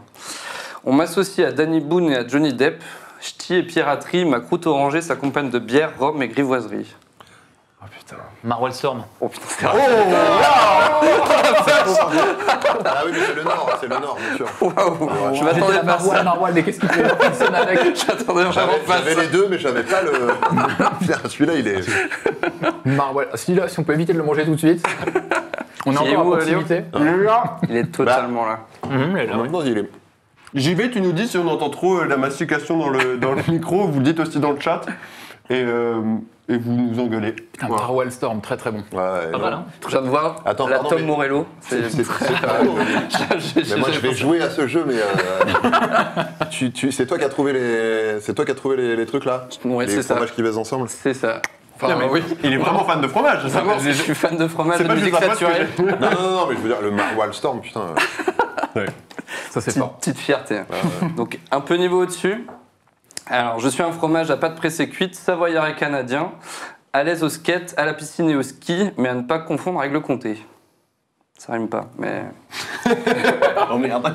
on m'associe à Danny Boone et à Johnny Depp. Ch'ti et piraterie, ma croûte orangée s'accompagne de bière, rhum et grivoiserie. Oh putain. Marwell Storm. Oh putain, c'était Ah oui, mais c'est le Nord, c'est le Nord, bien sûr. Waouh Je m'attendais là, pas à ça. Marouane, Marouane, mais qu'est-ce qu'il fait Personne avec. [LAUGHS] J'attendais vraiment J'avais pas à j'avais ça. les deux, mais j'avais pas le. Putain, celui-là, il est. Marouane. Celui-là, si on peut éviter de le manger tout de suite. On est Qui est encore à où, Léo proximité. Il est totalement là. Hum, elle est là, ouais. Maintenant, il est. J'y vais, tu nous dis si on entend trop euh, la mastication dans le, dans le [LAUGHS] micro, vous le dites aussi dans le chat, et, euh, et vous nous engueulez. Putain, Voilà. Marwell Storm, très très bon. Ouais, Pas non. mal, hein. Je viens de voir Attends, la pardon, Tom mais- Morello. [LAUGHS] C'est- C'est c'est- c'est pas- [LAUGHS] Mais moi, je vais jouer à ce jeu, mais. euh, tu, tu, c'est toi qui as trouvé les. C'est toi qui as trouvé les, les trucs là Ouais, Les c'est ça. fromages qui baisent ensemble C'est ça. Enfin, Putain, mais oui. [LAUGHS] Il est vraiment fan de fromage, ça. Vraiment, je suis fan de fromage, C'est de musique j'ai- Non, non, non, mais je veux dire, le Marwal Storm, putain. Ça, c'est Petite, fort. petite fierté. Donc un peu niveau au-dessus. Alors je suis un fromage à pâte pressée cuite, savoyard et canadien, à l'aise au skate, à la piscine et au ski, mais à ne pas confondre avec le comté. Ça rime pas, mais [LAUGHS] Oh merde.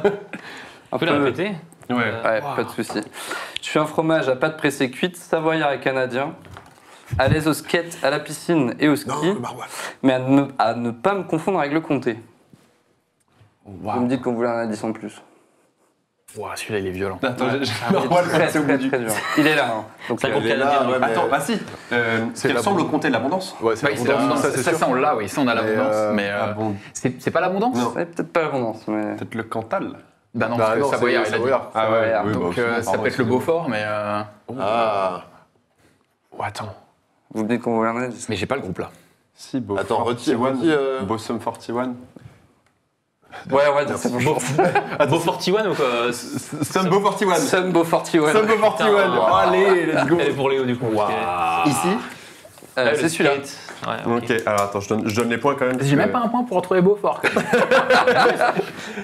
un Tu peux la répéter Ouais. Ouais, pas de souci. Je suis un fromage à pâte pressée cuite, savoyard et canadien, à l'aise au skate, à la piscine et au ski, Non, mais à ne, à ne pas me confondre avec le comté. Wow. Vous me dites qu'on voulait un indice en plus. Ouah, celui-là, il est violent. Attends, j'ai- j'ai Il est Marwal très, passé au très, bout du. très dur. Il est là. hein. Donc, Ça euh, compte Il est là, canadien. ouais, mais- Attends, bah si. Euh, ce qui C'est au comté de l'abondance. Ouais, c'est Bah, c'est l'abondance, ça, ça, ça, on l'a, oui, ça on a Mais, l'abondance, euh, mais euh, Ah bon. c'est pas l'abondance Non. ouais, peut-être pas l'abondance, mais. Peut-être le Cantal. Bah non, Bah parce que non, Savoyard, c'est il a dit. Savoyard. Ah ouais, Donc bah, euh, ça peut être le. Beaufort, mais euh, Ah. Oh, attends. Vous me dites qu'on indice mais j'ai pas le groupe là. Si, Beau Attends, retire, 41. retire, euh. Bossum 41. Ouais, dire c'est bon. Beau, Beau 41 ou quoi Some Beau 41. Sun Beau 41. Some Beau 41. Putain. Oh, allez, let's go. Elle est pour Léo du coup. Ici Euh, C'est celui-là. Ouais, ok. Ok, alors attends, je donne, je donne les points quand même. J'ai même pas un point pour retrouver Beaufort. quand [LAUGHS] [LAUGHS] même.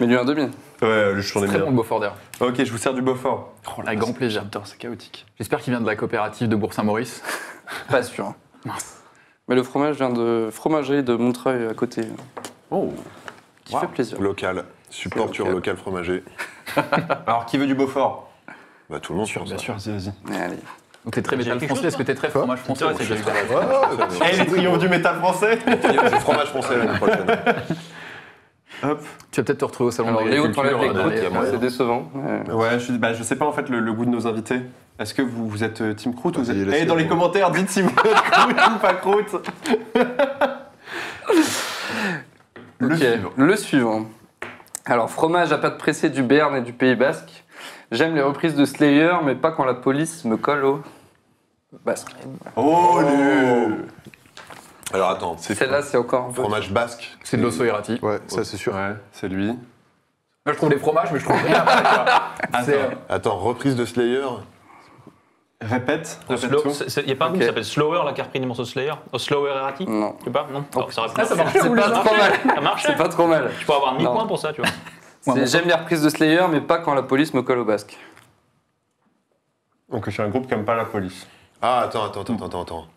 Mais lui un demi. Ouais, je suis en ai Très bon bien. Beaufort d'ailleurs. Ok, je vous sers du Beaufort. Avec grand plaisir. J'adore, c'est chaotique. J'espère qu'il vient de la coopérative de Bourg-Saint-Maurice. [LAUGHS] Pas sûr. Mince. Mais le fromage vient de fromagerie de Montreuil à côté. Oh. Qui fait plaisir. Local. Support sur local. local fromager. [LAUGHS] Alors, qui veut du Beaufort? Bah, tout le monde, pense. Bien sûr, vas-y, allez. Donc t'es très métal français, est-ce que t'es très fromage français C'est Eh, les triomphes du métal français [LAUGHS] C'est fromage français l'année prochaine. Hop. Tu vas peut-être te retrouver au salon de l'agriculture. euh, c'est décevant. Ouais, je, bah, je sais pas en fait le, le goût de nos invités. Est-ce que vous, vous êtes euh, Team Croûte ou vous êtes... Eh, dans les commentaires, dites si vous êtes Croûte ou pas Croûte. [LAUGHS] Le Ok, suivant. le suivant. Alors, fromage à pâte pressée du Béarn et du Pays Basque. J'aime les reprises de Slayer, mais pas quand la police me colle au basque. Oh, le... Alors attends, c'est Celle-là, c'est encore un peu. fromage basque. C'est de l'osso errati. Ouais, ça c'est sûr. Ouais, c'est lui. Moi je trouve des fromages, mais je trouve rien. [LAUGHS] C'est, euh, Attends, reprise de Slayer. Répète. Il n'y a pas un groupe qui s'appelle Slower, là, qui a repris les morceaux de Slayer Au Slower Erratic Non. Tu sais pas Non Oh, ça, Ah, ça marche. C'est pas trop mal. Ça marche C'est pas trop mal. Tu peux avoir 1000 Non. points pour ça, tu vois. J'aime les reprises de Slayer, mais pas quand la police me colle au basque. Donc je suis un groupe qui aime pas la police. Ah, attends, attends, attends, attends, attends.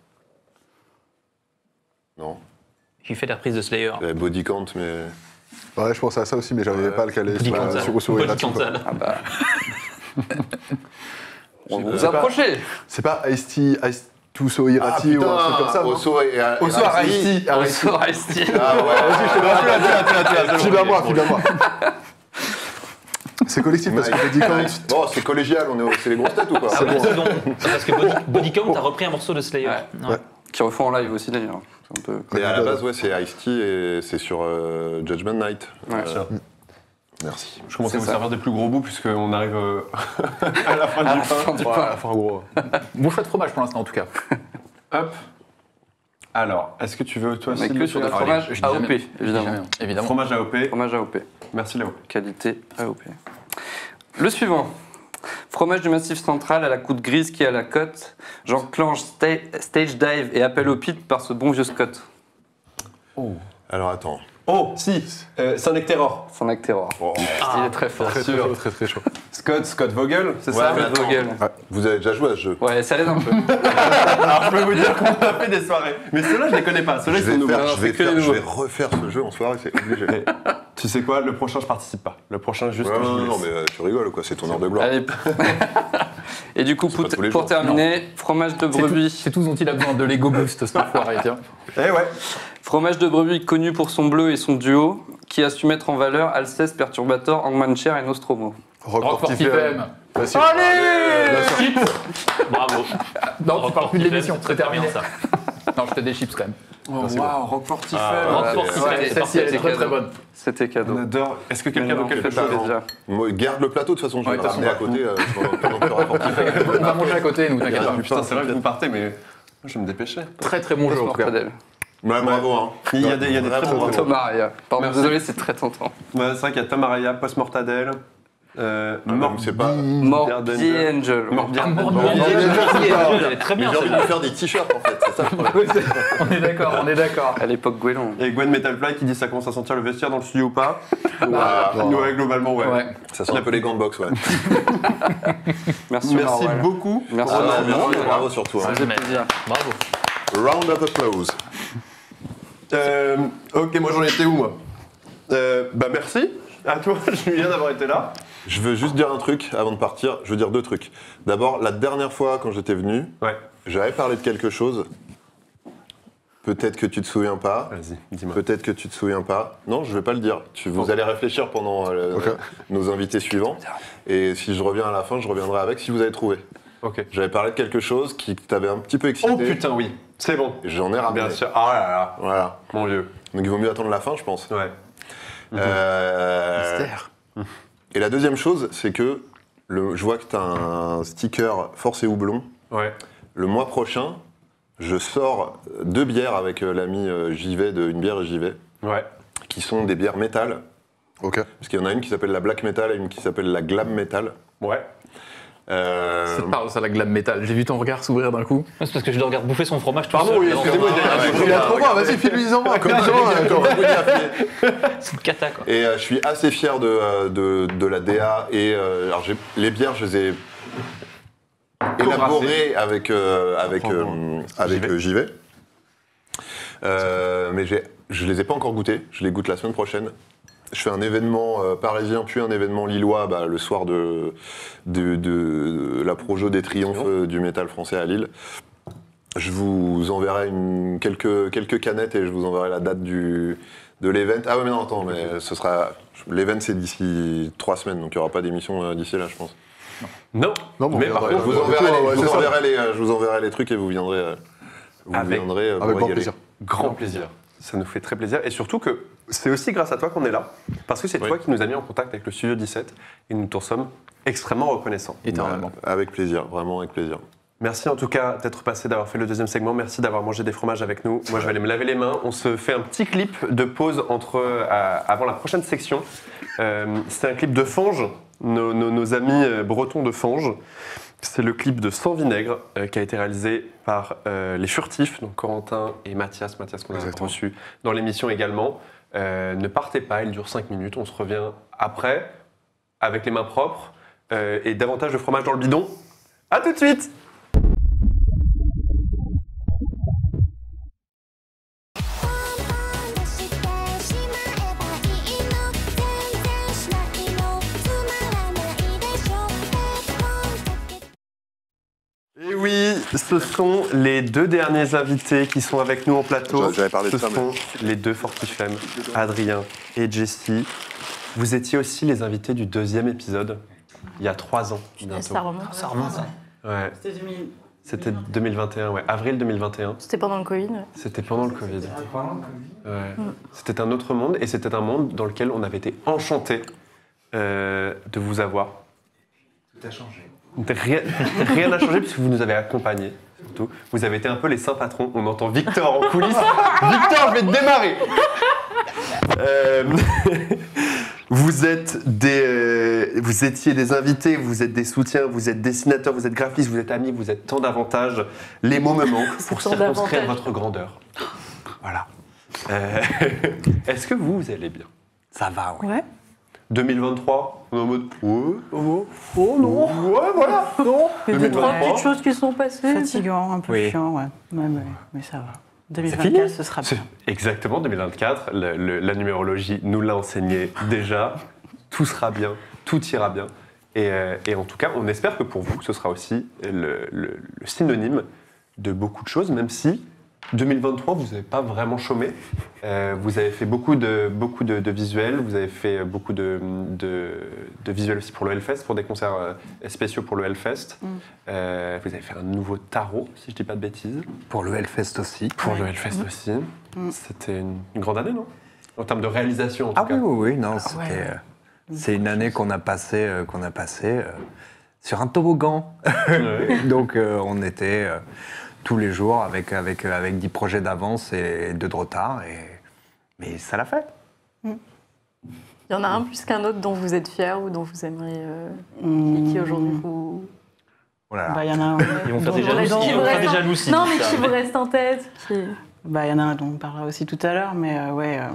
Non, Qui fait des reprises de Slayer Body Count, mais. Ouais, je pensais à ça aussi, mais j'arrivais pas à le caler Body la- quoi. Cantal. Ah bah. [LAUGHS] On vous approchez. C'est pas Ice-T, Ice to So Irati ou un truc comme ça Osso et Osso à Ice-T. On sort Ice-T. Ah ouais. File à moi, file à moi. C'est collectif parce que Body Count. Bon, c'est collégial, on est au- c'est les grosses têtes ou pas Ah. C'est parce que Body, Count a repris un morceau de Slayer. Ouais. Ouais. Qui refont en live aussi d'ailleurs. Mais à la base, ouais, c'est Ice-T et c'est sur euh, Judgment Night. Ouais. Merci. Je commence à vous ça. servir des plus gros bouts puisqu'on arrive euh, [LAUGHS] à la fin À du la pain. fin du Ouais, pain. à la fin, gros. [LAUGHS] Bon choix de fromage pour l'instant en tout cas. [LAUGHS] Hop. Alors, est-ce que tu veux toi aussi que le sur le fromage AOP, jamais. évidemment. Fromage AOP. Fromage AOP. Merci Léo. Qualité AOP. Le suivant. Fromage du Massif Central à la coude grise qui est à la côte. J'enclenche sta- stage dive et appel au pit par ce bon vieux Scott. Alors attends. Oh, si, euh, Saint-Nectaire. Acteur. Oh. Il est très fort. Très très chaud, très très chaud. Scott, Scott Vogel, c'est Ouais, ça Scott. Vogel. Vous avez déjà joué à ce jeu Ouais, ça l'aide un peu. [LAUGHS] Alors je peux vous dire qu'on a fait des soirées. Mais ceux-là, je les connais pas. Ceux-là, je ils sont vais, nouveaux. je, faire- je refaire ce jeu en soirée, c'est obligé. [LAUGHS] Tu sais quoi, le prochain, je participe pas. Le prochain, juste. Ouais, non, non, mais euh, tu rigoles ou quoi C'est ton heure de gloire. Allez. Et du coup, pour, terminer, fromage de C'est tout, brebis. c'est tout ce dont il a besoin de Lego Boost, cet enfoiré, tiens. Eh ouais. Fromage de brebis connu pour son bleu et son duo, qui a su mettre en valeur Alceste, Perturbator, Angman Cher et Nostromo. Roquefort. Facile. Chips Bravo. Non, tu parles plus de l'émission, C'est terminé. bien, ça. Non, je te des chips quand même. Oh, waouh, Roquefort fait- Celle-ci, elle est c'est très très bonne. C'était cadeau. On adore. Est-ce que quelqu'un veut quelque chose déjà. Moi, garde le plateau, de toute façon, je vais ramener à côté. On va manger à côté, nous, t'inquiète pas. Putain, c'est vrai que vous partez, mais je vais me dépêcher. Très très bon jeu en tout cas. Mortadelle. Ouais, bravo. Hein. Il y a des, il y a des très bons bravo. Thomas Araya. Pardon, Merci. désolé, c'est très tentant. Ouais, c'est vrai qu'il y a Tom Araya, Post Mortadelle, euh, Ah, Mort- donc c'est pas- Morbier Angel. Elle est très Mais bien. j'ai envie de faire des t-shirts en fait, c'est ça le [LAUGHS] problème. On est d'accord, on est d'accord. À l'époque Guélon. Et Gwen Metalfly qui dit ça commence à sentir le vestiaire dans le studio ou pas Voilà. Ouais, globalement, ouais. Ça sent un peu les gants de boxe, ouais. [LAUGHS] Merci, Merci beaucoup. Merci. Bravo surtout. hein. Ça fait plaisir. Bravo. Round of applause. Euh, ok, moi j'en étais où, moi Euh, Bah merci à toi, [LAUGHS] Julien, d'avoir été là. Je veux juste dire un truc avant de partir. Je veux dire deux trucs. D'abord, la dernière fois quand j'étais venu, Ouais. j'avais parlé de quelque chose. Peut-être que tu te souviens pas. Vas-y, dis-moi. Peut-être que tu te souviens pas. Non, je vais pas le dire. Tu, vous allez réfléchir pendant euh, [LAUGHS] nos invités suivants. Et si je reviens à la fin, je reviendrai avec si vous avez trouvé. Ok. J'avais parlé de quelque chose qui t'avait un petit peu excité. Oh putain, oui, c'est bon. J'en ai ramené. Bien sûr. Ah là là, Voilà. mon vieux. Donc il vaut mieux attendre la fin, je pense. Ouais. Euh, et la deuxième chose, c'est que le, je vois que tu as un sticker Force et Houblon. Ouais. Le mois prochain, je sors deux bières avec euh, l'ami euh, JV de Une bière et JV, Ouais. qui sont des bières métal. Ok. Parce qu'il y en a une qui s'appelle la Black Metal et une qui s'appelle la Glam Metal. Ouais. Euh, Ça te parle, ça, la glam métal. J'ai vu ton regard s'ouvrir d'un coup. C'est parce que je le regarde bouffer son fromage tout Pardon, seul. oui, devant excusez-moi, moi. il y a- Il a trop faim, vas-y, file-lui-en [LAUGHS] euh, [LAUGHS] C'est une cata, quoi. Et euh, je suis assez fier de, euh, de, de la DA. Et euh, alors les bières, je les ai élaborées avec, euh, avec, euh, avec JV. euh, JV. Euh, mais je les ai pas encore goûtées. Je les goûte la semaine prochaine. Je fais un événement euh, parisien, puis un événement lillois bah, le soir de, de, de la Projo des Triomphes euh, du métal français à Lille. Je vous enverrai une, quelques, quelques canettes et je vous enverrai la date du, de l'event. Ah ouais, mais non, attends, mais ce sera. L'event, c'est d'ici trois semaines, donc il n'y aura pas d'émission euh, d'ici là, je pense. Non. Non, bon, Mais par contre, Je vous enverrai, les, ouais, je vous c'est ça. enverrai les, je vous enverrai les trucs et vous viendrez. euh, Vous Avec- viendrez Avec grand plaisir. Grand plaisir. Ça nous fait très plaisir. Et surtout que c'est aussi grâce à toi qu'on est là. Parce que c'est Oui. toi qui nous as mis en contact avec le Studio 17. Et nous t'en sommes extrêmement reconnaissants. Éternellement. Bah, avec plaisir, vraiment avec plaisir. Merci en tout cas d'être passé, d'avoir fait le deuxième segment. Merci d'avoir mangé des fromages avec nous. Moi, je vais aller me laver les mains. On se fait un petit clip de pause entre, euh, avant la prochaine section. Euh, C'est un clip de Fange, nos, nos- nos amis bretons de Fange. C'est le clip de Sans Vinaigre euh, qui a été réalisé par euh, les Furtifs, donc Corentin et Mathias. Mathias qu'on a reçu dans l'émission également. Euh, ne partez pas, il dure 5 minutes. On se revient après avec les mains propres euh, et davantage de fromage dans le bidon. A tout de suite ce sont les deux derniers invités qui sont avec nous en plateau. J'avais- parlé de ce ça, mais- sont les deux Fortifem, Adrien et Jessie. Vous étiez aussi les invités du deuxième épisode, il y a trois ans bientôt. Ça remonte. Ça remonte, ça. Ouais. C'était 2021, ouais, avril 2021. C'était pendant le Covid. ouais. C'était pendant le Covid. Ouais. C'était un autre monde et c'était un monde dans lequel on avait été enchantés euh, de vous avoir. Tout a changé. Rien rien n'a changé puisque vous nous avez accompagnés. Surtout. Vous avez été un peu les saints patrons. On entend Victor en coulisses. [LAUGHS] Victor, je vais te démarrer. Euh, vous êtes des, euh, vous étiez des invités, vous êtes des soutiens, vous êtes dessinateurs, vous êtes graphistes, vous êtes amis, vous êtes tant d'avantages. Les mots me manquent pour tant circonscrire d'avantages. votre grandeur. Voilà. Euh, [LAUGHS] Est-ce que vous, vous allez bien? Ça va, oui. Ouais. 2023, on est en mode ouais, Oh non ouais, voilà, non. Il y a deux, trois 2023. petites choses qui sont passées. Fatigant, un peu Oui. chiant, ouais. Mais ça va. fini 2024, ce sera C'est- bien. Exactement, 2024. le- le- la numérologie nous l'a enseigné déjà. Tout sera bien, tout ira bien. Et, euh, et en tout cas, on espère que pour vous, ce sera aussi le, le- le synonyme de beaucoup de choses, même si 2023, vous n'avez pas vraiment chômé. Euh, vous avez fait beaucoup de, beaucoup de, de visuels, vous avez fait beaucoup de, de, de visuels aussi pour le Hellfest, pour des concerts euh, spéciaux pour le Hellfest. Euh, vous avez fait un nouveau tarot, si je ne dis pas de bêtises. Pour le Hellfest aussi. Pour le Hellfest aussi. C'était une, une grande année, non? En termes de réalisation, en Ah tout oui, cas. oui, oui, non, c'était. euh, C'est une année qu'on a passée euh, qu'on a passé euh, sur un toboggan. Ouais. [LAUGHS] Donc euh, on était euh, tous les jours avec, avec, avec 10 projets d'avance et deux de retard. Et... Mais ça l'a fait. Il y en a un plus qu'un autre dont vous êtes fier ou dont vous aimeriez euh, Mmh. et qui aujourd'hui vous. Oh là là. Bah, il y en a un. Ils vont faire des jalousies. Non, mais ça, qui vous reste en tête qui... Bah, il y en a un dont on parlera aussi tout à l'heure, mais euh, ouais, euh,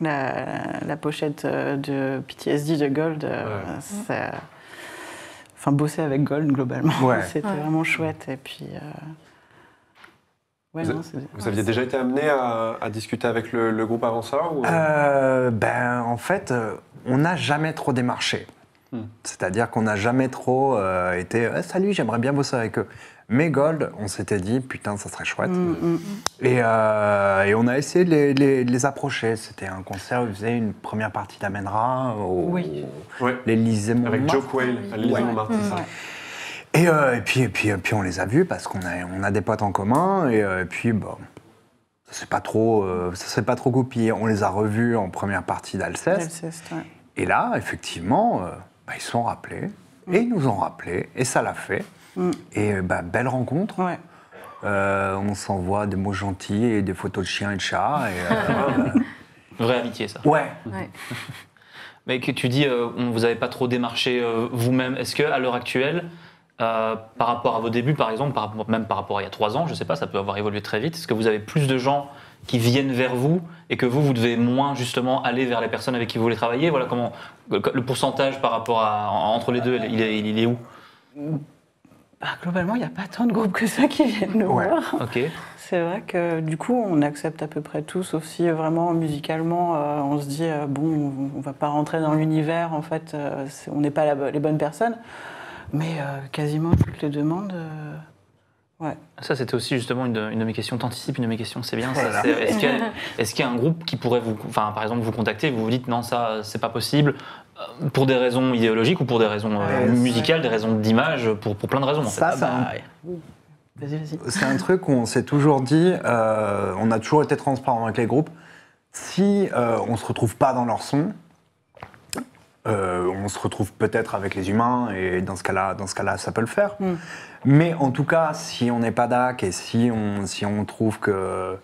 la, la pochette euh, de PTSD de Gold, euh, Ouais. ça- Enfin, bosser avec Gold, globalement, Ouais. [LAUGHS] c'était Ouais. vraiment chouette. Et puis... Ouais, Vous, non, c'est- vous aviez déjà été amené à, à discuter avec le, le groupe avant ça ou... Euh, ben, en fait, euh, on n'a jamais trop démarché. Hmm. C'est-à-dire qu'on n'a jamais trop euh, été Eh, Salut, j'aimerais bien bosser avec eux. Mais Gold, on s'était dit Putain, ça serait chouette. Mm, mm. Et, euh, et on a essayé de les, les- de les approcher. C'était un concert où ils faisaient une première partie d'Amenra au Oui. Ouais. l'Élysée Avec Montmartre. Joe Quayle, à l'Élysée Ouais. Montmartre, c'est ça Ouais. Et, euh, et, puis, et, puis, et puis on les a vus parce qu'on a, on a des potes en commun. Et, euh, et puis, bon, ça s'est pas trop, euh, ça s'est pas trop goupillé. On les a revus en première partie d'Alceste. Ouais. Et là, effectivement, euh, bah, ils se sont rappelés. Et ils nous ont rappelés. Et ça l'a fait. Mm. Et bah, belle rencontre. Ouais. Euh, on s'envoie des mots gentils et des photos de chiens et de chats. Et, euh, [LAUGHS] Vraie amitié, ça. ouais. Ouais. Mais que tu dis, euh, on vous n'avez pas trop démarché euh, vous-même. Est-ce qu'à l'heure actuelle, euh, par rapport à vos débuts, par exemple, par même par rapport à il y a trois ans, je ne sais pas, ça peut avoir évolué très vite, est-ce que vous avez plus de gens qui viennent vers vous et que vous, vous devez moins justement aller vers les personnes avec qui vous voulez travailler? Voilà comment le pourcentage par rapport à entre les deux, il est, il est où? Bah, globalement, il n'y a pas tant de groupes que ça qui viennent nous Ouais. voir. Ok. C'est vrai que du coup, on accepte à peu près tout, sauf si euh, vraiment musicalement, euh, on se dit, euh, bon, on va pas rentrer dans l'univers, en fait, euh, on n'est pas la les bonnes personnes. Mais euh, quasiment toutes les demandes, euh, ouais. Ça, c'était aussi justement une de, une de mes questions. T'anticipes une de mes questions, c'est bien. ça. Voilà. Est-ce qu'il y, a- [LAUGHS] y un groupe qui pourrait vous, enfin, par exemple, vous contacter, vous vous dites non, ça, c'est pas possible, euh, pour des raisons idéologiques ou pour des raisons Ouais, musicales, des raisons d'image, pour, pour plein de raisons. En Ça, fait. un- Bah, Vas-y, vas-y. C'est un truc où on s'est toujours dit, euh, on a toujours été transparent avec les groupes. Si euh, on se retrouve pas dans leur son, euh, on se retrouve peut-être avec les humains et dans ce cas-là, dans ce cas-là, ça peut le faire. Mm. Mais en tout cas, si on n'est pas d'ac et si on, si on trouve que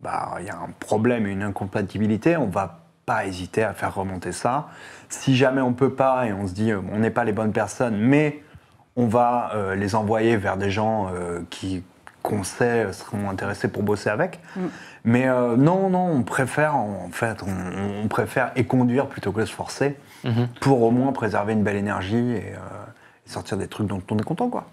bah, il y a un problème, une incompatibilité, on va pas hésiter à faire remonter ça. Si jamais on peut pas et on se dit euh, on n'est pas les bonnes personnes, mais on va euh, les envoyer vers des gens euh, qui qu'on sait seront intéressés pour bosser avec. Mm. Mais euh, non, non, on préfère en fait, on, on préfère éconduire plutôt que se forcer Mhm. pour au moins préserver une belle énergie et, euh, et sortir des trucs dont on est content, quoi.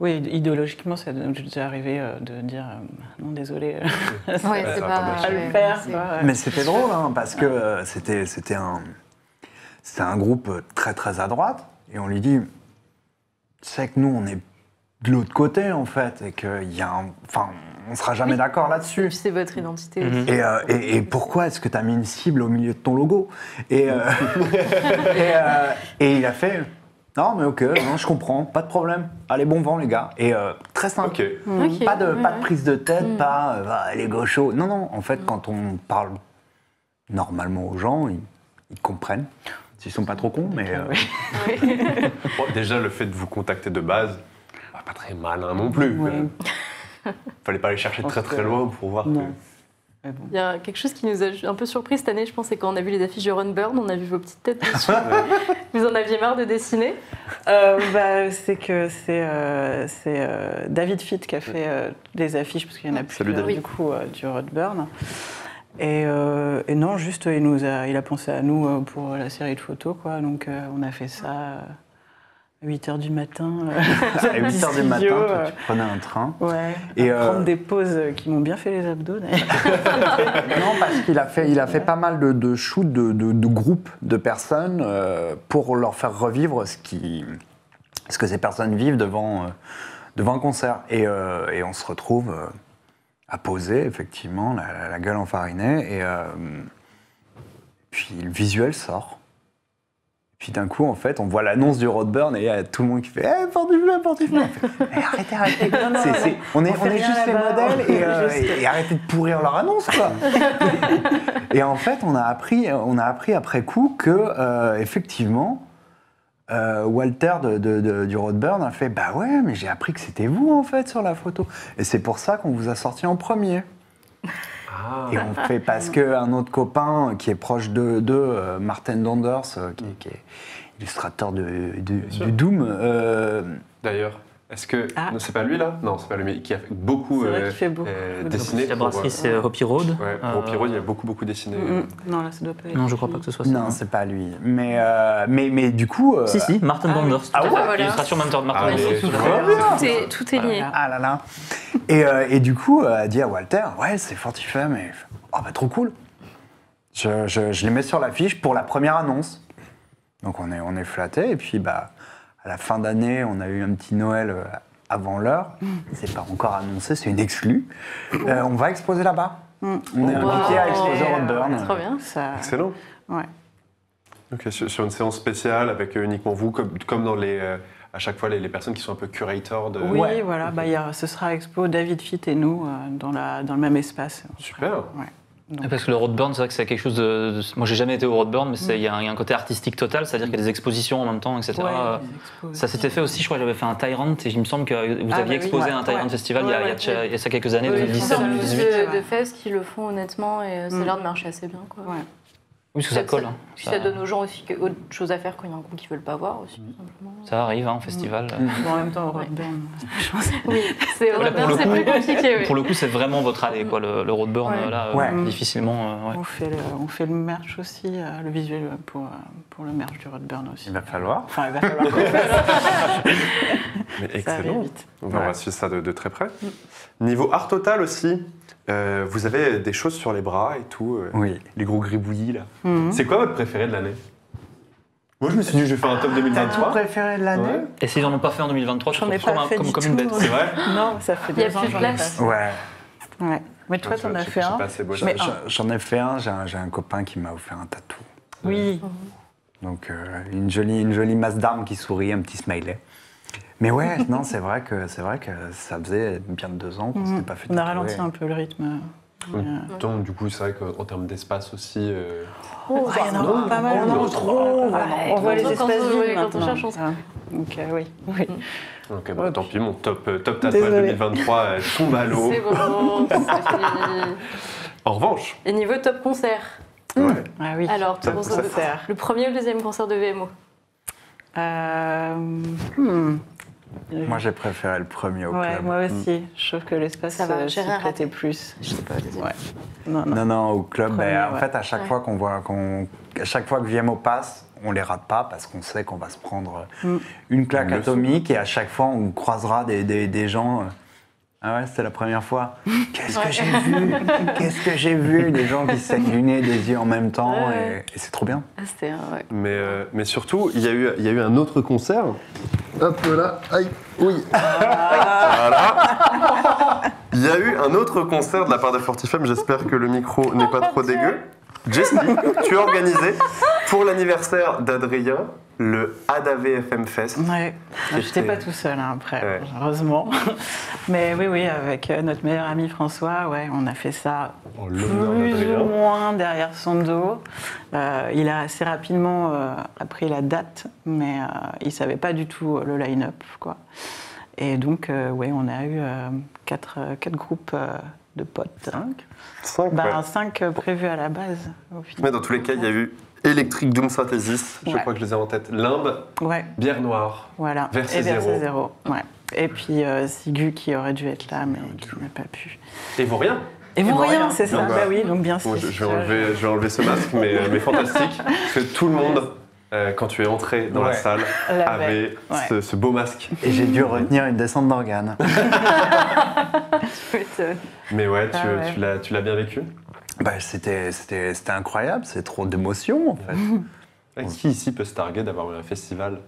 Oui, idéologiquement, ça nous est déjà arrivé euh, de dire euh, non, désolé, euh, [LAUGHS] [LAUGHS] Ouais, c'est pas. à le faire. c'est- quoi, ouais. Mais c'était drôle, hein, parce que euh, c'était c'était un, un groupe très très à droite, et on lui dit, c'est que nous, on est de l'autre côté, en fait, et qu'il y a un... Enfin, on sera jamais d'accord là-dessus. c'est votre identité Mhm. aussi. Et, euh, et- et pourquoi est-ce que tu as mis une cible au milieu de ton logo? Et, euh, [LAUGHS] et, euh, et il a fait, non mais ok, non, je comprends, pas de problème. Allez, bon vent les gars. Et euh, très simple. Ok, Pas de, pas de prise de tête, Mm. pas euh, Ah, les gauchos. Non, non, en fait, quand on parle normalement aux gens, ils, ils comprennent. S'ils sont pas trop cons, mais. euh, [LAUGHS] Bon, déjà, le fait de vous contacter de base, bah, pas très malin non plus. Ouais. Euh, [LAUGHS] Fallait pas aller chercher très très loin pour voir Non. que. Mais bon. Il y a quelque chose qui nous a un peu surpris cette année, je pense, c'est quand on a vu les affiches de Run Burn, on a vu vos petites têtes [LAUGHS] dessus. Vous en aviez marre de dessiner? Euh, bah, c'est que c'est euh, euh, David Fitt qui a fait euh, des affiches, parce qu'il y en a plus David. du coup euh, du Rodburn. Et, euh, et non, juste il, nous a, il a pensé à nous euh, pour la série de photos, quoi. Donc euh, on a fait ça à 8h du matin. euh, à 8 h du [LAUGHS] matin, toi, euh, tu prenais un train. Ouais, Et, et euh, prendre des pauses qui m'ont bien fait les abdos. [LAUGHS] Non, parce qu'il a fait, il a fait pas mal de, de shoots de, de- de groupes de personnes euh, pour leur faire revivre ce, qui, ce que ces personnes vivent devant, euh, devant un concert. Et, et on se retrouve à poser, effectivement, la, la gueule enfarinée. Et puis le visuel sort. Puis d'un coup, en fait, on voit l'annonce du Roadburn et il y a tout le monde qui fait Eh, porte du feu, porte du feu On fait, Eh, Arrêtez, arrêtez Non, non, On est, on on fait est rien juste les modèles et, euh, et- et arrêtez de pourrir leur annonce, quoi [LAUGHS] et en fait, on a appris, on a appris après coup que, euh, effectivement, euh, Walter de, de- de- du Roadburn a fait Bah ouais, mais j'ai appris que c'était vous, en fait, sur la photo. Et c'est pour ça qu'on vous a sorti en premier. Ah. Et on fait parce qu'un autre copain qui est proche de d'eux, euh, Martin Donders, euh, qui, qui est illustrateur de, du Doom, euh, D'ailleurs, est-ce que. Ah. Non, c'est pas lui là Non, c'est pas lui, mais qui a fait beaucoup, C'est vrai euh, qu'il fait beaucoup euh, de- dessiné. La brasserie, euh, c'est Hoppy Road. Ouais, Euh, pour Pirode, il a beaucoup beaucoup dessiné. Mm, mm. Non, là, ça doit pas être. Non, je crois pas que ce soit ça. non, c'est pas lui. Mais, euh, mais, mais du coup. euh, Si, si, Martin Ah oui. Donders. Ah ouais. Voilà. Illustration Martin Martin Ah, mais- tout. Tout est, tout est lié. Ah là là. Et, euh, et du coup, euh, a dit à Walter, ouais, c'est Fortifem. mais oh bah trop cool. Je, je- je les mets sur l'affiche pour la première annonce. Donc on est, on est flatté. Et puis bah, à la fin d'année, on a eu un petit Noël euh, avant l'heure. C'est pas encore annoncé, c'est une exclue. Euh, on va exposer là-bas. Mm. On est Wow. invité à exposer au Roadburn. Trop bien. Ça, Excellent. ouais. Ok, sur, sur une séance spéciale avec euh, uniquement vous, comme, comme dans les. euh, à chaque fois, les, les personnes qui sont un peu curators de. Oui, Ouais. voilà, bah, il y a- ce sera expo David Fitt et nous euh, dans, la, dans le même espace. Super. Ouais. Donc, Parce que le Roadburn, c'est vrai que c'est quelque chose de. Moi, j'ai jamais été au Roadburn, mais c'est- il y, a un il y a un côté artistique total, c'est-à-dire qu'il y a des expositions en même temps, etc. ouais, Ça s'était fait aussi, je crois que j'avais fait un Tyrant, et il me semble que vous Ah, aviez bah oui, exposé ouais, un Tyrant ouais. Festival il y a- Ouais, il y a, il y a ça quelques années, Oui, 2017, c'est ça. 2018. Ouais. de, de Fès qui le font honnêtement et ça a Mm. l'air de marcher assez bien. Quoi. Oui, parce que ça colle. hein. Puis ça donne aux gens aussi que- autre chose à faire quand il y a un groupe qu'ils veulent pas voir aussi, simplement. Ça arrive, hein, en festival. Bon, en même temps, au Roadburn, [LAUGHS] je pense. Oui, c'est [LAUGHS] Là, pour le c'est coup- plus compliqué. oui. Pour le coup, c'est vraiment votre allée, quoi, le, le Roadburn, Ouais. euh, là, euh, difficilement. euh, ouais. On, fait le, on fait le merch aussi, euh, le visuel pour, euh, pour le merch du Roadburn aussi. Il va falloir. Enfin, il va falloir. [LAUGHS] Mais Ça excellent. vite. On va suivre ça de, de très près. Niveau art total aussi, euh, vous avez des choses sur les bras et tout, euh, Oui. les gros gribouillis là. Mhm. C'est quoi votre préféré de l'année? Moi je me suis dit je vais faire un top T'as ton 2023. préféré de l'année? Ouais. Et s'ils n'en ont pas fait en 2023, je J'en ai pas comme, fait comme, du comme une tout. bête. C'est vrai? Non, ça fait Il y a deux ans plus que de j'en ai place. pas. Ouais. Ouais. Mais toi, t'en as fait un Mais. J'en- J'en ai fait un, j'ai un, j'ai un copain qui m'a offert un tatou. Oui. Donc euh, une, jolie, une jolie masse d'armes qui sourit, un petit smiley. Mais ouais, [LAUGHS] non, c'est vrai que c'est vrai que ça faisait bien deux ans qu'on s'était pas fait On a ralenti un peu le rythme. Temps, du coup, c'est vrai qu'en termes d'espace aussi. euh, Oh, il y en a pas mal. trop. Ouais, on voit les on- espaces vides quand on cherche, on Ah, Donc, euh, oui. oui. Ok, bah, tant pis, mon top, euh, top tatouage Désolée. 2023 euh, tombe à l'eau. C'est bon. [LAUGHS] En revanche, Et niveau top concert ouais. Ah oui. Alors, top concert. Le premier ou le deuxième concert de VMO Euh, hmm. Moi, j'ai préféré le premier au Ouais, club. moi aussi. Je trouve que l'espace Ça va, euh, j'ai s'y prêtait raté. plus. Je sais pas, désolé. Ouais. Non, non. Non, non, au club, Premier, ben, en fait, à chaque Ouais. fois qu'on voit, qu'on, à chaque fois que Viemo passe, on les rate pas parce qu'on sait qu'on va se prendre Mm. une claque atomique et à chaque fois, on croisera des, des, des gens. Ah ouais, c'était la première fois. [LAUGHS] Qu'est-ce que j'ai vu? Qu'est-ce que j'ai vu? Des gens qui se saignent du nez, des yeux en même temps Ouais. et, et c'est trop bien. Ah, c'était un- ouais. Mais, euh, mais surtout, il y, a eu- il y a eu un autre concert. Hop là, aïe, oui. voilà. Il y a eu un autre concert de la part de Fortifem. J'espère que le micro n'est pas trop dégueu. Jessie, tu as organisé pour l'anniversaire d'Adrien le ADAVFM Fest. Ouais, j'étais pas tout seul hein, après, Ouais. heureusement. [LAUGHS] Mais oui, oui, avec euh, notre meilleur ami François, ouais, on a fait ça l'honneur plus ou moins derrière son dos. Euh, il a assez rapidement euh, appris la date, mais euh, il savait pas du tout le line-up, quoi. Et donc, euh, ouais, on a eu euh, quatre, quatre groupes euh, de potes. Cinq Cinq, bah, ouais. Cinq prévus à la base, au final. Mais dans tous les cas, il y a eu Electric Doom Synthesis, je Ouais. crois que je les ai en tête. Limbe, Ouais. Bière Noire. Voilà, Verset et Verset Zéro. Zéro. Ouais. Et puis euh, Sigu qui aurait dû être là, mais qui n'a pas pu. Et vous rien Et vous rien, c'est ça Donc, Bah oui, donc bien sûr. Moi, je, je vais enlever, je vais enlever ce masque, mais, euh, mais fantastique. Parce que tout le [LAUGHS] monde, euh, quand tu es entré dans la salle, avait Ouais. ce, ce beau masque. Et j'ai dû retenir une descente d'organes. [LAUGHS] [LAUGHS] Mais ouais, tu, Ah ouais. tu l'as bien vécu. Bah, c'était, c'était, c'était incroyable, c'est trop d'émotions en fait. Qui ici peut se targuer d'avoir eu un festival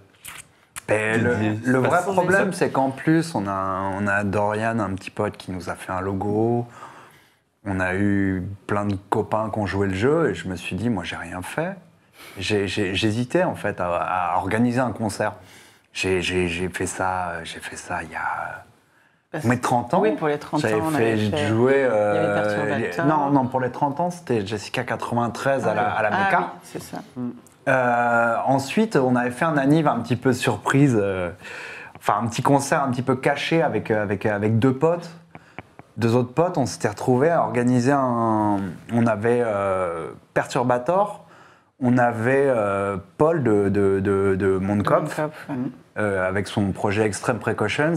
Et le, le vrai problème, c'est qu'en plus, on a, on a Dorian, un petit pote, qui nous a fait un logo. On a eu plein de copains qui ont joué le jeu et je me suis dit, moi, j'ai rien fait. J'ai- j'ai- J'hésitais en fait à, à organiser un concert. J'ai fait ça, j'ai fait ça il y a Parce- mes 30 ans. Oui, pour les 30 ans, J'avais on fait, avait fait- jouer. il y avait euh, Perturbateur. non, non, pour les 30 ans, c'était Jessica 93 à la, à la Ah Mecca. oui, c'est ça. Euh, ensuite, on avait fait un anniv un petit peu surprise, euh, enfin un petit concert un petit peu caché avec, avec, avec deux potes, deux autres potes. On s'était retrouvés à organiser un. On avait Perturbator, on avait Paul de, de, de, de Mondkopf, Mondkopf, ouais. Euh, avec son projet Extreme Precautions,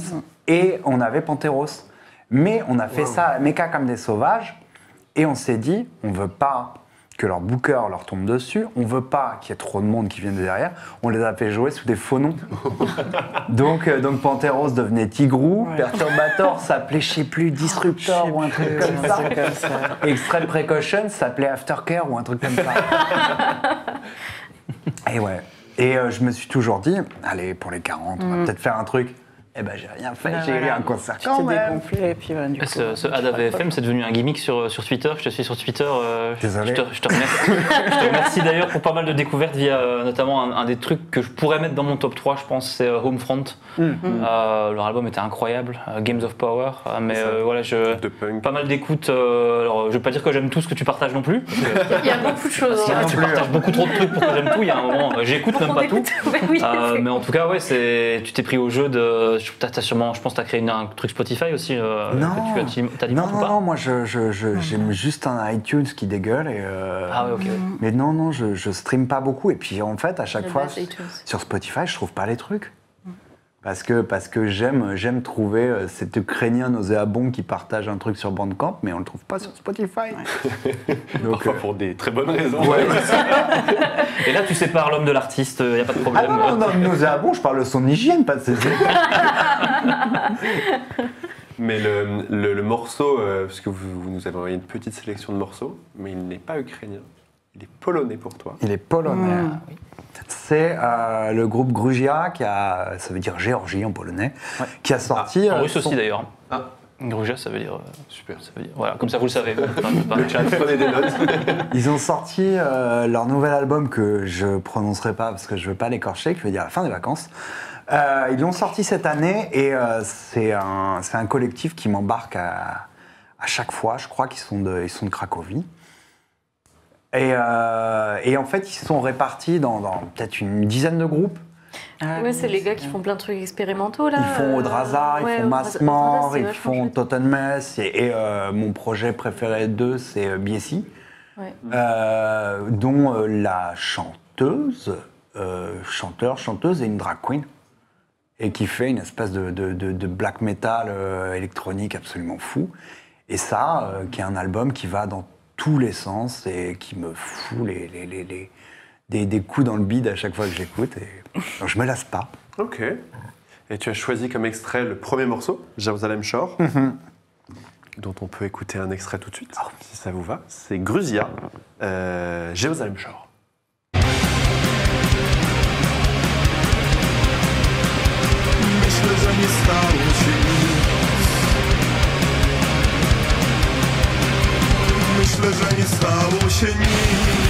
et on avait Panteros. Mais on a fait ça à la Mecca comme des sauvages, et on s'est dit, on veut pas que leur booker leur tombe dessus, on veut pas qu'il y ait trop de monde qui vienne de derrière, on les a fait jouer sous des faux noms. [LAUGHS] donc, euh, donc Panteros devenait Tigrou, Ouais. Perturbator [LAUGHS] s'appelait, je sais plus, Disruptor ou un truc comme ça. comme ça. Extreme Precaution s'appelait Aftercare ou un truc comme ça. [LAUGHS] Et ouais. Et euh, je me suis toujours dit, allez, pour les 40, on va peut-être faire un truc. Eh ben, j'ai rien fait, Bah, j'ai eu un concert Tu quand même. dégonflé et puis bah, du coup. Ce, ce tu ADAVFM, c'est devenu un gimmick sur, sur Twitter. Je te suis sur Twitter. euh, je- Désolé. Je te, je te remercie, [LAUGHS] je te remercie d'ailleurs pour pas mal de découvertes via euh, notamment un, un des trucs que je pourrais mettre dans mon top 3, je pense, c'est euh, Homefront. Euh, leur album était incroyable, euh, Games of Power. euh, mais euh, voilà, je, de punk pas mal d'écoutes. euh, alors, je vais pas dire que j'aime tout ce que tu partages non plus. [LAUGHS] Il y a beaucoup de choses. hein. tu partages beaucoup trop de trucs pour que j'aime tout. Il y a un moment, euh, j'écoute même pas tout. écoute. [LAUGHS] Ouais, oui, Euh, mais en tout cas, ouais, c'est, tu t'es pris au jeu de. T'as, t'as sûrement, je pense, que t'as créé une- un truc Spotify aussi. euh, Non. que tu as- Non, ou non, pas non, moi je, je, je- j'ai juste un iTunes qui dégueule et. euh, Ah ouais, ok. Mais non, non, je, je stream pas beaucoup. Et puis en fait, à chaque fois, sur Spotify, je trouve pas les trucs. Parce que, parce que j'aime, j'aime trouver euh, cet Ukrainien nauséabond qui partage un truc sur Bandcamp, mais on le trouve pas sur Spotify. [LAUGHS] Donc, Parfois euh, pour des très bonnes raisons. ouais. [LAUGHS] Et là, tu sépares l'homme de l'artiste, il n'y a pas de Ah problème. non, non, non, nauséabond, je parle de son hygiène, pas de ses [LAUGHS] Mais le, le- le morceau, euh, parce que vous, vous nous avez envoyé une petite sélection de morceaux, mais il n'est pas ukrainien. Il est polonais pour toi. Il est polonais. C'est euh, le groupe Gruzia, qui a, ça veut dire Géorgie en polonais, qui a sorti. En euh, russe son- aussi d'ailleurs. Ah. Gruja, ça veut dire. euh, Super. ça veut dire- Voilà, comme ça vous le savez. Enfin, Le chat, prenez des notes. [LAUGHS] Ils ont sorti euh, leur nouvel album que je prononcerai pas parce que je veux pas l'écorcher, qui veut dire la fin des vacances. Euh, ils l'ont sorti cette année et euh, c'est un, c'est un collectif qui m'embarque à, à chaque fois. Je crois qu'ils sont de, ils sont de Cracovie. Et, euh, et en fait, ils sont répartis dans, dans peut-être une dizaine de groupes. Ah, Ouais, c'est les gars qui font plein de trucs expérimentaux là. Ils font euh, Odraza, ils ouais, font Odraza- Masmor, Odraza, c'est ils font. Totenmess. Et, et, euh, mon projet préféré d'eux, c'est euh, Biessi, Ouais. euh, dont euh, la chanteuse euh, chanteur, chanteuse et une drag queen. Et qui fait une espèce de, de- de- de black metal euh, électronique absolument fou. Et ça, euh, qui est un album qui va dans tous les sens et qui me fout les, les- les- les- des, des coups dans le bide à chaque fois que j'écoute. Et je me lasse pas. Ok. Et tu as choisi comme extrait le premier morceau, Jérusalem Shore, dont on peut écouter un extrait tout de suite, si ça vous va. C'est Grusia, euh, Jérusalem Shore. Myślę, że nie stało się Myślę, że nie stało się nic.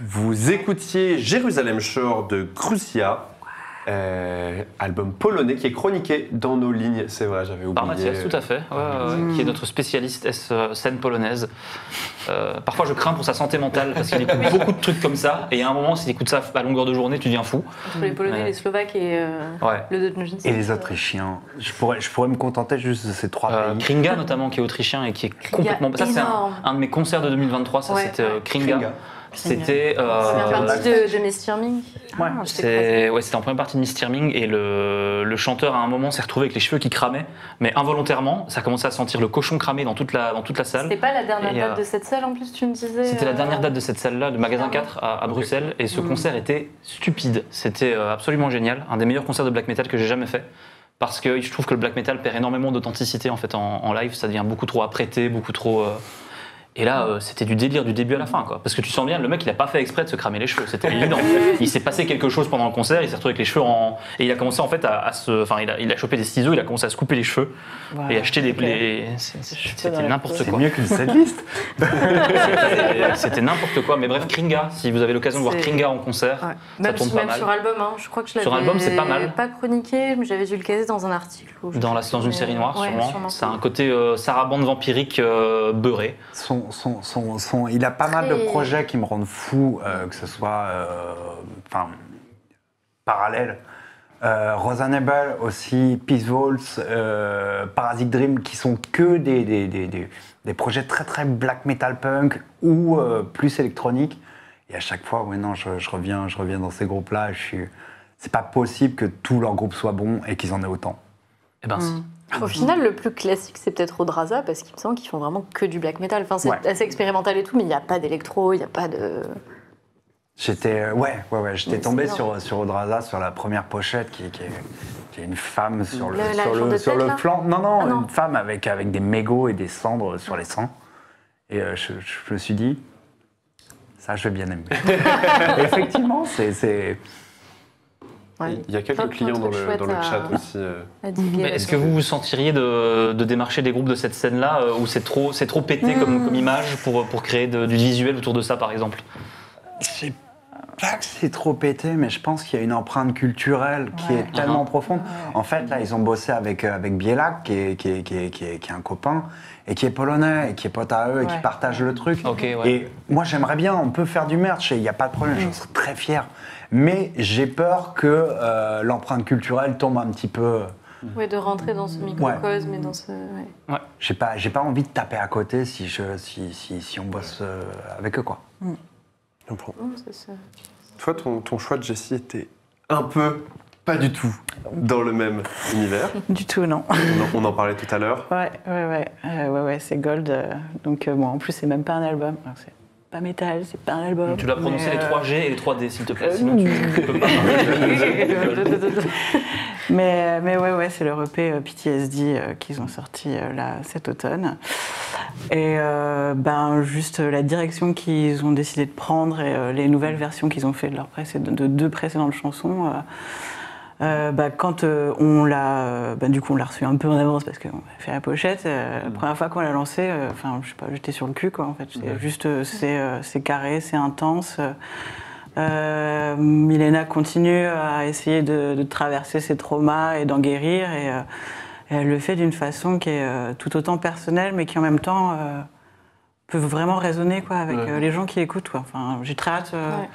Vous écoutiez Jérusalem Shore de Grusia, euh, album polonais qui est chroniqué dans nos lignes. C'est vrai, j'avais oublié. Par Mathias, tout à fait, ouais, qui est notre spécialiste S- euh, scène polonaise. Euh, parfois, je crains pour sa santé mentale parce qu'il écoute [LAUGHS] beaucoup de trucs comme ça. Et à un moment, si tu écoutes ça à longueur de journée, tu deviens fou. Entre les Polonais, Ouais. les Slovaques et euh, Ouais. le. Et les Autrichiens. Je pourrais, je pourrais me contenter juste de ces trois Euh, pays. Kringa notamment qui est autrichien et qui est complètement ça c'est un, de mes concerts de 2023 ça Ouais. c'était euh, Kringa, Kringa. C'était euh, C'est un parti de, de. Ouais, Ah, ouais, c'était en première partie de Miss et le, le chanteur à un moment s'est retrouvé avec les cheveux qui cramaient, mais involontairement, ça a commencé à sentir le cochon cramé dans toute la, dans toute la salle. C'était pas la dernière Et, date euh, de cette salle en plus, tu me disais C'était la euh, dernière date de cette salle-là, le magasin 4 à, à Bruxelles, et ce concert était stupide. C'était euh, absolument génial, un des meilleurs concerts de black metal que j'ai jamais fait. Parce que je trouve que le black metal perd énormément d'authenticité en fait en, en live, ça devient beaucoup trop apprêté, beaucoup trop. euh, Et là, euh, c'était du délire du début à la fin, quoi. Parce que tu sens bien, le mec, il a pas fait exprès de se cramer les cheveux, c'était [LAUGHS] évident. Il s'est passé quelque chose pendant le concert, il s'est retrouvé avec les cheveux en. Et il a commencé en fait à, à se. Enfin, il a, il a chopé des ciseaux, il a commencé à se couper les cheveux Voilà. et acheter des. Les- C'était n'importe quoi. C'est mieux qu'une setlist. C'était- n'importe quoi. Mais bref, Kringa, si vous avez l'occasion de voir Kringa en concert, Ouais. ça Même, tombe pas même mal. sur album, hein. je crois que je l'avais Sur album, c'est pas mal. pas chroniqué, mais j'avais dû le caser dans un article. Dans, la, dans une série noire, ouais, sûrement. C'est un côté euh, sarabande vampirique euh, beurré. Son, son, son, son- il a pas mal de projets qui me rendent fou, euh, que ce soit euh, enfin, parallèle. Euh, Rosanable aussi, Peace Waltz, euh, Parasite Dream, qui sont que des, des, des, des- des projets très très black metal punk ou euh, plus électronique. Et à chaque fois, ouais, non, je, je reviens, je reviens dans ces groupes-là. Je suis, c'est pas possible que tous leurs groupes soient bons et qu'ils en aient autant. Eh ben, si. Au final, le plus classique, c'est peut-être Odraza, parce qu'il me semble qu'ils font vraiment que du black metal. Enfin, c'est Ouais. assez expérimental et tout, mais il n'y a pas d'électro, il n'y a pas de. J'étais euh, ouais ouais ouais j'étais tombé sur sur Odraza sur la première pochette qui, qui, est, qui est une femme sur le sur le, sur tête, le flanc non non, Ah non. une femme avec avec des mégots et des cendres sur les seins et euh, je, je me suis dit ça je vais bien aimer [LAUGHS] effectivement c'est Ouais. Il y a quelques Plein- clients dans le, dans le chat à- aussi. euh. est-ce que vous vous sentiriez de, de démarcher des groupes de cette scène-là euh, où c'est trop, c'est trop pété Mm. comme, comme image pour, pour créer de- du visuel autour de ça, par exemple? C'est pas que c'est trop pété, mais je pense qu'il y a une empreinte culturelle qui Ouais. est tellement Uh-huh. profonde. En fait, là, ils ont bossé avec, euh, avec Bielak, qui est, qui, est, qui, est, qui, est, qui est un copain, et qui est polonais, et qui est pote à eux, et qui partage le truc. Ouais. Et moi, j'aimerais bien, on peut faire du merch, et il n'y a pas de problème, je serais très fier. Mais j'ai peur que euh, l'empreinte culturelle tombe un petit peu. Ouais, de rentrer dans ce microcosme et dans ce. ouais. J'ai pas, j'ai pas envie de taper à côté si, je, si, si, si on bosse euh, avec eux, quoi. Je comprends. Non, c'est ça. Toi, ton, ton choix de Jessie était un peu, pas du tout, dans le même univers. [LAUGHS] Du tout, non. On en, on en parlait tout à l'heure. Ouais, ouais, ouais, Euh, ouais, ouais, c'est Gold. euh, donc, euh, bon, en plus, c'est même pas un album. Pas métal, c'est pas un album. Tu dois prononcer les euh, 3G et les 3D, s'il te plaît. euh, Sinon, tu peux pas [LAUGHS] mais, mais ouais, ouais, c'est leur EP euh, PTSD euh, qu'ils ont sorti euh, là cet automne. Et euh, ben, juste euh, la direction qu'ils ont décidé de prendre et euh, les nouvelles versions qu'ils ont fait de, précéd- de deux précédentes chansons. euh, euh, bah, quand euh, on l'a, euh, bah, du coup, on l'a reçu un peu en avance parce qu'on a fait la pochette. euh, La première fois qu'on l'a lancé, euh, enfin, je sais pas, j'étais sur le cul, quoi. En fait, c'est juste, c'est, euh, c'est carré, c'est intense. Milena continue à essayer de, de traverser ses traumas et d'en guérir. Et, euh, et elle le fait d'une façon qui est euh, tout autant personnelle, mais qui en même temps euh, peut vraiment résonner quoi, avec Ouais. euh, les gens qui écoutent. Quoi. Enfin, J'ai très hâte euh, Ouais.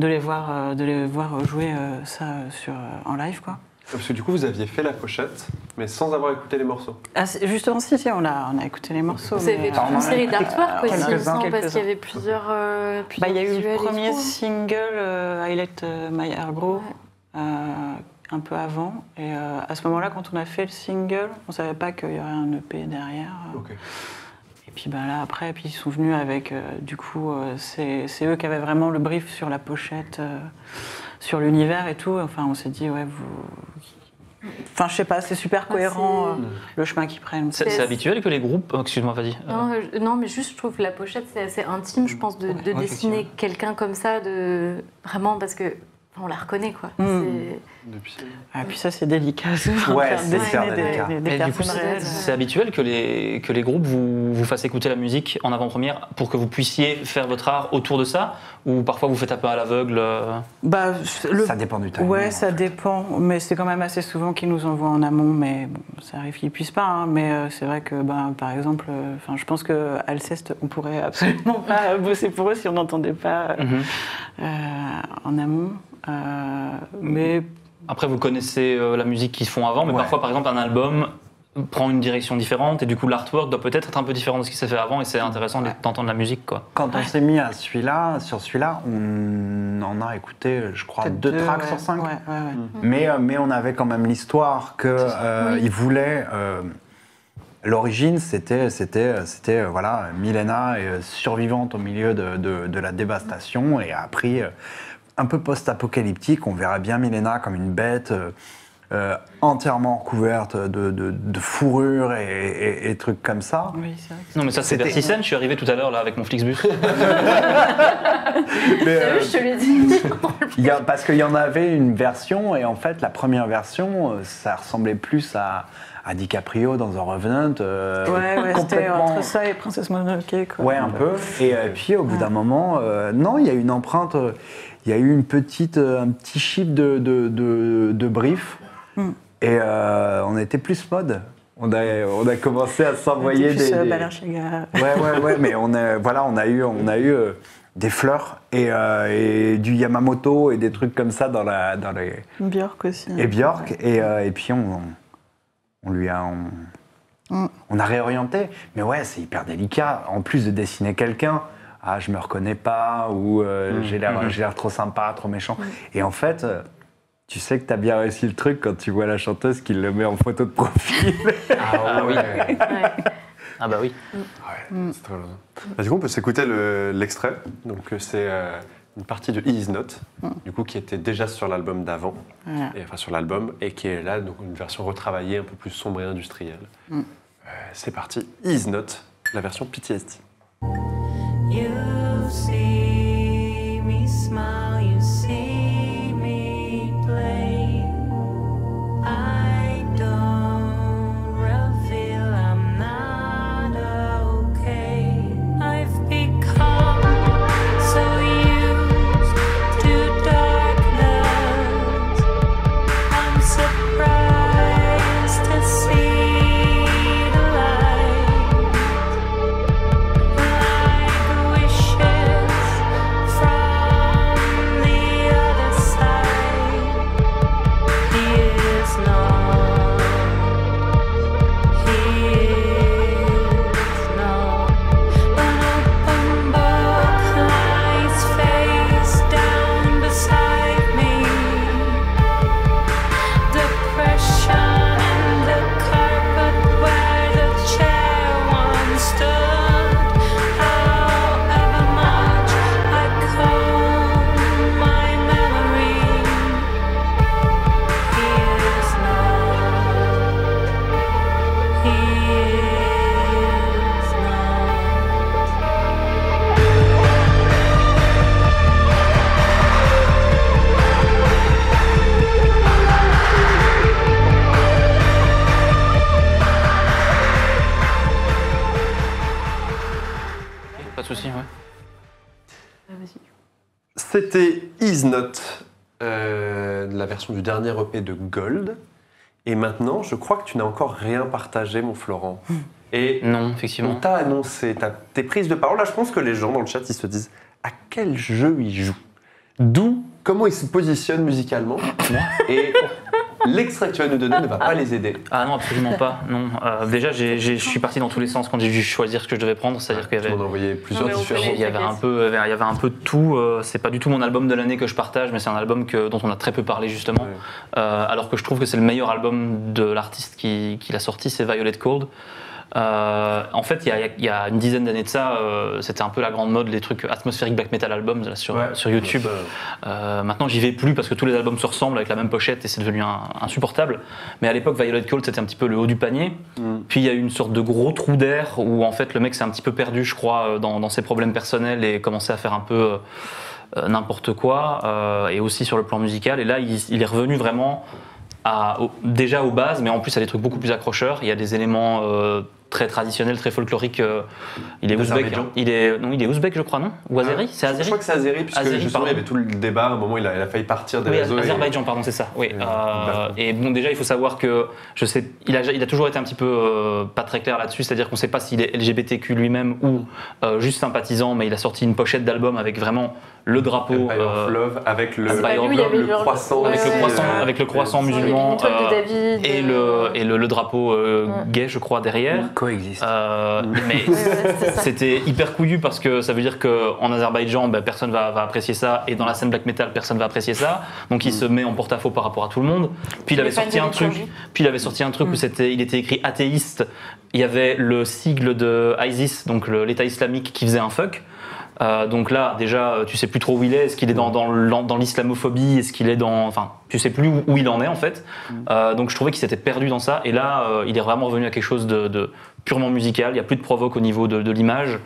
De, les voir, euh, de les voir jouer euh, ça euh, sur, euh, en live. Quoi. Parce que du coup, vous aviez fait la pochette, mais sans avoir écouté les morceaux. Ah, justement, si, si, on a, on a écouté les morceaux. Vous avez fait toute une série d'artwork aussi, parce qu'il y avait plusieurs. euh, Bah, plusieurs il y a eu le premier tout. single, euh, Highlight euh, My Hair Grow, euh, un peu avant. Et euh, à ce moment-là, quand on a fait le single, on savait pas qu'il y aurait un EP derrière. Ok. Et puis bah, là, après, puis ils sont venus avec, euh, du coup, euh, c'est c'est eux qui avaient vraiment le brief sur la pochette, euh, sur l'univers et tout. Enfin, on s'est dit, ouais, vous. Enfin, je sais pas, c'est super Ah, cohérent euh, le chemin qu'ils prennent. C'est habituel que les groupes. oh, Excuse-moi, vas-y. Non, euh, non, mais juste, je trouve que la pochette, c'est assez intime, je pense, de, de ouais, dessiner quelqu'un comme ça, de vraiment, parce que on la reconnaît, quoi. Mm. C'est- Depuis. Et puis ça, c'est délicat, souvent, Ouais, c'est des, délicat. des- des c'est habituel que les, que les groupes vous, vous fassent écouter la musique en avant-première pour que vous puissiez faire votre art autour de ça Ou parfois vous faites un peu à l'aveugle euh, Bah, le- Ça dépend du timing. Ouais, ça dépend, mais c'est quand même assez souvent qu'ils nous envoient en amont, mais bon, ça arrive qu'ils puissent pas. hein, mais euh, c'est vrai que, bah, par exemple, euh, enfin, je pense que Alceste, on pourrait [LAUGHS] absolument pas bosser pour eux si on n'entendait pas euh, Mhm. euh, en amont. Euh, mais Après, vous connaissez euh, la musique qu'ils font avant, mais Ouais. parfois, par exemple, un album prend une direction différente et du coup, l'artwork doit peut-être être un peu différent de ce qui s'est fait avant et c'est intéressant d'entendre la musique, quoi. Quand on s'est mis à celui-là, sur celui-là, on en a écouté, je crois, peut-être deux, tracks ouais, sur cinq. Ouais, ouais, ouais. Mais, euh, mais on avait quand même l'histoire que euh, Oui. il voulait. euh, L'origine, c'était, c'était, c'était voilà, Milena est survivante au milieu de, de- de la dévastation et a appris euh, un peu post-apocalyptique. On verrait bien Milena comme une bête euh, euh, entièrement couverte de, de- de fourrure et, et- et trucs comme ça. Oui, c'est vrai. que Non, mais ça, c'est Verticène. Je suis arrivé tout à l'heure là avec mon Flixbus. [LAUGHS] Mais, euh, vu, je te l'ai dit. [LAUGHS] Il y a- parce qu'il y en avait une version, et en fait, la première version, euh, ça ressemblait plus à, à DiCaprio dans The Revenant. euh, Ouais, ouais, c'était complètement- entre ça et Princesse Mononoke, quoi. Ouais, un peu. Et euh, puis, au bout d'un moment, euh, non, il y a une empreinte, euh, il y a eu une petite, euh, un petit chip de, de, de, de brief. Hmm. Et euh, on était plus mode. On a, on a commencé à s'envoyer des. des-. Ouais, ouais, ouais, mais on a, voilà, on a eu, on a eu euh, des fleurs et, euh, et du Yamamoto et des trucs comme ça dans, la, dans les. Björk aussi. Et Björk, et, et puis on, on lui a. On, Mm. on a réorienté. Mais ouais, c'est hyper délicat. En plus de dessiner quelqu'un, ah, je me reconnais pas, ou euh, j'ai l'air j'ai l'air trop sympa, trop méchant. Et en fait. euh, tu sais que tu as bien réussi le truc quand tu vois la chanteuse qui le met en photo de profil. [LAUGHS] Ah oui. Ouais. Ah bah oui. Ouais, c'est très bien. Bah, du coup, on peut s'écouter le- l'extrait. Donc, euh, c'est euh, une partie de He Is Not, du coup, qui était déjà sur l'album d'avant, enfin sur l'album, et qui est là, donc une version retravaillée, un peu plus sombre et industrielle. Mm. Euh, c'est parti, He Is Not, la version PTSD. You see me smile, C'était Is Not, euh, la version du dernier EP de Gold. Et maintenant, je crois que tu n'as encore rien partagé, mon Florent. Et Non, on effectivement. t'a annoncé ta- tes prises de parole. Là, je pense que les gens dans le chat, ils se disent à quel jeu ils jouent D'où, comment ils se positionnent musicalement? Et l'extrait que tu vas nous donner ne va pas les aider. Ah non, absolument pas. Non. Euh, déjà, j'ai- j'ai- je suis parti dans tous les sens quand j'ai dû choisir ce que je devais prendre. C'est-à-dire qu'il y Tu avait m'en as envoyé plusieurs Non, mais on différents. Il y avait un peu, il y avait un peu de tout. euh, C'est pas du tout mon album de l'année que je partage, mais c'est un album que, dont on a très peu parlé justement. Ouais. Euh, alors que je trouve que c'est le meilleur album de l'artiste qui, qui l'a sorti, c'est Violet Cold. Euh, en fait, il y a, il y a une dizaine d'années de ça, euh, c'était un peu la grande mode, les trucs atmosphériques black metal albums là, sur, Ouais. sur YouTube. Euh, maintenant, j'y vais plus parce que tous les albums se ressemblent avec la même pochette et c'est devenu un- insupportable. Mais à l'époque, Violet Cold, c'était un petit peu le haut du panier. Mm. Puis il y a eu une sorte de gros trou d'air où en fait le mec s'est un petit peu perdu, je crois, dans, dans ses problèmes personnels et commençait à faire un peu n'importe quoi, et aussi sur le plan musical. Et là, il, il est revenu vraiment à, au- déjà aux bases, mais en plus à des trucs beaucoup plus accrocheurs. Il y a des éléments très traditionnels, très folkloriques. euh, il est ouzbek, hein. il est non, il est ouzbek, je crois, non Ou azéri C'est Je azéri crois que c'est Azeri, puisque Azeri, justement, il y pardon. avait tout le débat. À un moment, il a, il a failli partir des Oui, réseaux. et- Azerbaïdjan, pardon, c'est ça. Oui. Oui, Euh, d'accord. et bon, déjà, il faut savoir que je sais, il a, il a toujours été un petit peu euh, pas très clair là-dessus, c'est-à-dire qu'on ne sait pas s'il est LGBTQ lui-même ou euh, juste sympathisant, mais il a sorti une pochette d'album avec vraiment le drapeau. Empire euh, of Love avec le, Empire Bah, of il Love, le croissant. avec, le croissant, avec le croissant Il musulman euh, et, le, et le, le drapeau euh, Ouais. gay, je crois, derrière. Coexiste. Euh, mais [LAUGHS] c'était hyper couillu parce que ça veut dire qu'en Azerbaïdjan, ben, personne va, va apprécier ça et dans la scène black metal, personne va apprécier ça. Donc il se met en porte-à-faux par rapport à tout le monde. Puis il avait sorti un truc. Puis il avait sorti un truc où c'était, il était écrit athéiste. Il y avait le sigle de ISIS, donc l'État islamique, qui faisait un fuck. Euh, donc là, déjà, euh, tu sais plus trop où il est. Est-ce qu'il est dans, dans, l'en- dans l'islamophobie Est-ce qu'il est dans. Enfin, tu sais plus où, où il en est en fait. Euh, donc je trouvais qu'il s'était perdu dans ça. Et là, euh, il est vraiment revenu à quelque chose de, de purement musical. Il n'y a plus de provoque au niveau de, de l'image.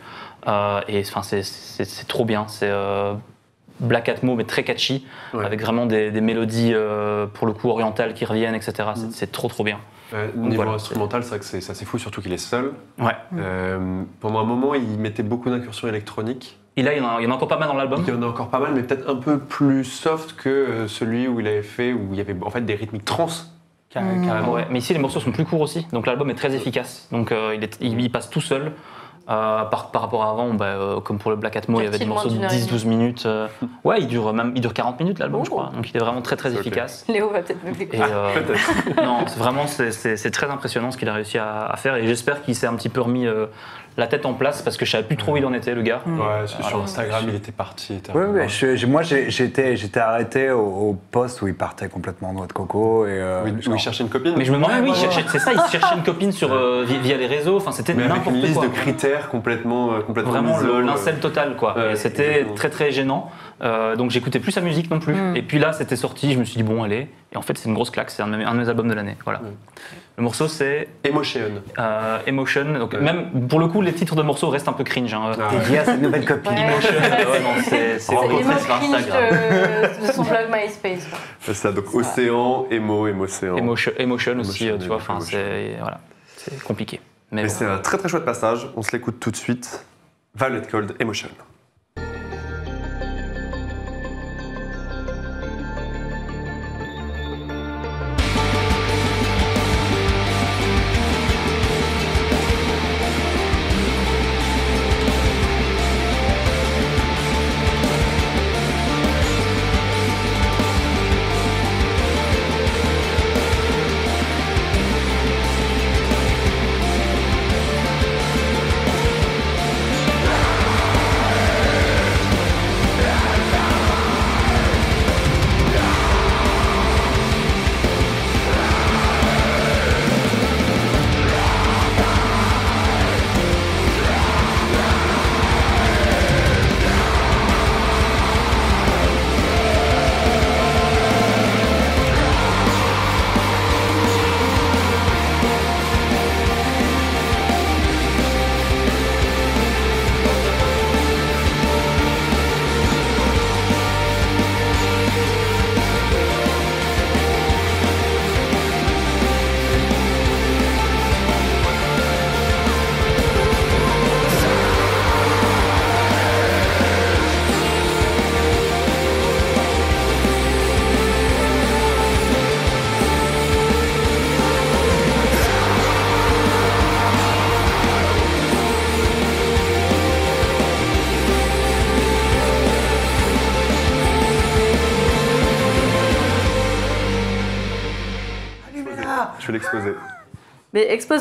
Euh, et enfin, c'est- trop bien. C'est euh, Black Atmo, mais très catchy, Ouais. avec vraiment des, des mélodies euh, pour le coup orientales qui reviennent, etc. C'est- C'est trop trop bien. Euh, niveau voilà. instrumental, c'est vrai que c'est c'est assez fou, surtout qu'il est seul. Ouais. Euh, pendant un moment, il mettait beaucoup d'incursions électroniques. Et là, il y en a, il y en a encore pas mal dans l'album. Il y en a encore pas mal, mais peut-être un peu plus soft que euh, celui où il avait fait, où il y avait en fait des rythmiques trans, car- Mm. carrément. Ouais, mais ici les morceaux sont plus courts aussi, donc l'album est très efficace. Donc euh, il, est- il- il passe tout seul. Euh, par, par rapport à avant, bah, euh, comme pour le Black Atmo, il y avait des morceaux de moins d'une heure et 10-12 minutes. euh, ouais, il dure même il dure 40 minutes l'album, je crois. Donc il est vraiment très très efficace. Léo va peut-être me Et l'écouter. euh, [LAUGHS] non, vraiment c'est- très impressionnant ce qu'il a réussi à, à faire et j'espère qu'il s'est un petit peu remis euh, la tête en place parce que je savais plus trop où il en était le gars. Ouais, sur-. Instagram, il était parti. Oui, oui, je- moi j'étais j'étais arrêté au, au poste où il partait complètement en noix de coco. Et, euh, Où il- où il cherchait une copine. Mais je me demandais, Ouais, oui, ouais, c'est ça, il cherchait une copine sur, euh, vi- via les réseaux, enfin c'était n'importe une liste quoi. de critères complètement, euh, complètement Vraiment euh, l'incel total quoi. C'était très très gênant. Euh, donc j'écoutais plus sa musique non plus. Mm. Et puis là c'était sorti, je me suis dit bon allez. Et en fait c'est une grosse claque, c'est un, de mes- un de mes albums de l'année. Voilà. Mm. Le morceau c'est Emotion. euh, Emotion. Donc Ouais. même pour le coup les titres de morceaux restent un peu cringe. hein. Ah. T'es dit à cette nouvelle copine. Ouais. Emotion, [LAUGHS] ouais, non, c'est rencontré sur cringe Instagram. de, de son blog MySpace. [LAUGHS] C'est ça, donc Océan, Emo, Émocéan. Emotion, Emotion aussi, Emotion, tu vois. Enfin c'est voilà, c'est compliqué. Mais Mais bon. c'est un très très chouette passage, on se l'écoute tout de suite. Violet Cold. Emotion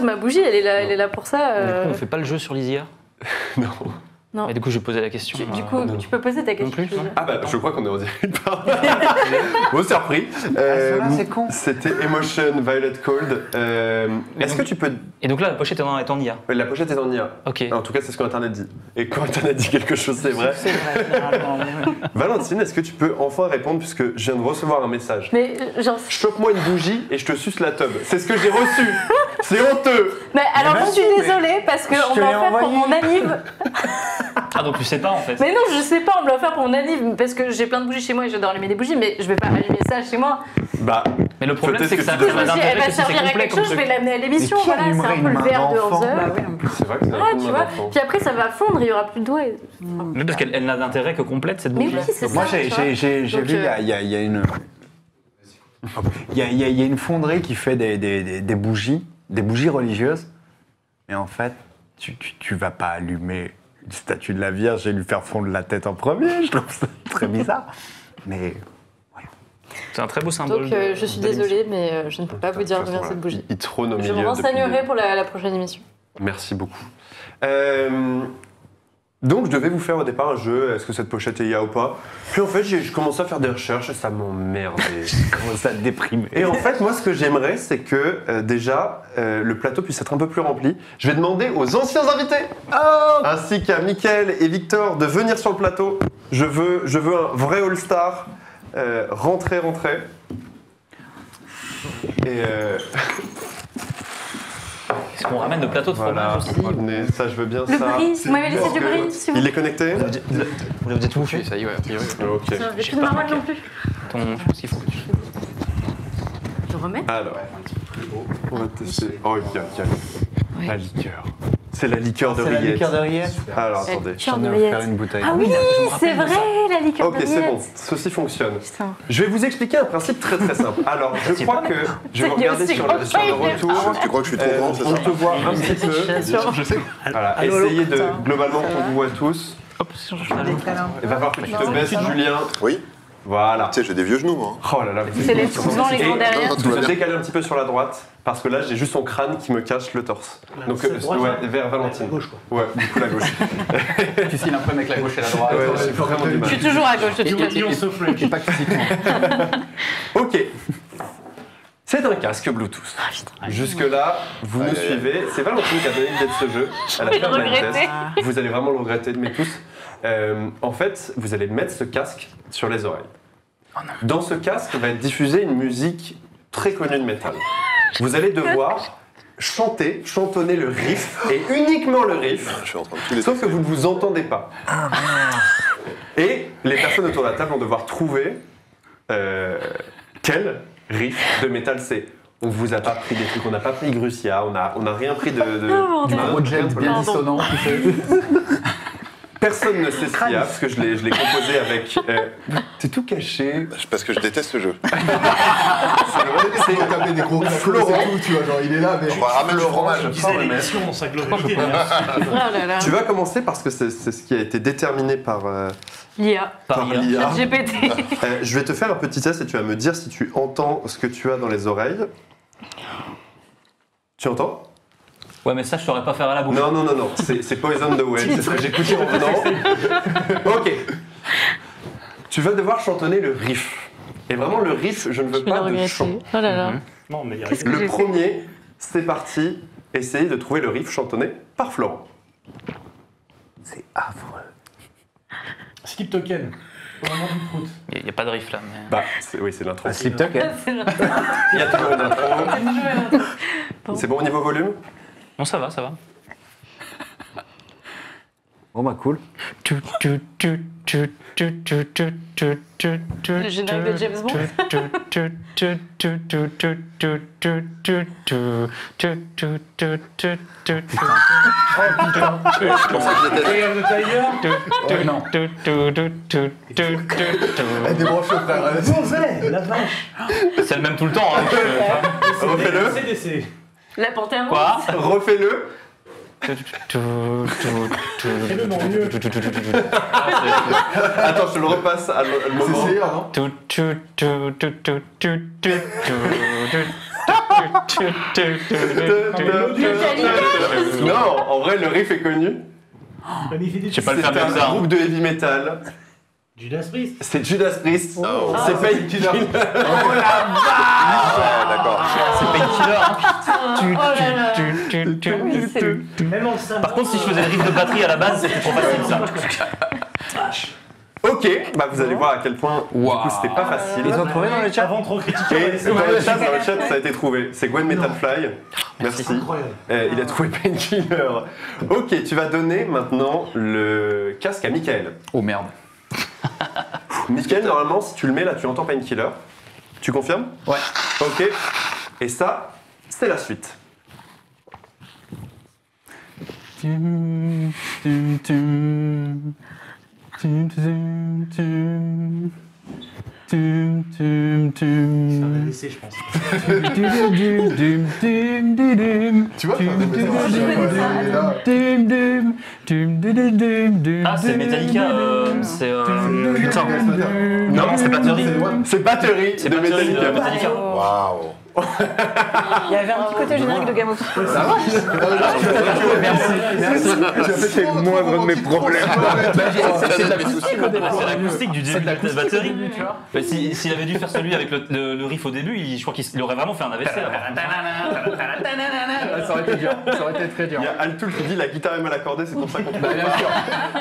Ma bougie, elle est là, elle est là pour ça. Du euh. coup, on fait pas le jeu sur l'ISIA [LAUGHS] Non. Non. Et du coup, je vais poser la question. Tu- du euh, coup, tu peux poser ta question. plus, je dire. Ah bah, je crois qu'on est en direct. Au [LAUGHS] surpris. Euh, c'est con. C'était Emotion Violet Cold. Euh, Est-ce que tu peux. Et donc là, la pochette est en, est en IA. La pochette est en IA. Ok. En tout cas, c'est ce qu'Internet dit. Et quand Internet dit quelque chose, c'est vrai. C'est vrai, généralement. mais ouais. [LAUGHS] Valentine, est-ce que tu peux enfin répondre puisque je viens de recevoir un message? Mais euh, genre. Chope-moi une bougie et je te suce la tub. C'est ce que j'ai reçu. C'est honteux. Mais alors, Mais je suis mais- désolée parce qu'on l'ai offert pour mon anniv. [LAUGHS] Ah, donc tu sais pas en fait. Mais non, je sais pas, on me l'a offert pour mon anniv parce que j'ai plein de bougies chez moi et j'adore allumer des bougies, mais je vais pas allumer ça chez moi. Bah, Mais le problème, c'est que que ça ça elle va servir à quelque chose, je vais l'amener à l'émission. Mais Voilà, c'est un peu le verre de d'enfant Hanser. Bah oui, c'est vrai que Voilà, peu tu vois. Puis après, ça va fondre, il y aura plus de doigts. Oui, parce qu'elle elle n'a d'intérêt que complète cette Mais bougie. oui, c'est ça. Moi, j'ai vu, il y a- une. Il y a, il y a- il y a une fonderie qui fait des, des- des- des bougies, des bougies religieuses. Et en fait, tu, tu, tu vas pas allumer une statue de la Vierge et lui faire fondre la tête en premier. Je trouve ça très bizarre. Mais C'est un très beau symbole. Donc, euh, je suis désolée, mais euh, je ne peux pas vous dire d'où vient cette bougie. Il trône au Je me depuis- renseignerai pour la, la prochaine émission. Merci beaucoup. Euh, donc, je devais vous faire au départ un jeu, est-ce que cette pochette est IA ou pas? Puis en fait, j'ai je commençais à faire des recherches et ça m'emmerdait. [LAUGHS] comment ça déprime Et en fait, moi, ce que j'aimerais, c'est que euh, déjà, euh, le plateau puisse être un peu plus rempli. Je vais demander aux anciens invités, ainsi qu'à Mickaël et Victor, de venir sur le plateau. Je veux, je veux un vrai All-Star. Euh, rentrez, rentrez. Et euh, [LAUGHS] Est-ce qu'on ramène le plateau de voilà, fromage aussi revenez, ça, je veux bien Le ça. bris, vous m'avez laissé du que- bris, s'il vous Il est connecté Vous avez- vous avez tout fait Ça y est, ouais, a priori. Ok. J'ai plus de pas marmotte non plus. Ton, je pense qu'il faut. Je remets Alors, on va tester. Oh, il y a, il y a la liqueur. C'est la liqueur de C'est la liqueur de rillette Alors, La attendez. liqueur J'en de ai offert une bouteille. Ah oui, c'est vrai, la liqueur Ok, de c'est bon. Ceci fonctionne. Putain. Je vais vous expliquer un principe très très simple. [LAUGHS] Alors, je crois que je vais C'est regarder sur le, sur le retour. Tu crois que je suis trop Euh, grand, c'est on ça te voit un petit peu. Je sais. Voilà, Allô, allô. essayez de Putain. globalement qu'on vous voit tous. Hop, si on change la Des câlins. Il va falloir que tu te baisses. Julien. Oui, Voilà. tu sais, j'ai des vieux genoux, moi. hein. Oh là là, vous C'est les souvent les grands Et- derrière. Non, non, tout Vous va te bien. décalez un petit peu sur la droite, parce que là j'ai juste son crâne qui me cache le torse. Donc, c'est euh, droite, ouais, là vers Valentine. À gauche, quoi. Ouais, du coup la gauche. [LAUGHS] Tu signes un peu avec la gauche et la droite. Ouais, j'ai vraiment du Je mal. suis toujours à gauche sauf Et pas. [LAUGHS] Ok. C'est un casque Bluetooth. Jusque-là, vous nous suivez. C'est Valentine qui a donné l'idée de ce jeu. Elle a vais fait un le blind regretter. test. Vous allez vraiment le regretter, mais tous. Euh, en fait, vous allez mettre ce casque sur les oreilles. Dans ce casque va être diffusée une musique très connue de métal. Vous allez devoir chanter, chantonner le riff, et uniquement le riff, Je suis en train de tous les sauf que vous ne vous entendez pas. Et les personnes autour de la table vont devoir trouver euh, quel riff de métal c'est. On vous a pas pris des trucs, on n'a pas pris Grussia, on n'a on a rien pris de. de- [LAUGHS] Oh, Du bordel. gros jet bien Pardon. dissonant, tu sais. [LAUGHS] Personne ne sait ce qu'il y a, parce que je l'ai je l'ai composé avec. euh, c'est tout caché. Parce que je déteste ce jeu. C'est taper des gros Florent et tout, tu vois, genre il est là, mais. On va ramener le fromage. Je disais l'émission dans sa globalité. [LAUGHS] Oh là là. [LAUGHS] Tu vas commencer parce que c'est c'est ce qui a été déterminé par, euh, L'IA. par l'IA. GPT. [LAUGHS] Euh, je vais te faire un petit test et tu vas me dire si tu entends ce que tu as dans les oreilles. Tu entends? Ouais, mais ça, je saurais pas faire à la bouche. Non, non, non, non, c'est c'est Poison the [LAUGHS] Well, c'est ce que j'écoutais en venant. Ok. Tu vas devoir chantonner le riff. Et vraiment, le riff, je ne veux Je pas de regretter. chant. Oh là là. Non, mais il y a Le premier, c'est parti. Essayez de trouver le riff chantonné par Florent. C'est affreux. Skip token. Vraiment du prout. Il n'y a, pas de riff là. Mais... Bah, c'est- oui, c'est l'intro. Hein C'est là. Il y a toujours une intro. C'est bon au niveau volume? Ça va, ça va. Bon bah cool. Le générique de James Elle débranche le frère. Bon, la vache. C'est le même tout le temps. Refais-le. La panthère Quoi. Refais-le. Fais-le mieux. Attends, je te le repasse à le moment. C'est non Non, en vrai, le riff est connu. Je sais pas le faire C'était un groupe de heavy metal Judas Priest. C'est Judas Priest. Oh. C'est Painkiller. Ah, d'accord. C'est Painkiller. Le savant, Par contre, si je faisais le riff de batterie à la base, c'était trop facile ça. Ok, bah vous allez voir à quel point du coup c'était pas facile. Ils ont trouvé dans les chats Avant trop critiquer. Dans le chat, dans le chat, ça a été trouvé. C'est Gwen Metalfly. Merci. Incroyable. Euh, il a trouvé Painkiller. Ok, tu vas donner maintenant le casque à Michael. Oh merde. Michael, normalement, si tu le mets là, tu entends Painkiller. Tu confirmes Ouais. Ok. Et ça, c'est la suite. Tum, tum, tum. Tum, tum, tum. Tum, tum, tum. C'est un AVC, je pense. Tu vois, Ah, c'est Metallica, euh, c'est. euh, Putain. Non, c'est Battery. C'est Battery C'est de Metallica. Waouh. Il y avait un petit côté générique de Game of Thrones. Merci, merci. C'est le moindre de mes problèmes. Bah, c'est- l'acoustique du début de la batterie. Bah, si- S'il avait dû faire celui avec le, riff au début, il- je crois qu'il aurait vraiment fait un AVC. Ça aurait été dur, ça aurait été très dur. Il y a Altoul qui dit la guitare est mal accordée, c'est pour ça qu'on Bah, bien sûr,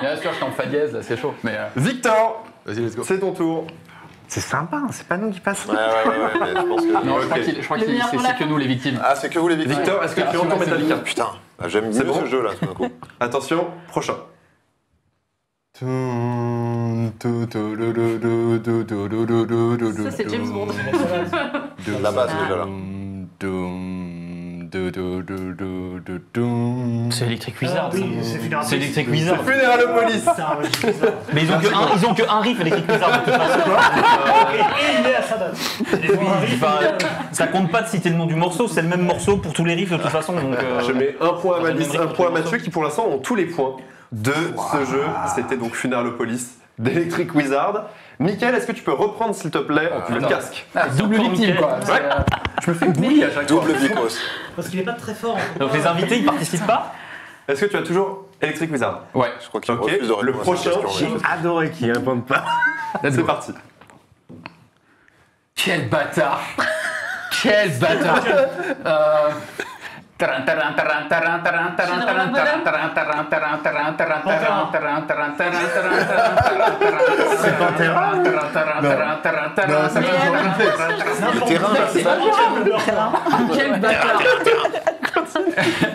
bien sûr, je suis en fa dièse, là, c'est chaud. Mais euh, Victor, Vas-y, let's go. c'est ton tour. C'est sympa, hein, c'est pas nous qui passons. Ouais, ouais, ouais, ouais, mais je pense que. non, je crois qu'il- je crois Le que meilleur c'est pour la c'est que nous les victimes. Ah, c'est que vous les victimes. Victor, est-ce que tu entends Metallica Putain, ah, j'aime C'est mieux bon ce jeu là, tout d'un coup. Attention, prochain. Ça, c'est James Bond. La base déjà là. C'est Electric Wizard. ça. Oui, c'est C'est. Electric Wizard. Funeralopolis. Dis ça. Mais ils ont que un, ils ont que un riff Electric Wizard de toute façon. [LAUGHS] Et il est à sa date. Ça compte pas de citer le nom du morceau, c'est le même morceau pour tous les riffs de toute façon. Donc, euh, Je mets un point à le Malice, un point à le Mathieu qui pour l'instant ont tous les points de ce jeu. C'était donc Funeralopolis d'Electric Wizard. Michael, est-ce que tu peux reprendre s'il te plaît le putain. casque Ah, double victime, quoi. C'est, euh, Je me fais bouillir à chaque fois. Double vicose. Parce qu'il est pas très fort. donc les invités ils participent pas Est-ce que tu as toujours Electric Wizard Ouais, Je crois qu'il Ok, refuse de le prochain, J'ai adoré qu'ils répondent pas. C'est parti. Quel bâtard Quel bâtard Euh, c'est pas terrain. Non, non c'est pas terrain. C'est pas Quel bâtard.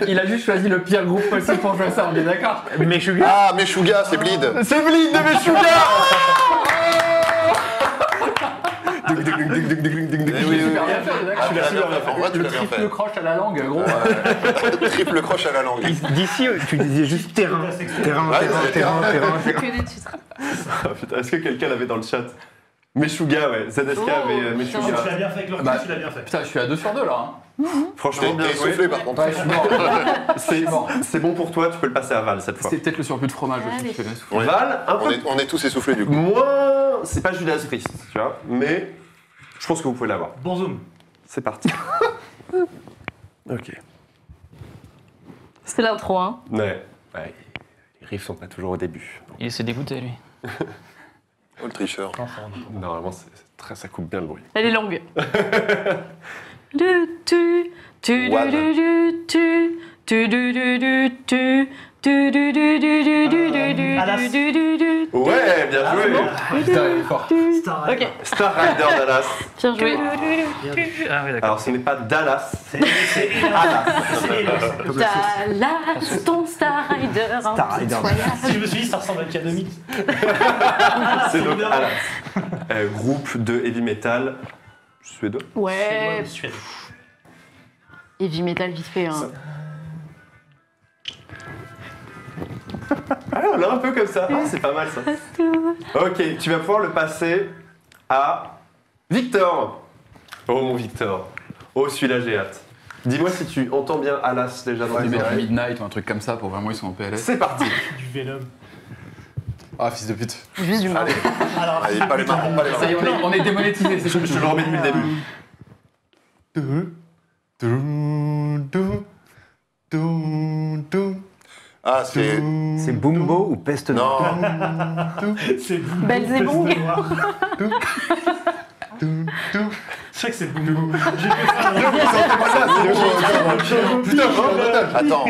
Il a juste choisi le pire groupe possible pour jouer ça, on est d'accord Meshuga Ah, Meshuga, c'est Bleed. C'est Bleed de Meshuga triple fait. croche à la langue, gros. [LAUGHS] Triple croche à la langue. D'ici, tu disais juste terrain. Terrain, terrain, terrain, terrain. Ah, Est-ce que quelqu'un l'avait dans le chat? Meshuga, ouais. ZSK Oh, avait euh, Tu l'as Meshuga. bien fait avec leur Bah, tu l'as bien fait. Putain, je suis à 2 sur 2 là. hein. Franchement, T'es bien essoufflé par contre. Ouais, [LAUGHS] je suis mort. C'est bon pour toi, tu peux le passer à Val cette fois. C'est peut-être le surplus de fromage aussi. Val, on est tous essoufflés du coup. moins. C'est pas Judas Priest, tu vois, mais je pense que vous pouvez l'avoir. Bon zoom. C'est parti. ok. C'est l'intro, hein. Ouais. ouais. Les riffs sont pas toujours au début. Il s'est dégoûté lui. Oh, le tricheur. Normalement, c'est c'est très, ça coupe bien le bruit. Elle est longue. Du, tu, tu, du, One. du, du, tu, tu, du, du, du, tu, tu, du, du, du, du, du, du, du, Alas. du, du, du, du. Ouais, bien joué. Fort. Star Ok, Star Rider Dallas. bien joué. Ah oui d'accord. Alors, ce n'est pas Dallas. Dallas, ton Star Rider, Star Rider. Si je me suis dit, ça ressemble à Academy. [LAUGHS] C'est donc Alas. Euh, groupe de heavy metal suédois. Ouais, heavy metal vite fait. Hein. Ah, on l'a un peu comme ça. Ah, c'est pas mal ça. Ok, tu vas pouvoir le passer à Victor. Oh mon Victor. Oh celui-là j'ai hâte. Dis-moi si tu entends bien Alas déjà dans mets oreilles. Midnight ou un truc comme ça pour vraiment ils sont en PLS. C'est parti. Du Venom. Ah, fils de pute. Juste du mal. Alors, Allez, pas les marrons, pas les Ça y est, marrons. on est, on est démonétisé, c'est Je, je le remets depuis le début. Dou, dou, dou, dou, ah, c'est. C'est Bumbo ou Peste Non. [LAUGHS] c'est Belzébong. [LAUGHS] C'est vrai que c'est Bumbo. [LAUGHS] Attends.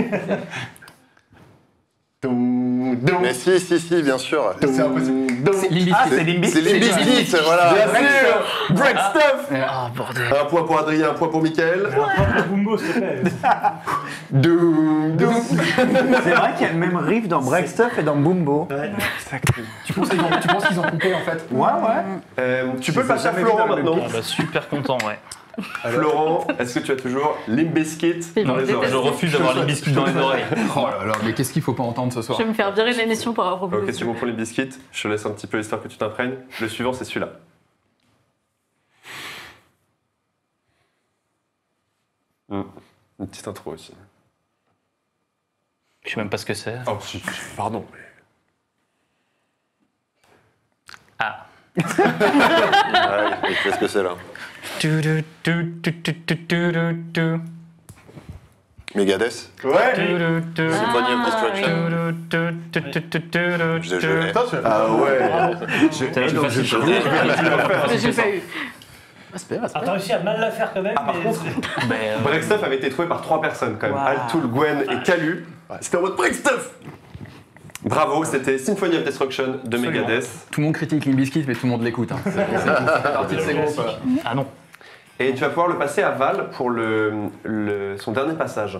Mais si, si, si, bien sûr. C'est impossible. C'est Limp Ah, c'est voilà. Bien sûr Break stuff Ah, bordel. Un point pour Adrien, un point pour Mickaël. Bumbo, s'il te plaît. [LAUGHS] C'est vrai qu'il y a le même riff dans Break Stuff et dans Bumbo. Ouais. Tu penses qu'ils ont, tu penses qu'ils ont coupé en fait? Ouais, ouais. Euh, tu peux passer à Florent maintenant. Ah bah, super content, ouais. Florent, [LAUGHS] est-ce que tu as toujours Limp Bizkit dans les Je oreilles refuse d'avoir les biscuits dans les oreilles. [LAUGHS] Oh là là, mais qu'est-ce qu'il faut pas entendre ce soir Je vais me faire virer de l'émission par avoir proposé. Ok, c'est bon pour les biscuits. Je te laisse un petit peu l'histoire que tu t'imprègnes. Le suivant, c'est celui-là. Hmm, Une petite intro aussi. Je sais même pas ce que c'est. Oh, si, si, pardon. mais- Ah. [LAUGHS] Ouais, Qu'est-ce que c'est là? Megadeth Ouais Symphony of Destruction. Ah ouais J'ai [LAUGHS] failli. Ah, T'as réussi à mal la faire quand même. Ah, par mais... contre, [LAUGHS] Breakstuff avait été trouvé par trois personnes quand même. Wow. Altul, Gwen et Calu. C'était en mode Break Bravo, c'était Symphony of Destruction de Megadeth. Tout le monde critique Limp Bizkit, mais tout le monde l'écoute. Hein. C'est- partie de groupes. euh. Ah non. Et tu vas pouvoir le passer à Val pour le, le- son dernier passage.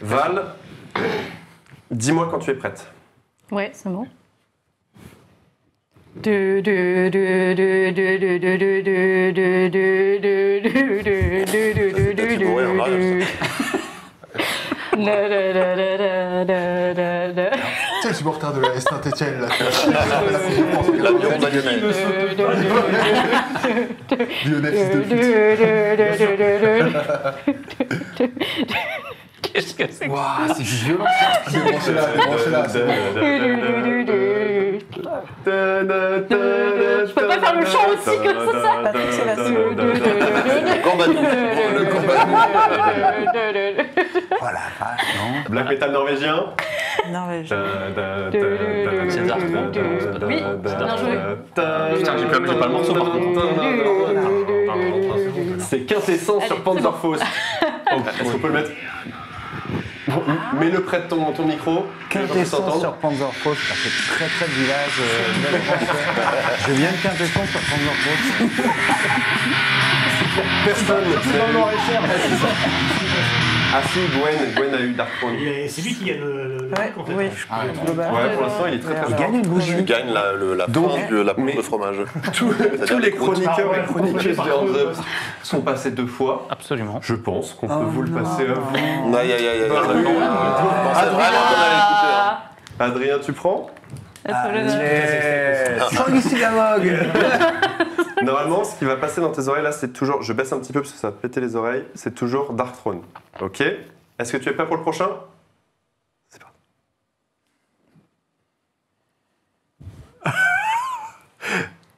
Val, dis-moi quand tu es prête. Ouais, c'est bon. C'est le supporter de la Saint-Etienne, là. [LAUGHS] L'avion de Lyonnais. Lyonnais, fils de Qu'est-ce que c'est que Waouh, c'est violent. Débranchez-la, débranchez-la. c'est bon. [LAUGHS] Je peux pas faire le chant aussi comme ça, ça. Patrick Sébastien. Oh la vache, non Black metal norvégien. Je- C'est Dark. Oui, bien joué. Putain, j'ai pas, j'ai pas le morceau par contre. C'est quintessence sur Panzerfaust. [LAUGHS] Oh, Est-ce qu'on peut le mettre? Mets-le près de ton, ton micro. Quintessence s'entendre. sur Panzerfaust, ça fait très très village. euh. Je viens de Quintessence sur Panzerfaust. Personne. [LAUGHS] Ah si, Gwen, Gwen a eu Dark Throne. Et C'est lui qui a le, Ouais, truc en fait. oui. Ah, Ouais, pour l'instant, il est très très Il gagne une bougie. Tu gagnes la, le- la Donc, pointe de la mais- de fromage. [LAUGHS] Tous, tous les chroniqueurs et Ah, ouais, chroniqueuses de Hands Up sont passés deux fois. Absolument. Je pense qu'on peut Oh vous le passer à vous. Aïe aïe aïe hein. Adrien, tu prends? Sanguisti la vogue Normalement, ce qui va passer dans tes oreilles là, c'est toujours. Je baisse un petit peu parce que ça va péter les oreilles. C'est toujours Dark Throne. Ok? Est-ce que tu es prêt pour le prochain C'est parti.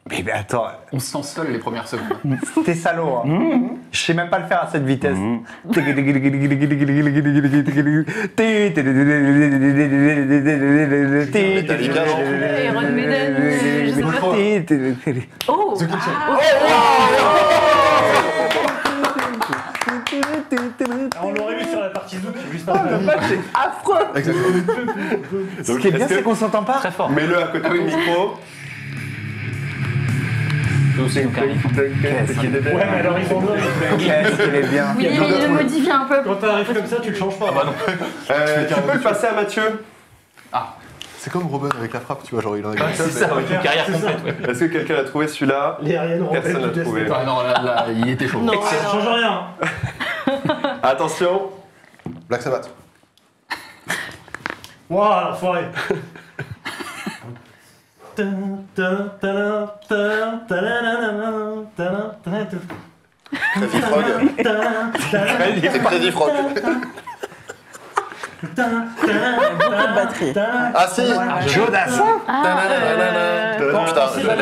Mais, mais attends, On se sent seul les premières secondes. t'es salaud. Hein. Je sais même pas le faire à cette vitesse. Pas. Oh. Ah, On l'aurait vu sur la partie zouk, juste après. C'est affreux. Exactement. Ce qui est bien, c'est qu'on s'entend pas. Très fort. Mets-le à côté du micro. Ouais, mais alors ils Qu'est-ce qu'il est bien. Oui, mais il le modifie un peu. Quand t'arrives comme ça, tu le changes pas. Euh, tu peux le passer à Mathieu C'est comme Robin avec la frappe, tu vois, genre il en a Ah, c'est ça, Avec une carrière complète, ouais. Est-ce que quelqu'un l'a trouvé celui-là Personne n'a trouvé. Ah non, là, là, il était chaud. Non, Ça non. change rien. [LAUGHS] Attention Black Sabbath. Waouh, l'enfoiré. Crazy Frog. C'est Crazy Frog. Beaucoup de batterie. Ah si Joe Dassin Putain, je l'ai.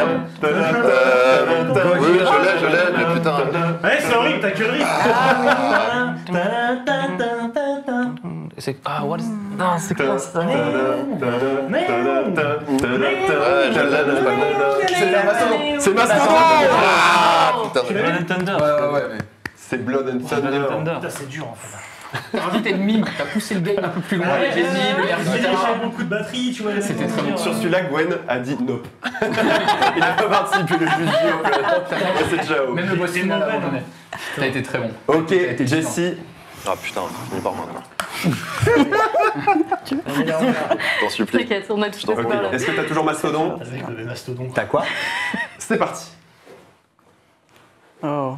Oui, je l'ai, je l'ai, mais putain. Ouais, c'est horrible, t'as que le. C'est ah what is non c'est quoi ça c'est Mastodon C'est Ah, putain. Blood and Thunder Ouais, ouais, ouais. mais- C'est Blood and Thunder. C'est dur en fait. T'as rajouté le mime, t'as poussé le game un peu plus loin les J'ai guitare. beaucoup de batterie, tu vois. C'était très bon. Sur celui-là, Gwen a dit nope. [LAUGHS] Il n'a pas participé le juge dur. mais C'est déjà haut. Même le boss final. T'as été très bon. Ok, été Jesse. Ah putain, finis par maintenant. [LAUGHS] T'en supplie. T'inquiète, on a tout fait. Est-ce que t'as toujours Mastodon Avec le mastodon. T'as quoi C'est parti. Oh.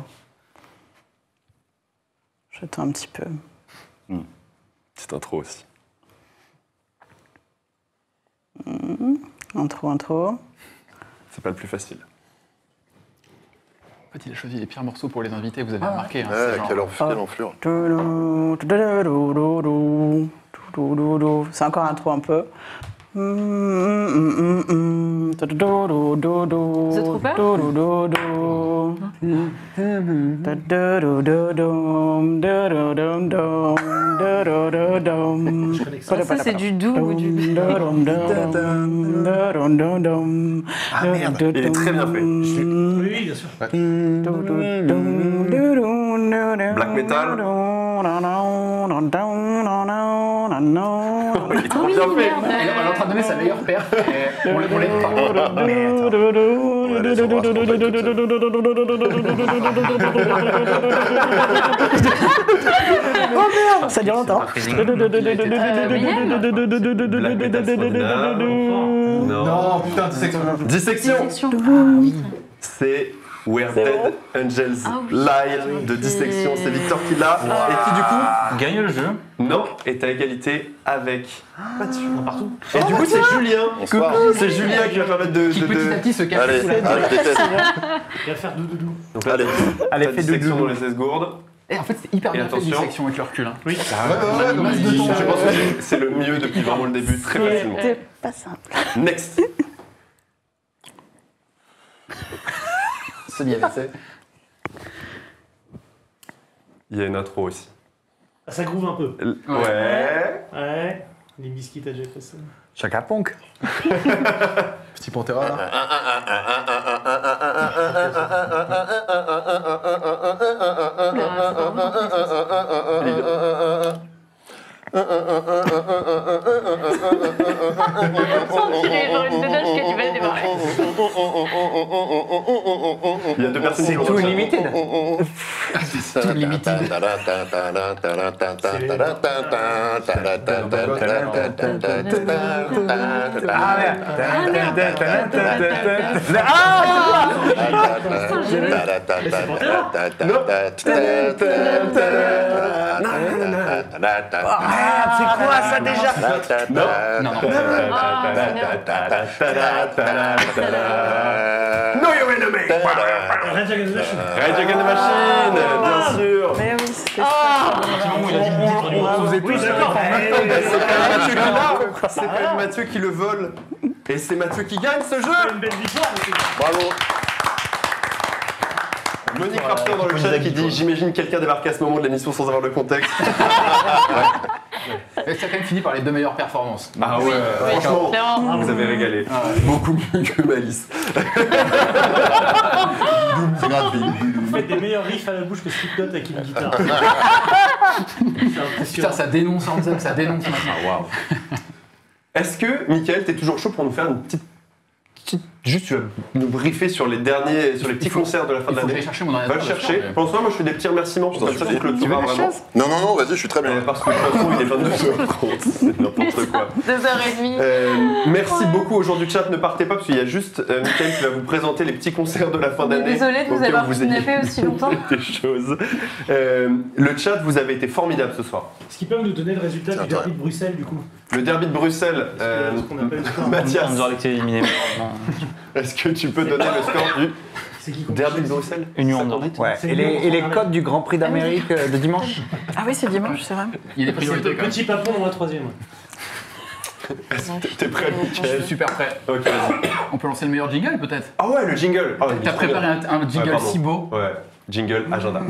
J'attends un petit peu. Petite intro aussi. Intro, intro. C'est pas le plus facile. Fait, il a choisi les pires morceaux pour les invités, vous avez remarqué. Hein, genre- quelle enf- quelle enflure. C'est encore intro un peu. The Trooper Ça, c'est du doux ou du. Ah merde, il est très bien fait. Oui, oui, bien sûr. Black metal. [LAUGHS] Il est trop bien fait. Elle est elle est en train de donner sa meilleure perf et on on l'aide pas. Ça dure longtemps. Black Metal Soda. Non. putain, dissection. Dissection. C'est Where Dead Angels Ah oui. Lie de Dissection. C'est Victor qui l'a. Et qui, du coup, gagne le jeu non, est à égalité avec Mathieu. Partout. Et du coup, c'est Julien. C'est Julien qui va permettre de. Qui de- petit de- à petit se cache Allez, sous la déteste. Il va faire doudou. Donc là, Allez. Allez, fais dissection doudou. dans les esgourdes. Et en fait, c'est hyper Et bien fait attention. dissection avec le recul. hein. Oui. Ouais, ouais, masse de temps. Je pense que c'est le mieux depuis vraiment le début, très facilement. C'est pas simple. Next. [LAUGHS] Semi-avancé. Il y a une intro aussi. Ah, Ça groove un peu. L- Ouais. Ouais. Les biscuits, t'as déjà fait ça. Chaka Ponk. Petit Pantera là. [LAUGHS] Il y a deux personnes qui C'est. Ah merde. Ah, c'est quoi ça déjà? Non. No you enemy. Rage Against the Machine. Rage Against the Machine, bien sûr. Mais oui, d'accord. C'est quand même Mathieu qui l'a. C'est quand même Mathieu qui le vole. Et c'est Mathieu qui gagne ce jeu. Une belle victoire. aussi. Bravo. Monique Raptor dans le chat qui dit J'imagine quelqu'un débarquer à ce moment de l'émission sans avoir le contexte. [LAUGHS] Et ça a quand même fini par les deux meilleures performances. Ah ouais, franchement, clairement. vous avez régalé. Beaucoup mieux que Malice. [LAUGHS] Vous faites des meilleurs riffs à la bouche que Slipknot avec une guitare. C'est [LAUGHS] Putain, ça dénonce Anthem, ça dénonce maintenant. Est-ce que, Michael, t'es toujours chaud pour nous faire une petite. petite- Juste, tu vas nous briefer sur les derniers, sur les petits faut- concerts de la fin de l'année. j'aille chercher mon Va le chercher. Ce temps, moi je fais des petits remerciements. Je Comme ça, supplie. on clôturera vraiment. Non, non, non, vas-y, je suis très bien. Euh, Parce que de toute façon, il est 22h30. [LAUGHS] C'est n'importe quoi. Deux heures et demie. Euh, merci beaucoup aux gens du chat. Ne partez pas parce qu'il y a juste euh, Michael qui va vous présenter les petits concerts de la fin d'année. Désolée de vous avoir kidnappé aussi longtemps. [LAUGHS] des choses. Euh, le chat, vous avez été formidable ce soir. Est-ce qu'ils peuvent nous donner le résultat du derby de Bruxelles, du coup Le derby de Bruxelles, euh, Ce qu'on appelle [LAUGHS] le score. Mathias, On nous aurait été éliminé malheureusement. [LAUGHS] est-ce que tu peux donner le score du Derby de Bruxelles Union Ouais. Et les, et les codes du Grand Prix d'Amérique euh, de dimanche Ah oui, c'est dimanche, c'est vrai. Il y a des priorités quand même. Petit papon dans la troisième. T'es prêt, Je suis Michael super prêt. Ok, vas-y. On peut lancer le meilleur jingle peut-être Ah ouais, le jingle Ah, est T'as préparé un, un jingle pardon. si beau. Ouais, jingle, agenda.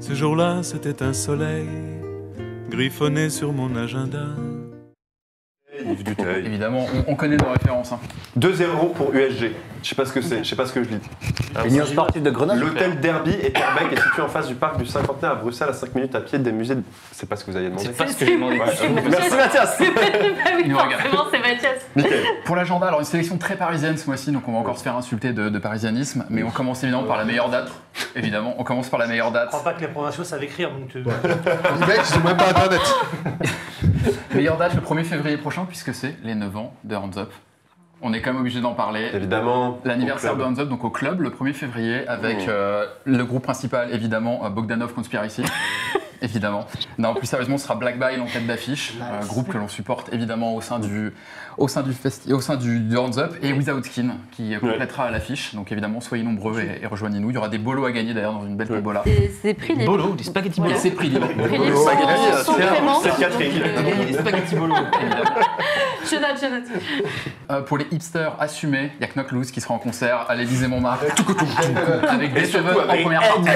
Ce jour-là, c'était un soleil griffonné sur mon agenda. Yves Duteil. Évidemment, on, on connaît nos références. hein. 2-0 pour USG. Je sais pas ce que c'est, je sais pas ce que je lis. L'Union sportive de Grenoble L'hôtel Derby et Terbeck est situé en face du parc du cinquantenaire à Bruxelles, à 5 minutes à pied des musées. de- C'est pas ce que vous aviez demandé. C'est pas ce que j'ai demandé. Merci Mathias Bah [LAUGHS] forcément, c'est Mathias. Pour l'agenda, alors une sélection très parisienne ce mois-ci, donc on va encore se faire insulter de, parisianisme, mais on commence évidemment par la meilleure date. Évidemment, on commence par la meilleure Je date. crois pas que les provinciaux savent écrire, donc. euh, Les mecs, ils ont même pas internet. [LAUGHS] Meilleure date le 1er février prochain, puisque c'est les 9 ans de Hands Up. On est quand même obligé d'en parler. Évidemment. L'anniversaire de club. Hands Up, donc au club, le 1er février, avec Mmh. euh, le groupe principal, évidemment, euh, Bogdanov Conspiracy. [LAUGHS] évidemment. Non, plus sérieusement, ce sera Black Bile en tête d'affiche, euh, groupe que l'on supporte évidemment au sein du, au sein du, festi- au sein du, du Hands Up, et Without Skin, qui euh, complétera l'affiche. Donc évidemment, soyez nombreux et, et rejoignez-nous. Il y aura des bolos à gagner d'ailleurs dans une belle tombola. Et c'est prix libre. Bolo, des spaghetti Et bolo. c'est prix libre. Prix libre Spaghetti, sans- sans tiens, paiement. c'est Catherine. À gagner des spaghetti bolo, [LAUGHS] évidemment. Je note, je note. Euh, pour les hipsters assumés, il y a Knock Loose qui sera en concert à l'Élysée Montmartre. avec des cheveux en première partie.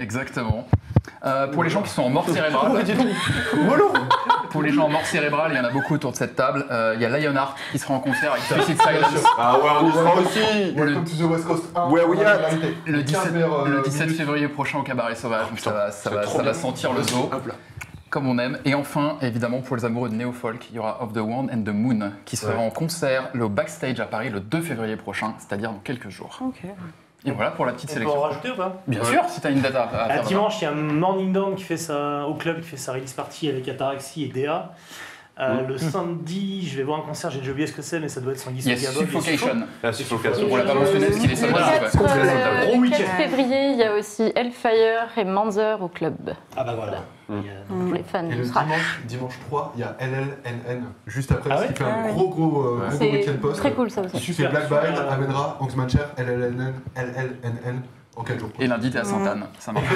Exactement. Euh, pour les gens qui sont en mort [LAUGHS] cérébrale, [LAUGHS] pour les gens en mort cérébrale, il y en a beaucoup autour de cette table. Euh, Il y a Lionheart qui sera en concert avec Suicide Silence Ah ouais, on y sera aussi Welcome to the West Coast 1. Ouais, oui, ah, le 17, vers, euh, le 17 minutes. février prochain au Cabaret Sauvage. Donc ça va, ça va, ça va sentir le zoo. Hop là. Comme on aime. Et enfin, évidemment, pour les amoureux de néo-folk, il y aura Of the Wand and the Moon qui sera Ouais. en concert le backstage à Paris le 2 février prochain, c'est-à-dire dans quelques jours. Ok. Et voilà pour la petite On peut en sélection. rajouter ou pas? Bien sûr, si t'as une date à, à dimanche, il y a Morning Dawn qui fait sa, au club qui fait sa release party avec Ataraxi et Dea. Euh, Le samedi, je vais voir un concert, j'ai déjà oublié ce que c'est, mais ça doit être Sanguis Il y a Suffocation. La suffocation. On l'a pas mentionné parce qu'il est seul. Le 4, Gros euh, le week-end. 4 février, il y a aussi Hellfire et Manzer au club. Ah bah voilà. Il y a- Pour les fans Et du le dimanche, dimanche 3, il y a LLNN juste après, Ah ouais qui fait Ah un ouais. gros gros, euh, gros, week-end post. très cool ça aussi. C'est Black. Bile, amènera Oxmancher, LLNN, LLNN en 4 jours. Et lundi, t'es à Sainte-Anne. Ça marche. [LAUGHS]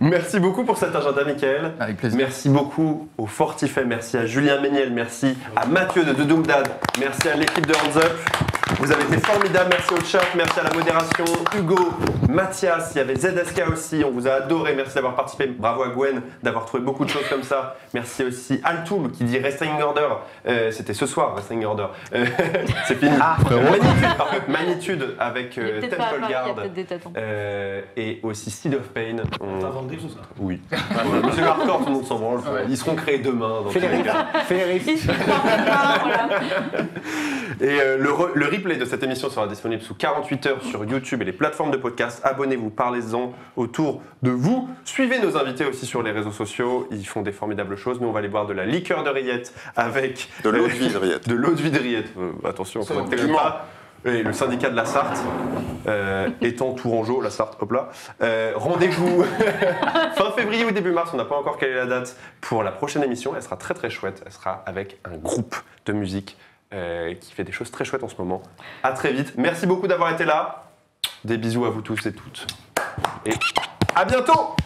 Merci beaucoup pour cet agenda, Michael. Avec plaisir. Merci beaucoup au Fortifait, merci à Julien Méniel, merci à Mathieu de Doudoumdad, merci à l'équipe de Hands Up. Vous avez été formidables, merci au chat, merci à la modération, Hugo, Mathias, il y avait ZSK aussi, on vous a adoré, merci d'avoir participé, bravo à Gwen d'avoir trouvé beaucoup de choses comme ça. Merci aussi à Altoum qui dit Restraining Order, Euh, c'était ce soir Restraining Order, Euh, [LAUGHS] c'est fini. Magnitude, par contre, Magnitude avec euh, Temple Guard. Euh, et aussi Seed of Pain. On- Ça vend des choses, ça. Oui. C'est le hardcore, tout le monde s'en branle. Ils seront créés demain. dans tous les. Et euh, le, re- le replay de cette émission sera disponible sous 48 heures sur YouTube et les plateformes de podcast. Abonnez-vous, parlez-en autour de vous. Suivez nos invités aussi sur les réseaux sociaux. Ils font des formidables choses. Nous, on va aller boire de la liqueur de rillette avec De l'eau de vie de rillette. De l'eau de vie de rillette. Euh, attention, va, pas piment. pas. Et le syndicat de la Sarthe, euh, étant Tourangeau, la Sarthe, hop là. Euh, Rendez-vous [LAUGHS] fin février ou début mars, on n'a pas encore quelle est la date pour la prochaine émission. Elle sera très très chouette. Elle sera avec un groupe de musique euh, qui fait des choses très chouettes en ce moment. À très vite. Merci beaucoup d'avoir été là. Des bisous à vous tous et toutes. Et à bientôt